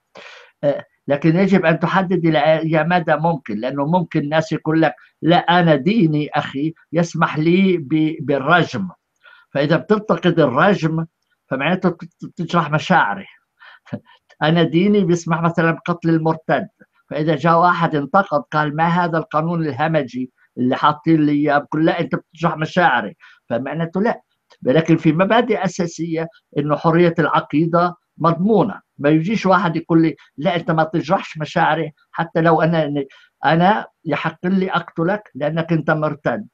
لكن يجب أن تحدد إلى مدى ممكن لأنه ممكن الناس يقول لك لا أنا ديني أخي يسمح لي بالرجم. فإذا بتنتقد الرجم فمعناته تجرح مشاعري. *laughs* أنا ديني بيسمح مثلا بقتل المرتد. فإذا جاء واحد انتقد قال ما هذا القانون الهمجي اللي حاطين لي إياه؟ بقول لا أنت بتجرح مشاعري. فمعناته لا. ولكن في مبادئ أساسية إنه حرية العقيدة مضمونة. ما يجيش واحد يقول لي لا أنت ما تجرحش مشاعري حتى لو أنا أنا يحق لي أقتلك لأنك أنت مرتد.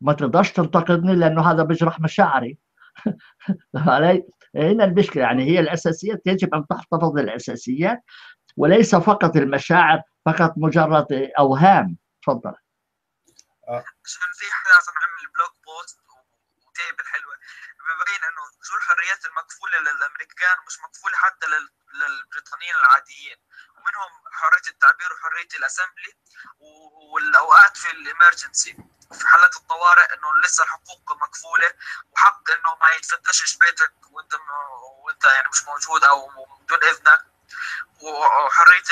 ما تقدرش تنتقدني لأنه هذا بيجرح مشاعري. *laughs* علي؟ هنا المشكلة يعني هي الاساسيات يجب أن تحتفظ الاساسيات وليس فقط المشاعر فقط مجرد أوهام. تفضل. عشان في حدا عمل بلوج بوست وتيب الحلوة. ببين إنه شو الحريات المكفولة للأمريكان مش مكفولة حتى للبريطانيين العاديين. ومنهم حرية التعبير وحرية الأسمبلي والأوقات في الإمرجنسي في حالات الطوارئ إنه لسه الحقوق مكفولة وحق إنه ما يتفتشش بيتك وأنت وأنت يعني مش موجود أو بدون إذنك. وحرية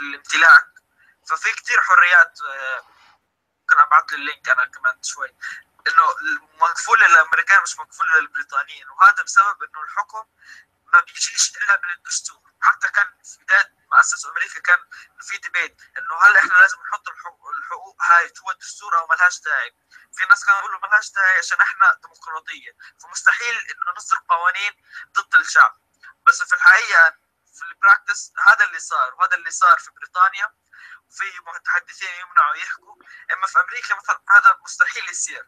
الامتلاك. ففي كثير حريات ممكن أبعث لي ال link أنا كمان شوي. إنه مكفول للأمريكان مش مكفول للبريطانيين. وهذا بسبب إنه الحكم ما بيجيش إلا من الدستور. حتى كان في بداية ما اسسوا أمريكا كان في debate إنه هل إحنا لازم نحط الحقوق هاي جوا الدستور أو ملهاش داعي. في ناس كانوا يقولوا ملهاش داعي عشان إحنا ديمقراطية. فمستحيل إنه نصدر قوانين ضد الشعب. بس في الحقيقة في البراكتس هذا اللي صار وهذا اللي صار في بريطانيا وفي متحدثين يمنعوا يحكوا إما في أمريكا مثلا هذا مستحيل يصير.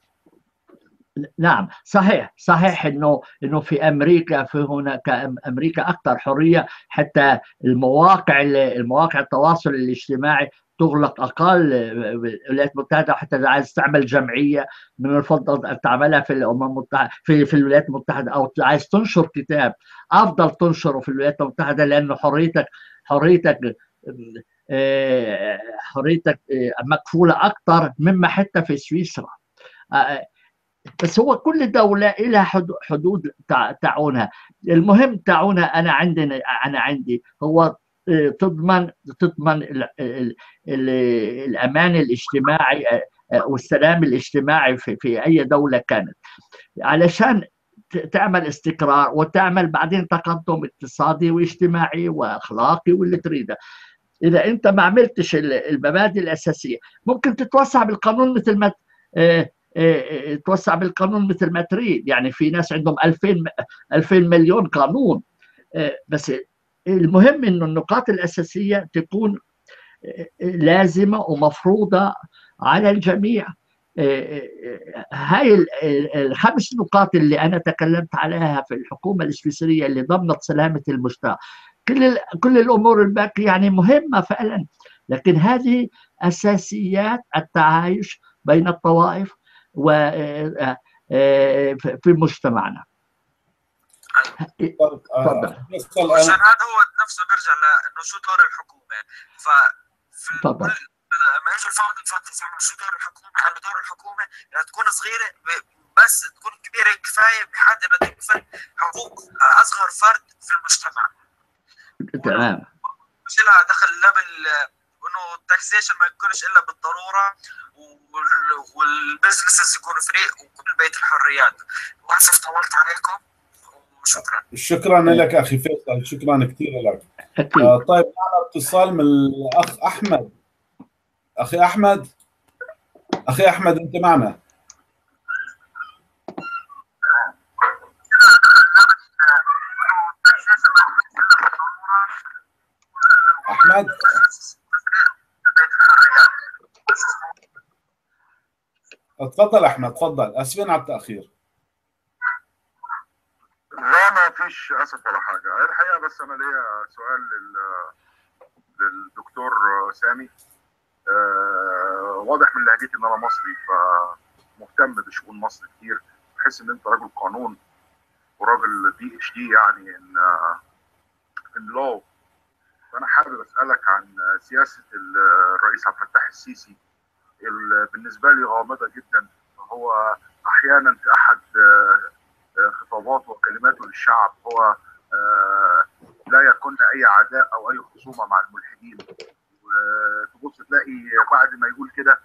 نعم صحيح صحيح إنه إنه في أمريكا في هناك أمريكا أكثر حرية حتى المواقع المواقع التواصل الاجتماعي تغلق أقل الولايات المتحدة حتى إذا عايز تعمل جمعية من الفضل أن تعملها في الأمم المتحدة في في الولايات المتحدة أو عايز تنشر كتاب أفضل تنشره في الولايات المتحدة لأنه حريتك حريتك حريتك مكفولة أكثر مما حتى في سويسرا. بس هو كل دولة لها حدود تعونها المهم تعونها أنا عندنا أنا عندي هو تضمن تضمن ال ال ال الأمان الاجتماعي والسلام الاجتماعي في, في أي دولة كانت. علشان تعمل استقرار وتعمل بعدين تقدم اقتصادي واجتماعي وأخلاقي واللي تريده. إذا أنت ما عملتش المبادئ الأساسية ممكن تتوسع بالقانون مثل ما توسع بالقانون مثل ما تريد. يعني في ناس عندهم 2000 2000 مليون قانون. بس المهم إنه النقاط الأساسية تكون لازمة ومفروضة على الجميع. هاي الخمس نقاط اللي أنا تكلمت عليها في الحكومة السويسرية اللي ضمنت سلامة المجتمع. كل كل الأمور الباقية يعني مهمة فعلا لكن هذه أساسيات التعايش بين الطوائف و في مجتمعنا. هذا هو نفسه بيرجع لأنه شو دور الحكومة؟ ف في تفضل. لما يجوا ال founding شو دور الحكومة انه دور الحكومة انها تكون صغيرة بس تكون كبيرة كفاية بحد انها تكفل حقوق أصغر فرد في المجتمع. تمام. مش لها دخل لا بال إنه ال taxation ما يكونش إلا بالضرورة وال businesses يكونوا free وكل بيت الحريات. واسف طولت عليكم. وشكرا شكرا لك أخي فيصل شكرا كثير لك. آه طيب معنا اتصال من الأخ أحمد. أخي أحمد؟ أخي أحمد أنت معنا؟ أحمد؟ تفضل أحمد تفضل. أسفين على التأخير. لا ما فيش أسف ولا حاجة. الحقيقة بس أنا ليا سؤال لل للدكتور سامي. أه واضح من لهجتي إن أنا مصري فمهتم بشؤون مصر كتير. بحس إن أنت راجل قانون وراجل دي اتش دي يعني ان ان لو فأنا حابب أسألك عن سياسة الرئيس عبد الفتاح السيسي بالنسبة لي غامضة جدا. هو أحيانا في أحد خطاباته وكلماته للشعب هو لا يكون أي عداء أو أي خصومة مع الملحدين. وتبص تلاقي بعد ما يقول كده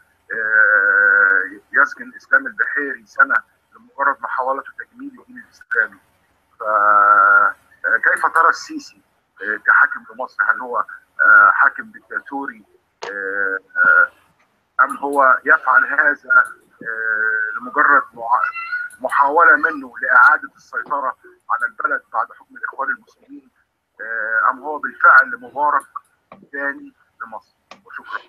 يسجن إسلام البحيري سنة لمجرد محاولته تجميل الدين الإسلامي. فكيف ترى السيسي كحاكم لمصر هل هو حاكم دكتاتوري أم هو يفعل هذا لمجرد محاولة منه لإعادة السيطرة على البلد بعد حكم الإخوان المسلمين أم هو بالفعل مبارك ثاني لمصر. وشكرا.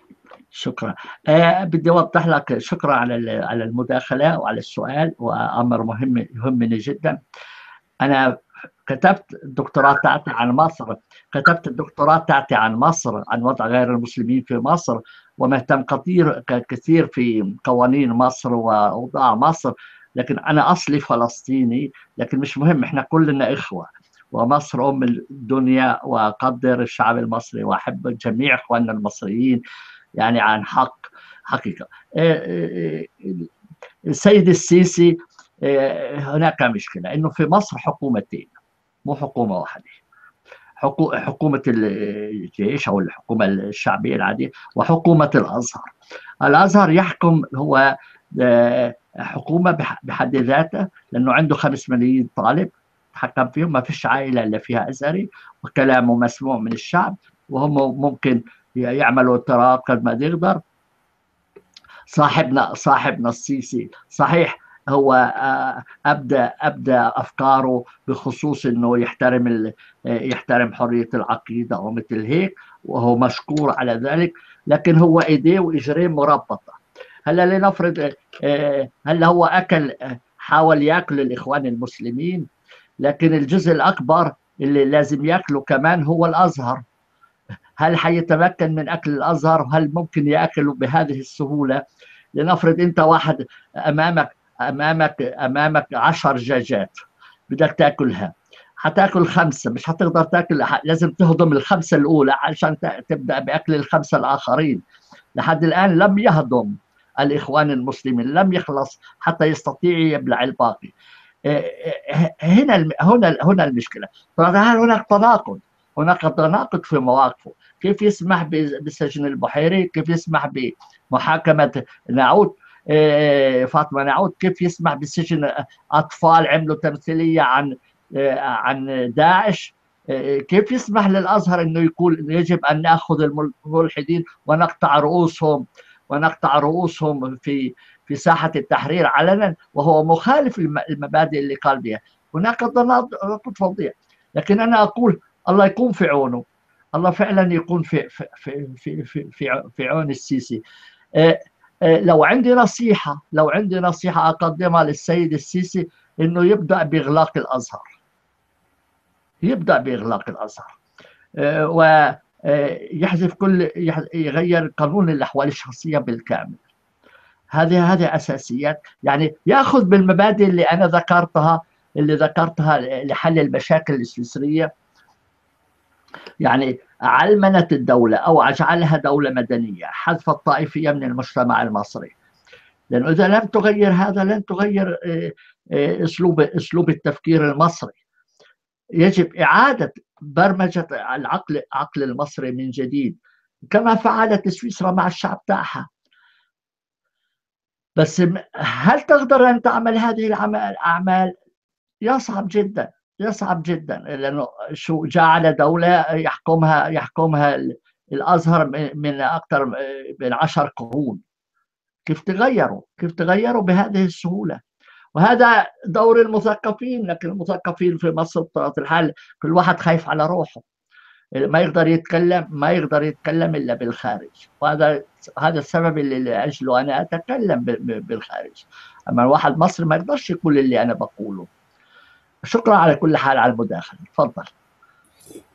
شكرا. آه بدي أوضح لك شكرا على على المداخلة وعلى السؤال وأمر مهم يهمني جدا. أنا كتبت الدكتوراه تاعتي عن مصر. كتبت الدكتوراه تاعتي عن مصر عن وضع غير المسلمين في مصر ومهتم كثير كثير في قوانين مصر وأوضاع مصر. لكن أنا أصلي فلسطيني لكن مش مهم إحنا كلنا إخوة. ومصر أم الدنيا وأقدر الشعب المصري وأحب جميع إخواننا المصريين يعني عن حق حقيقة. السيد السيسي هناك مشكلة إنه في مصر حكومتين مو حكومة واحدة. حكومة الجيش أو الحكومة الشعبية العادية وحكومة الأزهر. الأزهر يحكم هو حكومة بحد ذاته لأنه عنده خمس ملايين طالب تحكم فيهم ما فيش عائلة إلا فيها أزهري وكلامه مسموع من الشعب وهم ممكن يعملوا اضطراب قد ما يقدر صاحبنا صاحبنا السيسي صحيح هو ابدا ابدا أفكاره بخصوص إنه يحترم يحترم حرية العقيدة ومثل هيك وهو مشكور على ذلك لكن هو إيديه وإجريه مربطه هلا لنفرض هلا هو أكل حاول يأكل الإخوان المسلمين لكن الجزء الأكبر اللي لازم يأكله كمان هو الأزهر. هل حيتمكن من أكل الأزهر؟ هل ممكن يأكله بهذه السهولة؟ لنفرض أنت واحد أمامك أمامك أمامك عشر دجاجات بدك تأكلها. حتأكل خمسة مش حتقدر تأكل لازم تهضم الخمسة الأولى عشان تبدأ بأكل الخمسة الآخرين. لحد الآن لم يهضم. الإخوان المسلمين لم يخلص حتى يستطيع يبلع الباقي. هنا هنا هنا المشكلة. هناك تناقض؟ هناك تناقض في مواقفه. كيف يسمح بسجن البحيري؟ كيف يسمح بمحاكمة نعود؟ فاطمة نعود كيف يسمح بسجن أطفال عملوا تمثيلية عن عن داعش؟ كيف يسمح للأزهر إنه يقول إنه يجب أن نأخذ الملحدين ونقطع رؤوسهم؟ ونقطع رؤوسهم في في ساحة التحرير علنا وهو مخالف المبادئ اللي قال بها. هناك ضنات فظيع لكن أنا أقول الله يكون في عونه. الله فعلا يكون في في في في في, في عون السيسي. لو عندي نصيحة لو عندي نصيحة أقدمها للسيد السيسي إنه يبدأ بإغلاق الأزهر. يبدأ بإغلاق الأزهر. ويحذف كل يغير قانون الأحوال الشخصية بالكامل. هذه هذه أساسيات. يعني يأخذ بالمبادئ اللي أنا ذكرتها اللي ذكرتها لحل المشاكل السويسريه يعني علمنة الدولة أو أجعلها دولة مدنية حذف الطائفية من المجتمع المصري. لأنه إذا لم تغير هذا لن تغير أسلوب أسلوب التفكير المصري. يجب إعادة برمجة العقل عقل المصري من جديد. كما فعلت سويسرا مع الشعب تاعها. بس هل تقدر أن تعمل هذه الأعمال يصعب جدا يصعب جدا لأنه شو جعل دولة يحكمها يحكمها الأزهر من أكثر من عشر قرون. كيف تغيروا؟ كيف تغيروا بهذه السهولة؟ وهذا دور المثقفين لكن المثقفين في مصر بطبيعة الحال كل واحد خايف على روحه. ما يقدر يتكلم ما يقدر يتكلم إلا بالخارج. وهذا هذا السبب اللي لأجله أنا أتكلم بالخارج. أما الواحد مصري ما يقدرش يقول اللي أنا بقوله. شكرا على كل حال على المداخلة. تفضل.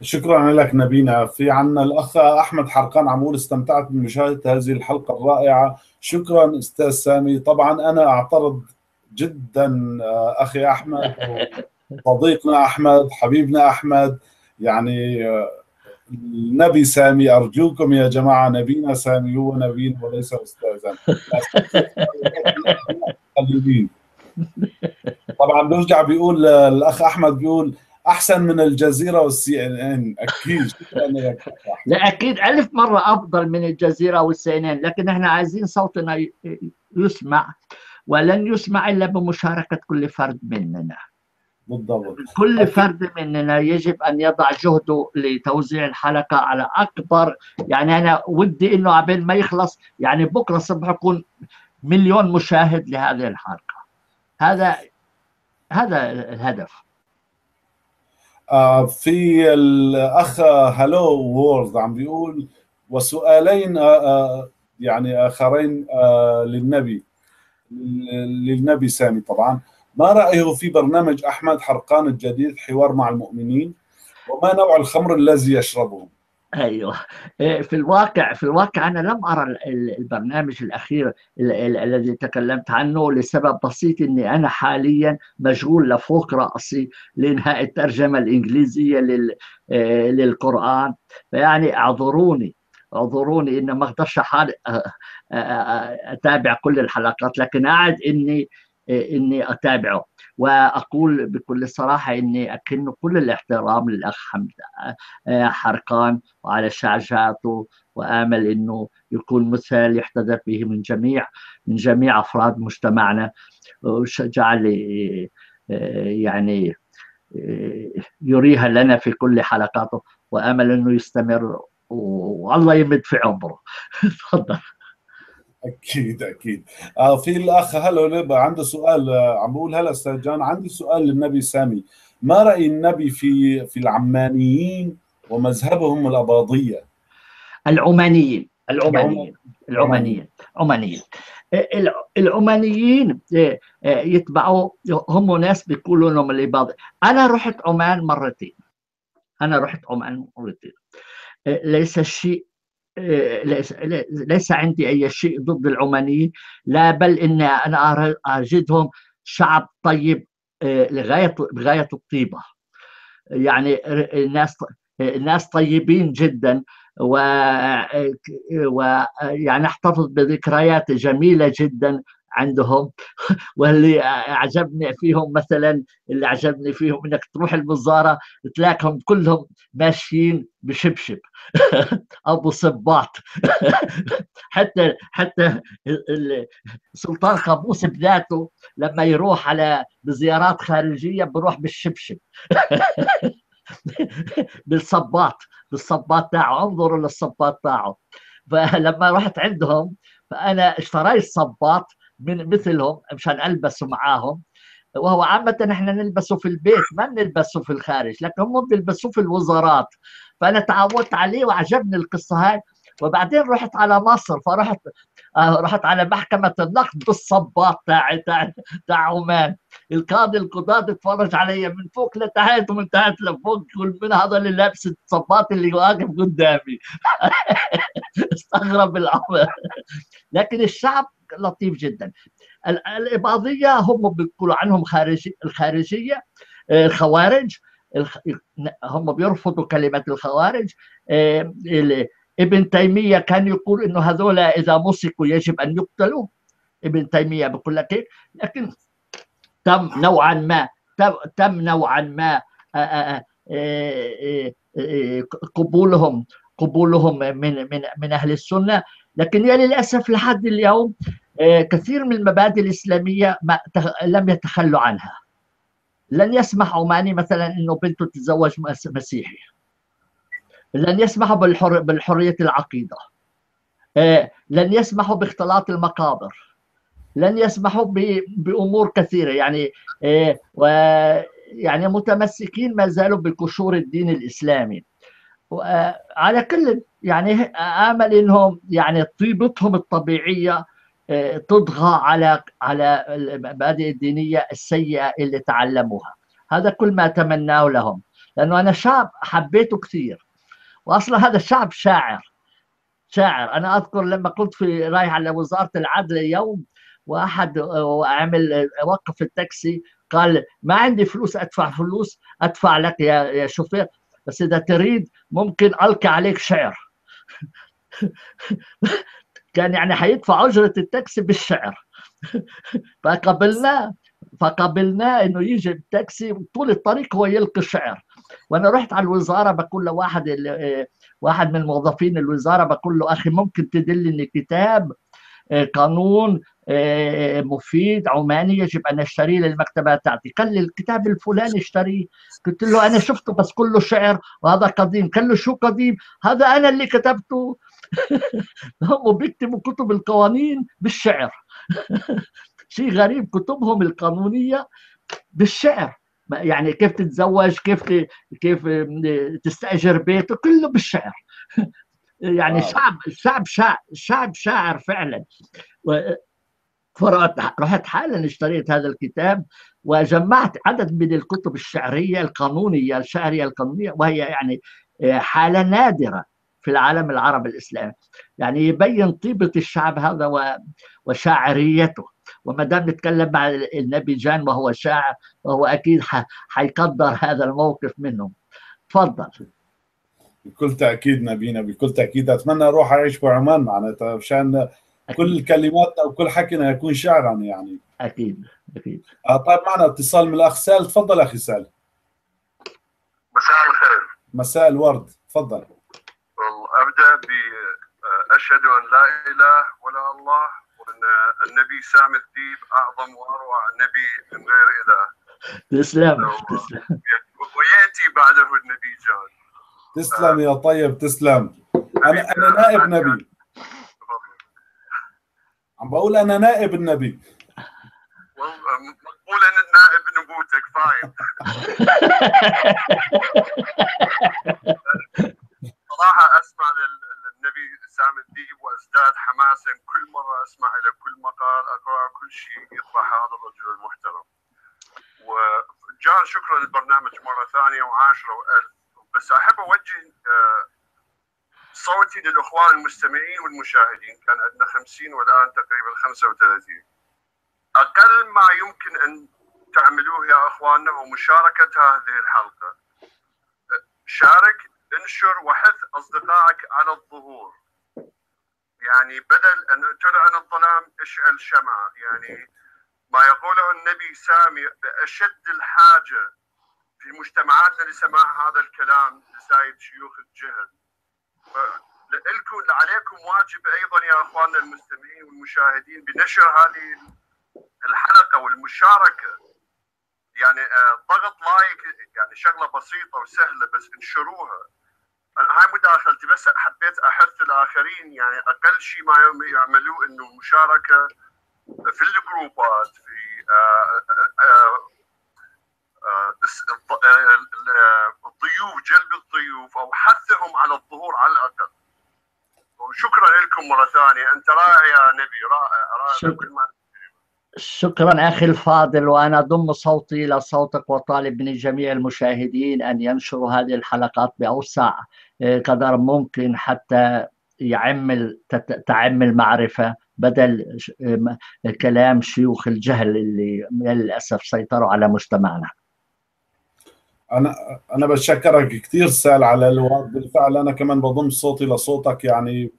شكرا لك نبينا. في عنا الأخ أحمد حرقان عمول استمتعت بمشاهدة هذه الحلقة الرائعة. شكرا أستاذ سامي. طبعا أنا أعترض جدا أخي أحمد صديقنا أحمد حبيبنا أحمد. يعني النبي سامي أرجوكم يا جماعة نبينا سامي هو نبينا وليس استاذا طبعا بيرجع بيقول الأخ أحمد بيقول أحسن من الجزيرة والسي إن إن. أكيد. لا أكيد ألف مرة أفضل من الجزيرة والسي إن إن. لكن إحنا عايزين صوتنا يسمع. ولن يسمع إلا بمشاركة كل فرد مننا. بالضبط. كل فرد مننا يجب أن يضع جهده لتوزيع الحلقة على أكبر يعني أنا ودي إنه قبل ما يخلص يعني بكرة الصبح يكون مليون مشاهد لهذه الحلقة. هذا هذا الهدف. آه في الأخ هالو وورد عم بيقول وسؤالين آه يعني آخرين آه للنبي. للنبي سامي طبعا. ما رأيه في برنامج أحمد حرقان الجديد حوار مع المؤمنين؟ وما نوع الخمر الذي يشربه؟ أيوه. في الواقع في الواقع أنا لم أرى البرنامج الأخير الذي تكلمت عنه لسبب بسيط إني أنا حاليا مشغول لفوق رأسي لانهاء الترجمة الإنجليزية للقرآن. فيعني أعذروني. اعذروني ان ما أقدرش أتابع كل الحلقات لكن أعد اني إني أتابعه. وأقول بكل صراحة إني أكن كل الاحترام للأخ حمد حرقان وعلى شجاعته وآمل إنه يكون مثال يحتذى به من جميع من جميع أفراد مجتمعنا. وجعل يعني يريها لنا في كل حلقاته وآمل إنه يستمر والله يمد في عمره. *laughs* تفضل. أكيد أكيد. آه في الأخ هلا عنده سؤال عم بقول هلا أستاذ جان عندي سؤال للنبي سامي. ما رأي النبي في في العمانيين ومذهبهم الأباضية؟ العمانيين العمانيين العمانيين. عمانيين. العمانيين يتبعوا هم ناس بيقولوا إنهم الاباضه أنا رحت عمان مرتين. أنا رحت عمان مرتين. ليس الشيء ليس, ليس عندي أي شيء ضد العمانيين لا بل ان أنا أجدهم شعب طيب لغايه بغايه الطيبة. يعني الناس الناس طيبين جدا و... و يعني أحتفظ بذكريات جميلة جدا عندهم. *laughs* واللي أعجبني فيهم مثلا اللي أعجبني فيهم إنك تروح المزارة تلاقيهم كلهم ماشيين بشبشب. *laughs* أو بصباط *laughs* حتى حتى سلطان قابوس بذاته لما يروح على بزيارات خارجية بروح بالشبشب. بالصباط بالصباط تاعه. انظروا للصباط تاعه. فلما رحت عندهم فأنا اشتريت صباط من مثلهم مشان ألبسه معاهم. وهو عامة إحنا نلبسه في البيت ما بنلبسه في الخارج لكن هم بيلبسوه في الوزارات. فأنا تعودت عليه وعجبني القصة هاي. وبعدين رحت على مصر فرحت آه رحت على محكمة النقد بالصباط تاعي تاع تاع عمان. القاضي القضاة اتفرج علي من فوق لتحت ومن تحت لفوق يقول من هذا اللي لابس الصباط اللي واقف قدامي؟ *laughs* استغرب الامر لكن الشعب لطيف جدا. الإباضية هم بيقولوا عنهم خارجي الخارجية الخوارج هم بيرفضوا كلمة الخوارج. ابن تيمية كان يقول إنه هذول إذا مسكوا يجب أن يقتلوا. ابن تيمية بيقول لك هيك لكن تم نوعا ما تم نوعا ما قبولهم قبولهم من من من أهل السنة. لكن يا للأسف لحد اليوم كثير من المبادئ الإسلامية ما لم يتخلوا عنها. لن يسمح عماني مثلا إنه بنته تتزوج مسيحي. لن يسمحوا بالحر... بالحرية العقيدة. لن يسمحوا باختلاط المقابر. لن يسمحوا. بأمور كثيرة. يعني و يعني متمسكين ما زالوا بقشور الدين الإسلامي. على كل يعني آمل إنهم يعني طيبتهم الطبيعية تطغى على على المبادئ الدينية السيئة اللي تعلموها. هذا كل ما أتمناه لهم. لأنه أنا شعب حبيته كثير. واصلا هذا الشعب شاعر. شاعر. أنا أذكر لما كنت في رايح على وزارة العدل يوم واحد عمل وقف التاكسي قال ما عندي فلوس أدفع فلوس أدفع لك يا يا شوفير بس إذا تريد ممكن ألقي عليك شعر. *laughs* كان يعني حيدفع أجرة التاكسي بالشعر. *laughs* فقبلناه فقبلناه إنه يجي التاكسي طول الطريق هو يلقي شعر. وأنا رحت على الوزارة بقول له واحد واحد من موظفين الوزارة بقول له أخي ممكن تدلني كتاب قانون مفيد عماني يجب أن أشتريه للمكتبة تاعتي قال لي الكتاب الفلاني اشتريه. قلت له أنا شفته بس كله شعر وهذا قديم. قال له شو قديم؟ هذا أنا اللي كتبته. *laughs* هم بيكتبوا كتب القوانين بالشعر. *laughs* شيء غريب كتبهم القانونية بالشعر. يعني كيف تتزوج كيف كيف تستأجر بيت كله بالشعر. *laughs* يعني آه. شعب شعب شعب شاعر فعلا. فرحت رحت حالا اشتريت هذا الكتاب وجمعت عدد من الكتب الشعرية القانونية الشعرية القانونية وهي يعني حالة نادرة. في العالم العربي الإسلامي. يعني يبين طيبة الشعب هذا وشاعريته. وما دام نتكلم مع النبي جان وهو شاعر وهو أكيد حيقدر هذا الموقف منه. تفضل. بكل تأكيد نبينا بكل تأكيد. أتمنى أروح أعيش في عمان معناتها مشان كل كلماتنا وكل حكينا يكون شعرا يعني. أكيد أكيد. آه طيب معنا اتصال من الأخ سال تفضل أخي سال مساء الخير. مساء الورد. تفضل. ب أشهد أن لا إله ولا الله وأن النبي سامي الديب اعظم وأروع نبي من غير إله. تسلم تسلم. ويأتي بعده النبي جان. تسلم يا طيب تسلم. أنا أنا نائب نبي. عم بقول أنا نائب النبي. مقبول إن نائب نبوتك فاهم *laughs* صراحة أسمع للنبي سامي الديب وازداد حماسا كل مرة أسمع إلى كل مقال أقرأ كل شيء يطرح هذا الرجل المحترم. وجان شكرا للبرنامج مرة ثانية وعاشرة وألف. بس أحب أوجه صوتي للإخوان المستمعين والمشاهدين. كان عندنا 50 والآن تقريبا 35 أقل ما يمكن أن تعملوه يا إخواننا هو مشاركه هذه الحلقة. شارك انشر وحث أصدقائك على الظهور. يعني بدل أن تلعن الظلام اشعل شمعه يعني ما يقوله النبي سامي بأشد الحاجة في مجتمعاتنا لسماع هذا الكلام لسايد شيوخ الجهل. لكم عليكم واجب أيضا يا أخواننا المستمعين والمشاهدين بنشر هذه الحلقة والمشاركة. يعني آه، ضغط لايك يعني شغلة بسيطة وسهلة بس انشروها. هاي مداخلتي بس حبيت أحث الآخرين يعني أقل شيء ما يعم- يعملوه إنه مشاركة في الجروبات في آه، آه، آه، الضيوف جلب الضيوف أو حثهم على الظهور على الأقل وشكرا لكم مرة ثانية أنت رائع يا نبي رائع رائع شكرا. شكرا أخي الفاضل وأنا أضم صوتي إلى صوتك وطالب من جميع المشاهدين أن ينشروا هذه الحلقات بأوسع آه، قدر ممكن حتى يعم تعم المعرفة بدل آه، كلام شيوخ الجهل اللي للأسف سيطروا على مجتمعنا. أنا أنا بشكرك كثير سال على الوقت بالفعل أنا كمان بضم صوتي لصوتك يعني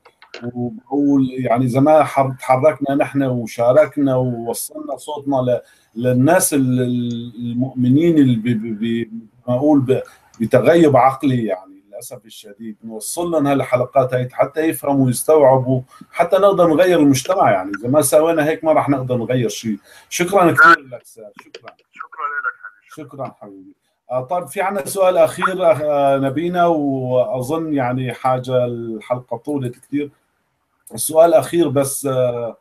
وبقول يعني زي ما حر- تحركنا نحن وشاركنا ووصلنا صوتنا للناس ال- ال- المؤمنين اللي بي- بي- بي- ما أقول ب- بتغيب عقلي يعني للأسف الشديد. نوصل لهم هالحلقات هي حتى يفهموا ويستوعبوا حتى نقدر نغير المجتمع يعني. إذا ما سوينا هيك ما راح نقدر نغير شيء. شكرا كثير لك سال شكرا. شكرا لك حبيبي. شكرا حبيبي. آه، طيب في عندنا سؤال أخير آه، نبينا وأظن يعني حاجة الحلقة طولت كثير. السؤال الأخير بس آه،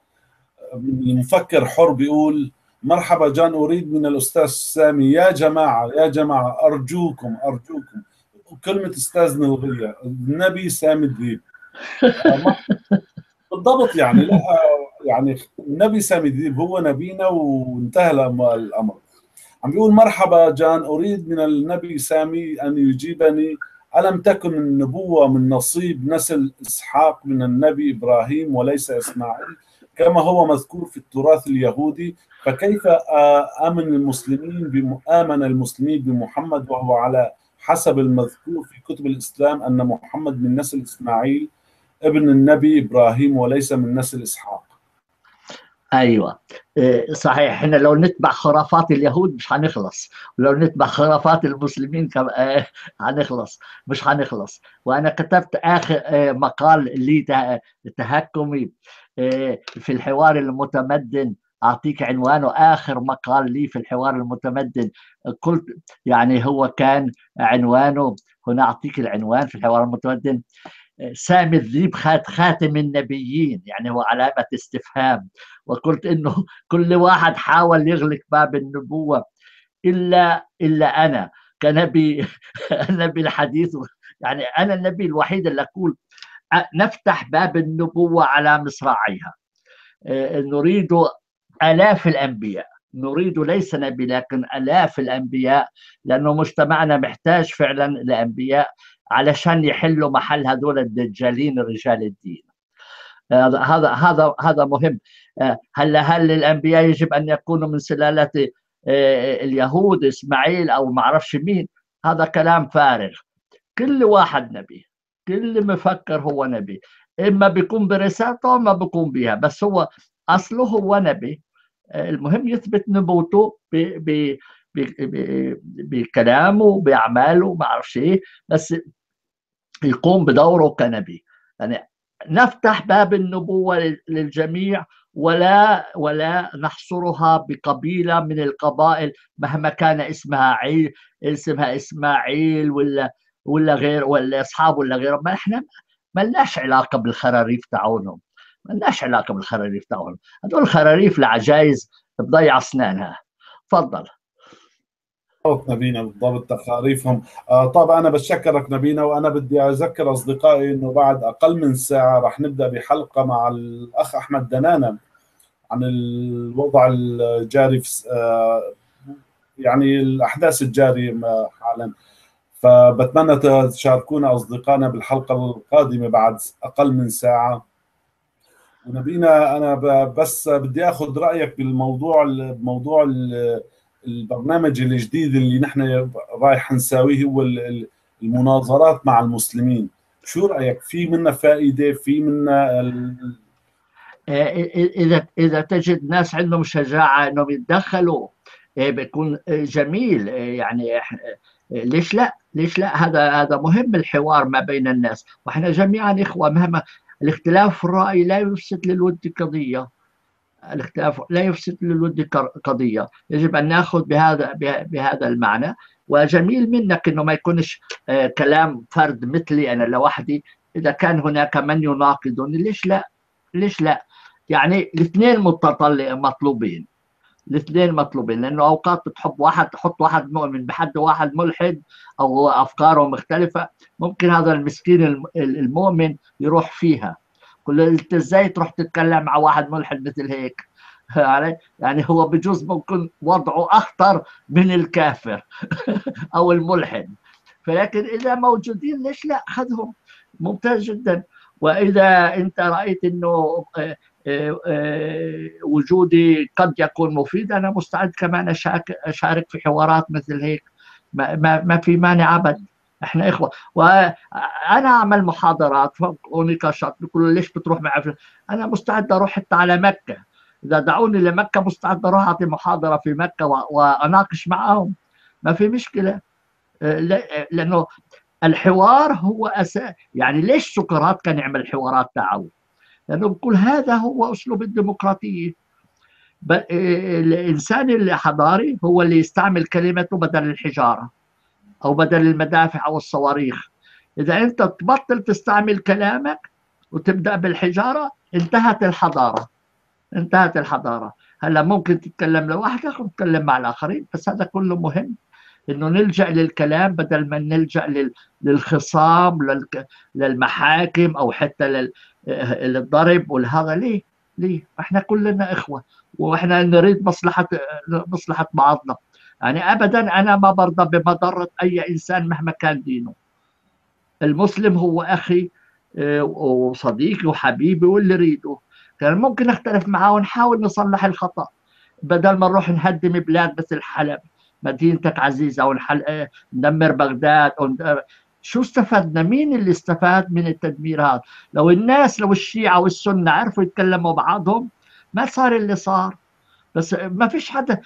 من مفكر حر بيقول مرحبا جان أريد من الأستاذ سامي. يا جماعة يا جماعة أرجوكم أرجوكم. كلمة أستاذ نلغيها النبي سامي ما- *laughs* بالضبط يعني لا يعني النبي سامي الدين هو نبينا وانتهى الأمر. عم بيقول مرحبا جان أريد من النبي سامي أن يجيبني ألم تكن النبوة من نصيب نسل إسحاق من النبي إبراهيم وليس إسماعيل؟ كما هو مذكور في التراث اليهودي فكيف آمن المسلمين بم- آمن المسلمين بمحمد وهو على حسب المذكور في كتب الإسلام أن محمد من نسل إسماعيل ابن النبي إبراهيم وليس من نسل إسحاق؟ أيوه. إيه، صحيح. إحنا لو نتبع خرافات اليهود مش هنخلص ولو نتبع خرافات المسلمين كم... هنخلص مش هنخلص وأنا كتبت آخر آه، مقال لي ته- تهكمي في الحوار المتمدن. أعطيك عنوانه. آخر مقال لي في الحوار المتمدن. قلت يعني هو كان عنوانه. هنا أعطيك العنوان في الحوار المتمدن. سامي الذيب خات خاتم النبيين يعني هو علامة استفهام. وقلت إنه كل واحد حاول يغلق باب النبوة إلا إلا أنا. كنبي نبي *laughs* الحديث يعني أنا النبي الوحيد اللي أقول نفتح باب النبوة على مصراعيها. آه، نريد آلاف الأنبياء. نريد ليس نبي لكن آلاف الأنبياء لأنه مجتمعنا محتاج فعلا لأنبياء. علشان يحلوا محل هذول الدجالين رجال الدين. هذا هذا هذا هذا مهم. آه، هل هل الأنبياء يجب أن يكونوا من سلالة آه، اليهود إسماعيل أو ما أعرفش مين؟ هذا كلام فارغ. كل واحد نبي كل مفكر هو نبي. إما بيكون برسالته اما بيكون بها بس هو أصله هو نبي. آه، المهم يثبت نبوته ب- بكلامه بأعماله ما أعرفش إيه. بس يقوم بدوره كنبي. يعني نفتح باب النبوة لل- للجميع ولا ولا نحصرها بقبيلة من القبائل مهما كان اسمها عي اسمها إسماعيل ولا ولا غير ولا أصحاب ولا غيره ما إحنا ما لناش علاقة بالخراريف تاعونهم. ما لناش علاقة بالخراريف تاعونهم. هذول خراريف لعجايز تضيع أسنانها. تفضل. نبينا بالضبط تخاريفهم. آه طبعا أنا بتشكرك نبينا وأنا بدي أذكر أصدقائي إنه بعد أقل من ساعة راح نبدأ بحلقة مع الأخ أحمد دنانة عن الوضع الجاري في آه يعني الأحداث الجارية حالا. فبتمنى تشاركونا أصدقائنا بالحلقة القادمة بعد أقل من ساعة. ونبينا أنا بس بدي آخذ رأيك بالموضوع الموضوع ال- البرنامج الجديد اللي نحن رايح نساويه هو ال- ال- المناظرات مع المسلمين. شو رأيك؟ في منا فائدة؟ في منا ال- آه، إذا إذا تجد ناس عندهم شجاعة إنهم يتدخلوا آه، بيكون جميل. يعني ليش لا؟ ليش لا؟ هذا هذا مهم الحوار ما بين الناس. وإحنا جميعا إخوة مهما الاختلاف في الرأي لا يفسد للود قضيه الاختلاف لا يفسد للود قضية. يجب أن نأخذ بهذا بهذا المعنى. وجميل منك إنه ما يكونش كلام فرد مثلي أنا لوحدي. إذا كان هناك من يناقضني ليش لا؟ ليش لا؟ يعني الاثنين مطلوبين. الاثنين مطلوبين. لأنه أوقات بتحب واحد تحط واحد مؤمن بحد واحد ملحد أو أفكاره مختلفة. ممكن هذا المسكين المؤمن يروح فيها. قل انت إزاي تروح تتكلم مع واحد ملحد مثل هيك؟ *laughs* يعني هو بجوز ممكن وضعه أخطر من الكافر *laughs* أو الملحد. فلكن إذا موجودين ليش لا؟ خذهم ممتاز جدا. وإذا أنت رأيت إنه وجودي قد يكون مفيد أنا مستعد كمان أشارك في حوارات مثل هيك. ما, ما في مانع ابدا. إحنا إخوة. وأنا أعمل محاضرات ونقاشات. بيقولوا ليش بتروح معي أنا مستعد أروح حتى على مكة. إذا دعوني لمكة مستعد أروح أعطي محاضرة في مكة وأناقش معهم ما في مشكلة. لأنه الحوار هو أساس يعني ليش سقراط كان يعمل حوارات تعاون لأنه بقول هذا هو أسلوب الديمقراطية. الإنسان الحضاري هو اللي يستعمل كلمته بدل الحجارة. أو بدل المدافع أو الصواريخ. إذا أنت تبطل تستعمل كلامك وتبدأ بالحجارة انتهت الحضارة. انتهت الحضارة. هلأ ممكن تتكلم لوحدك وتتكلم مع الآخرين بس هذا كله مهم. إنه نلجأ للكلام بدل ما نلجأ للخصام للمحاكم أو حتى للضرب والهذا. ليه؟ ليه؟ إحنا كلنا إخوة وإحنا نريد مصلحة مصلحة بعضنا. يعني ابدا أنا ما برضى بمضرة أي إنسان مهما كان دينه المسلم هو أخي وصديقي وحبيبي واللي ريده كان ممكن نختلف معاه ونحاول نصلح الخطأ بدل ما نروح نهدم بلاد مثل حلب مدينتك عزيزة ونحل ندمر بغداد شو استفدنا؟ مين اللي استفاد من التدمير هذا؟ لو الناس لو الشيعة والسنة عرفوا يتكلموا بعضهم ما صار اللي صار بس ما فيش حدا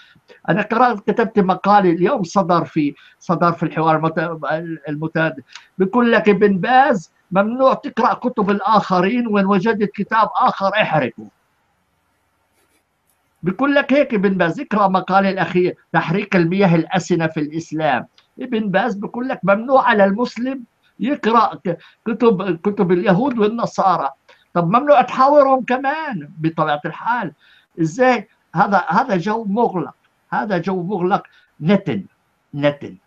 أنا قرأت كتبت مقالي اليوم صدر في صدر في الحوار المتعدد بيقول لك ابن باز ممنوع تقرأ كتب الآخرين وإن وجدت كتاب آخر احرقه. بيقول لك هيك ابن باز اقرأ مقالي الاخير تحريك المياه الأسنة في الإسلام. ابن باز بيقول لك ممنوع على المسلم يقرأ كتب كتب اليهود والنصارى. طب ممنوع تحاورهم كمان بطبيعة الحال. إزاي؟ هذا هذا جو مغلق. هذا جو مغلق. نتن نتن.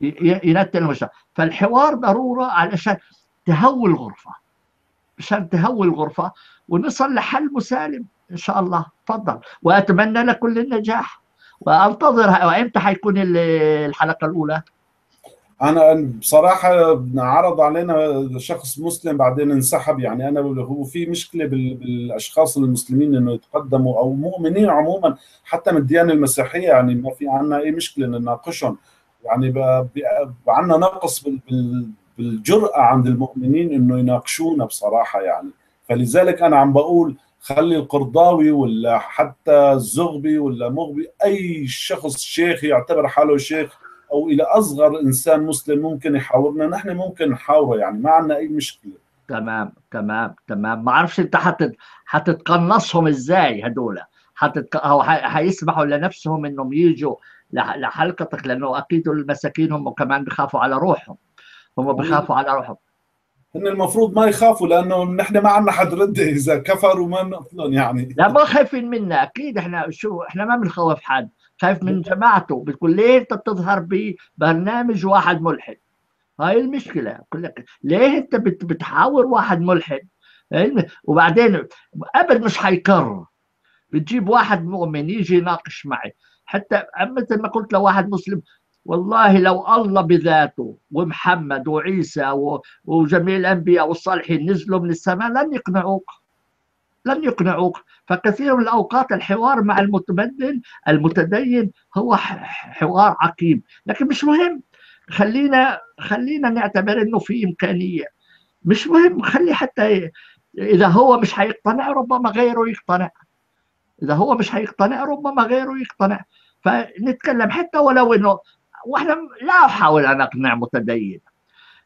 ينتن المجتمع فالحوار ضرورة علشان تهوي الغرفة. عشان تهوي الغرفة ونصل لحل مسالم إن شاء الله. تفضل. وأتمنى لك كل النجاح. وأنتظر وإمتى حيكون الحلقة الأولى؟ أنا بصراحة عرض علينا شخص مسلم بعدين انسحب يعني أنا هو في مشكلة بالأشخاص المسلمين إنه يتقدموا أو مؤمنين عموما حتى من الديانة المسيحية يعني ما في عندنا أي مشكلة نناقشهم. يعني عندنا نقص بالجرأة عند المؤمنين إنه يناقشونا بصراحة يعني. فلذلك أنا عم بقول خلي القرضاوي ولا حتى الزغبي ولا مغبي أي شخص شيخ يعتبر حاله شيخ أو إلى أصغر إنسان مسلم ممكن يحاورنا نحن ممكن نحاوره يعني ما عندنا أي مشكلة. تمام تمام تمام. ما أعرفش أنت حتت حتتقنصهم إزاي هدول؟ حتت أو حيسمحوا لنفسهم إنهم يجوا لحلقتك؟ لأنه أكيد المساكين هم كمان بخافوا على روحهم. هم بخافوا على روحهم. هن المفروض ما يخافوا لأنه نحن ما عندنا حد رد إذا كفروا ما نقتلهم يعني. لا ما خايفين منا أكيد إحنا شو إحنا ما بنخوف حد. خايف من جماعته بتقول ليه انت بتظهر ببرنامج واحد ملحد؟ هاي المشكلة. بقول لك ليه انت بتحاور واحد ملحد؟ وبعدين ابد مش حيكرر بتجيب واحد مؤمن يجي يناقش معي. حتى مثل ما قلت لواحد مسلم والله لو الله بذاته ومحمد وعيسى وجميع الأنبياء والصالحين نزلوا من السماء لن يقنعوك. لن يقنعوك. فكثير من الأوقات الحوار مع المتبدل المتدين هو حوار عقيم. لكن مش مهم. خلينا خلينا نعتبر إنه في إمكانية. مش مهم. خلي حتى إذا هو مش هيقتنع ربما غيره يقتنع. إذا هو مش هيقتنع ربما غيره يقتنع. فنتكلم حتى ولو إنه وإحنا لا أحاول أن أقنع متدين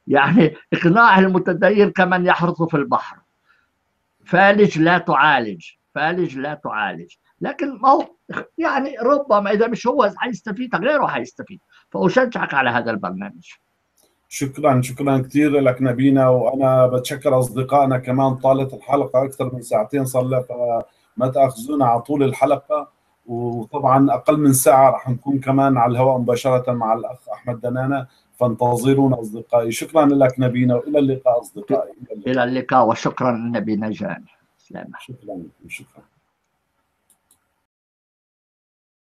يعني إقناع المتدين كمن يحرث في البحر. فالج لا تعالج تفالج لا تعالج. لكن ما هو يعني ربما إذا مش هو حيستفيد غيره حيستفيد. فأشجعك على هذا البرنامج. شكرا شكرا كثير لك نبينا وأنا بتشكر أصدقائنا كمان طالت الحلقة أكثر من ساعتين صار لها فما تأخذونا على طول الحلقة. وطبعا أقل من ساعة رح نكون كمان على الهواء مباشرة مع الأخ أحمد دنانة. فانتظرونا أصدقائي. شكرا لك نبينا وإلى اللقاء أصدقائي. إلى اللقاء. وشكرا نبينا جان شكرا شكرا.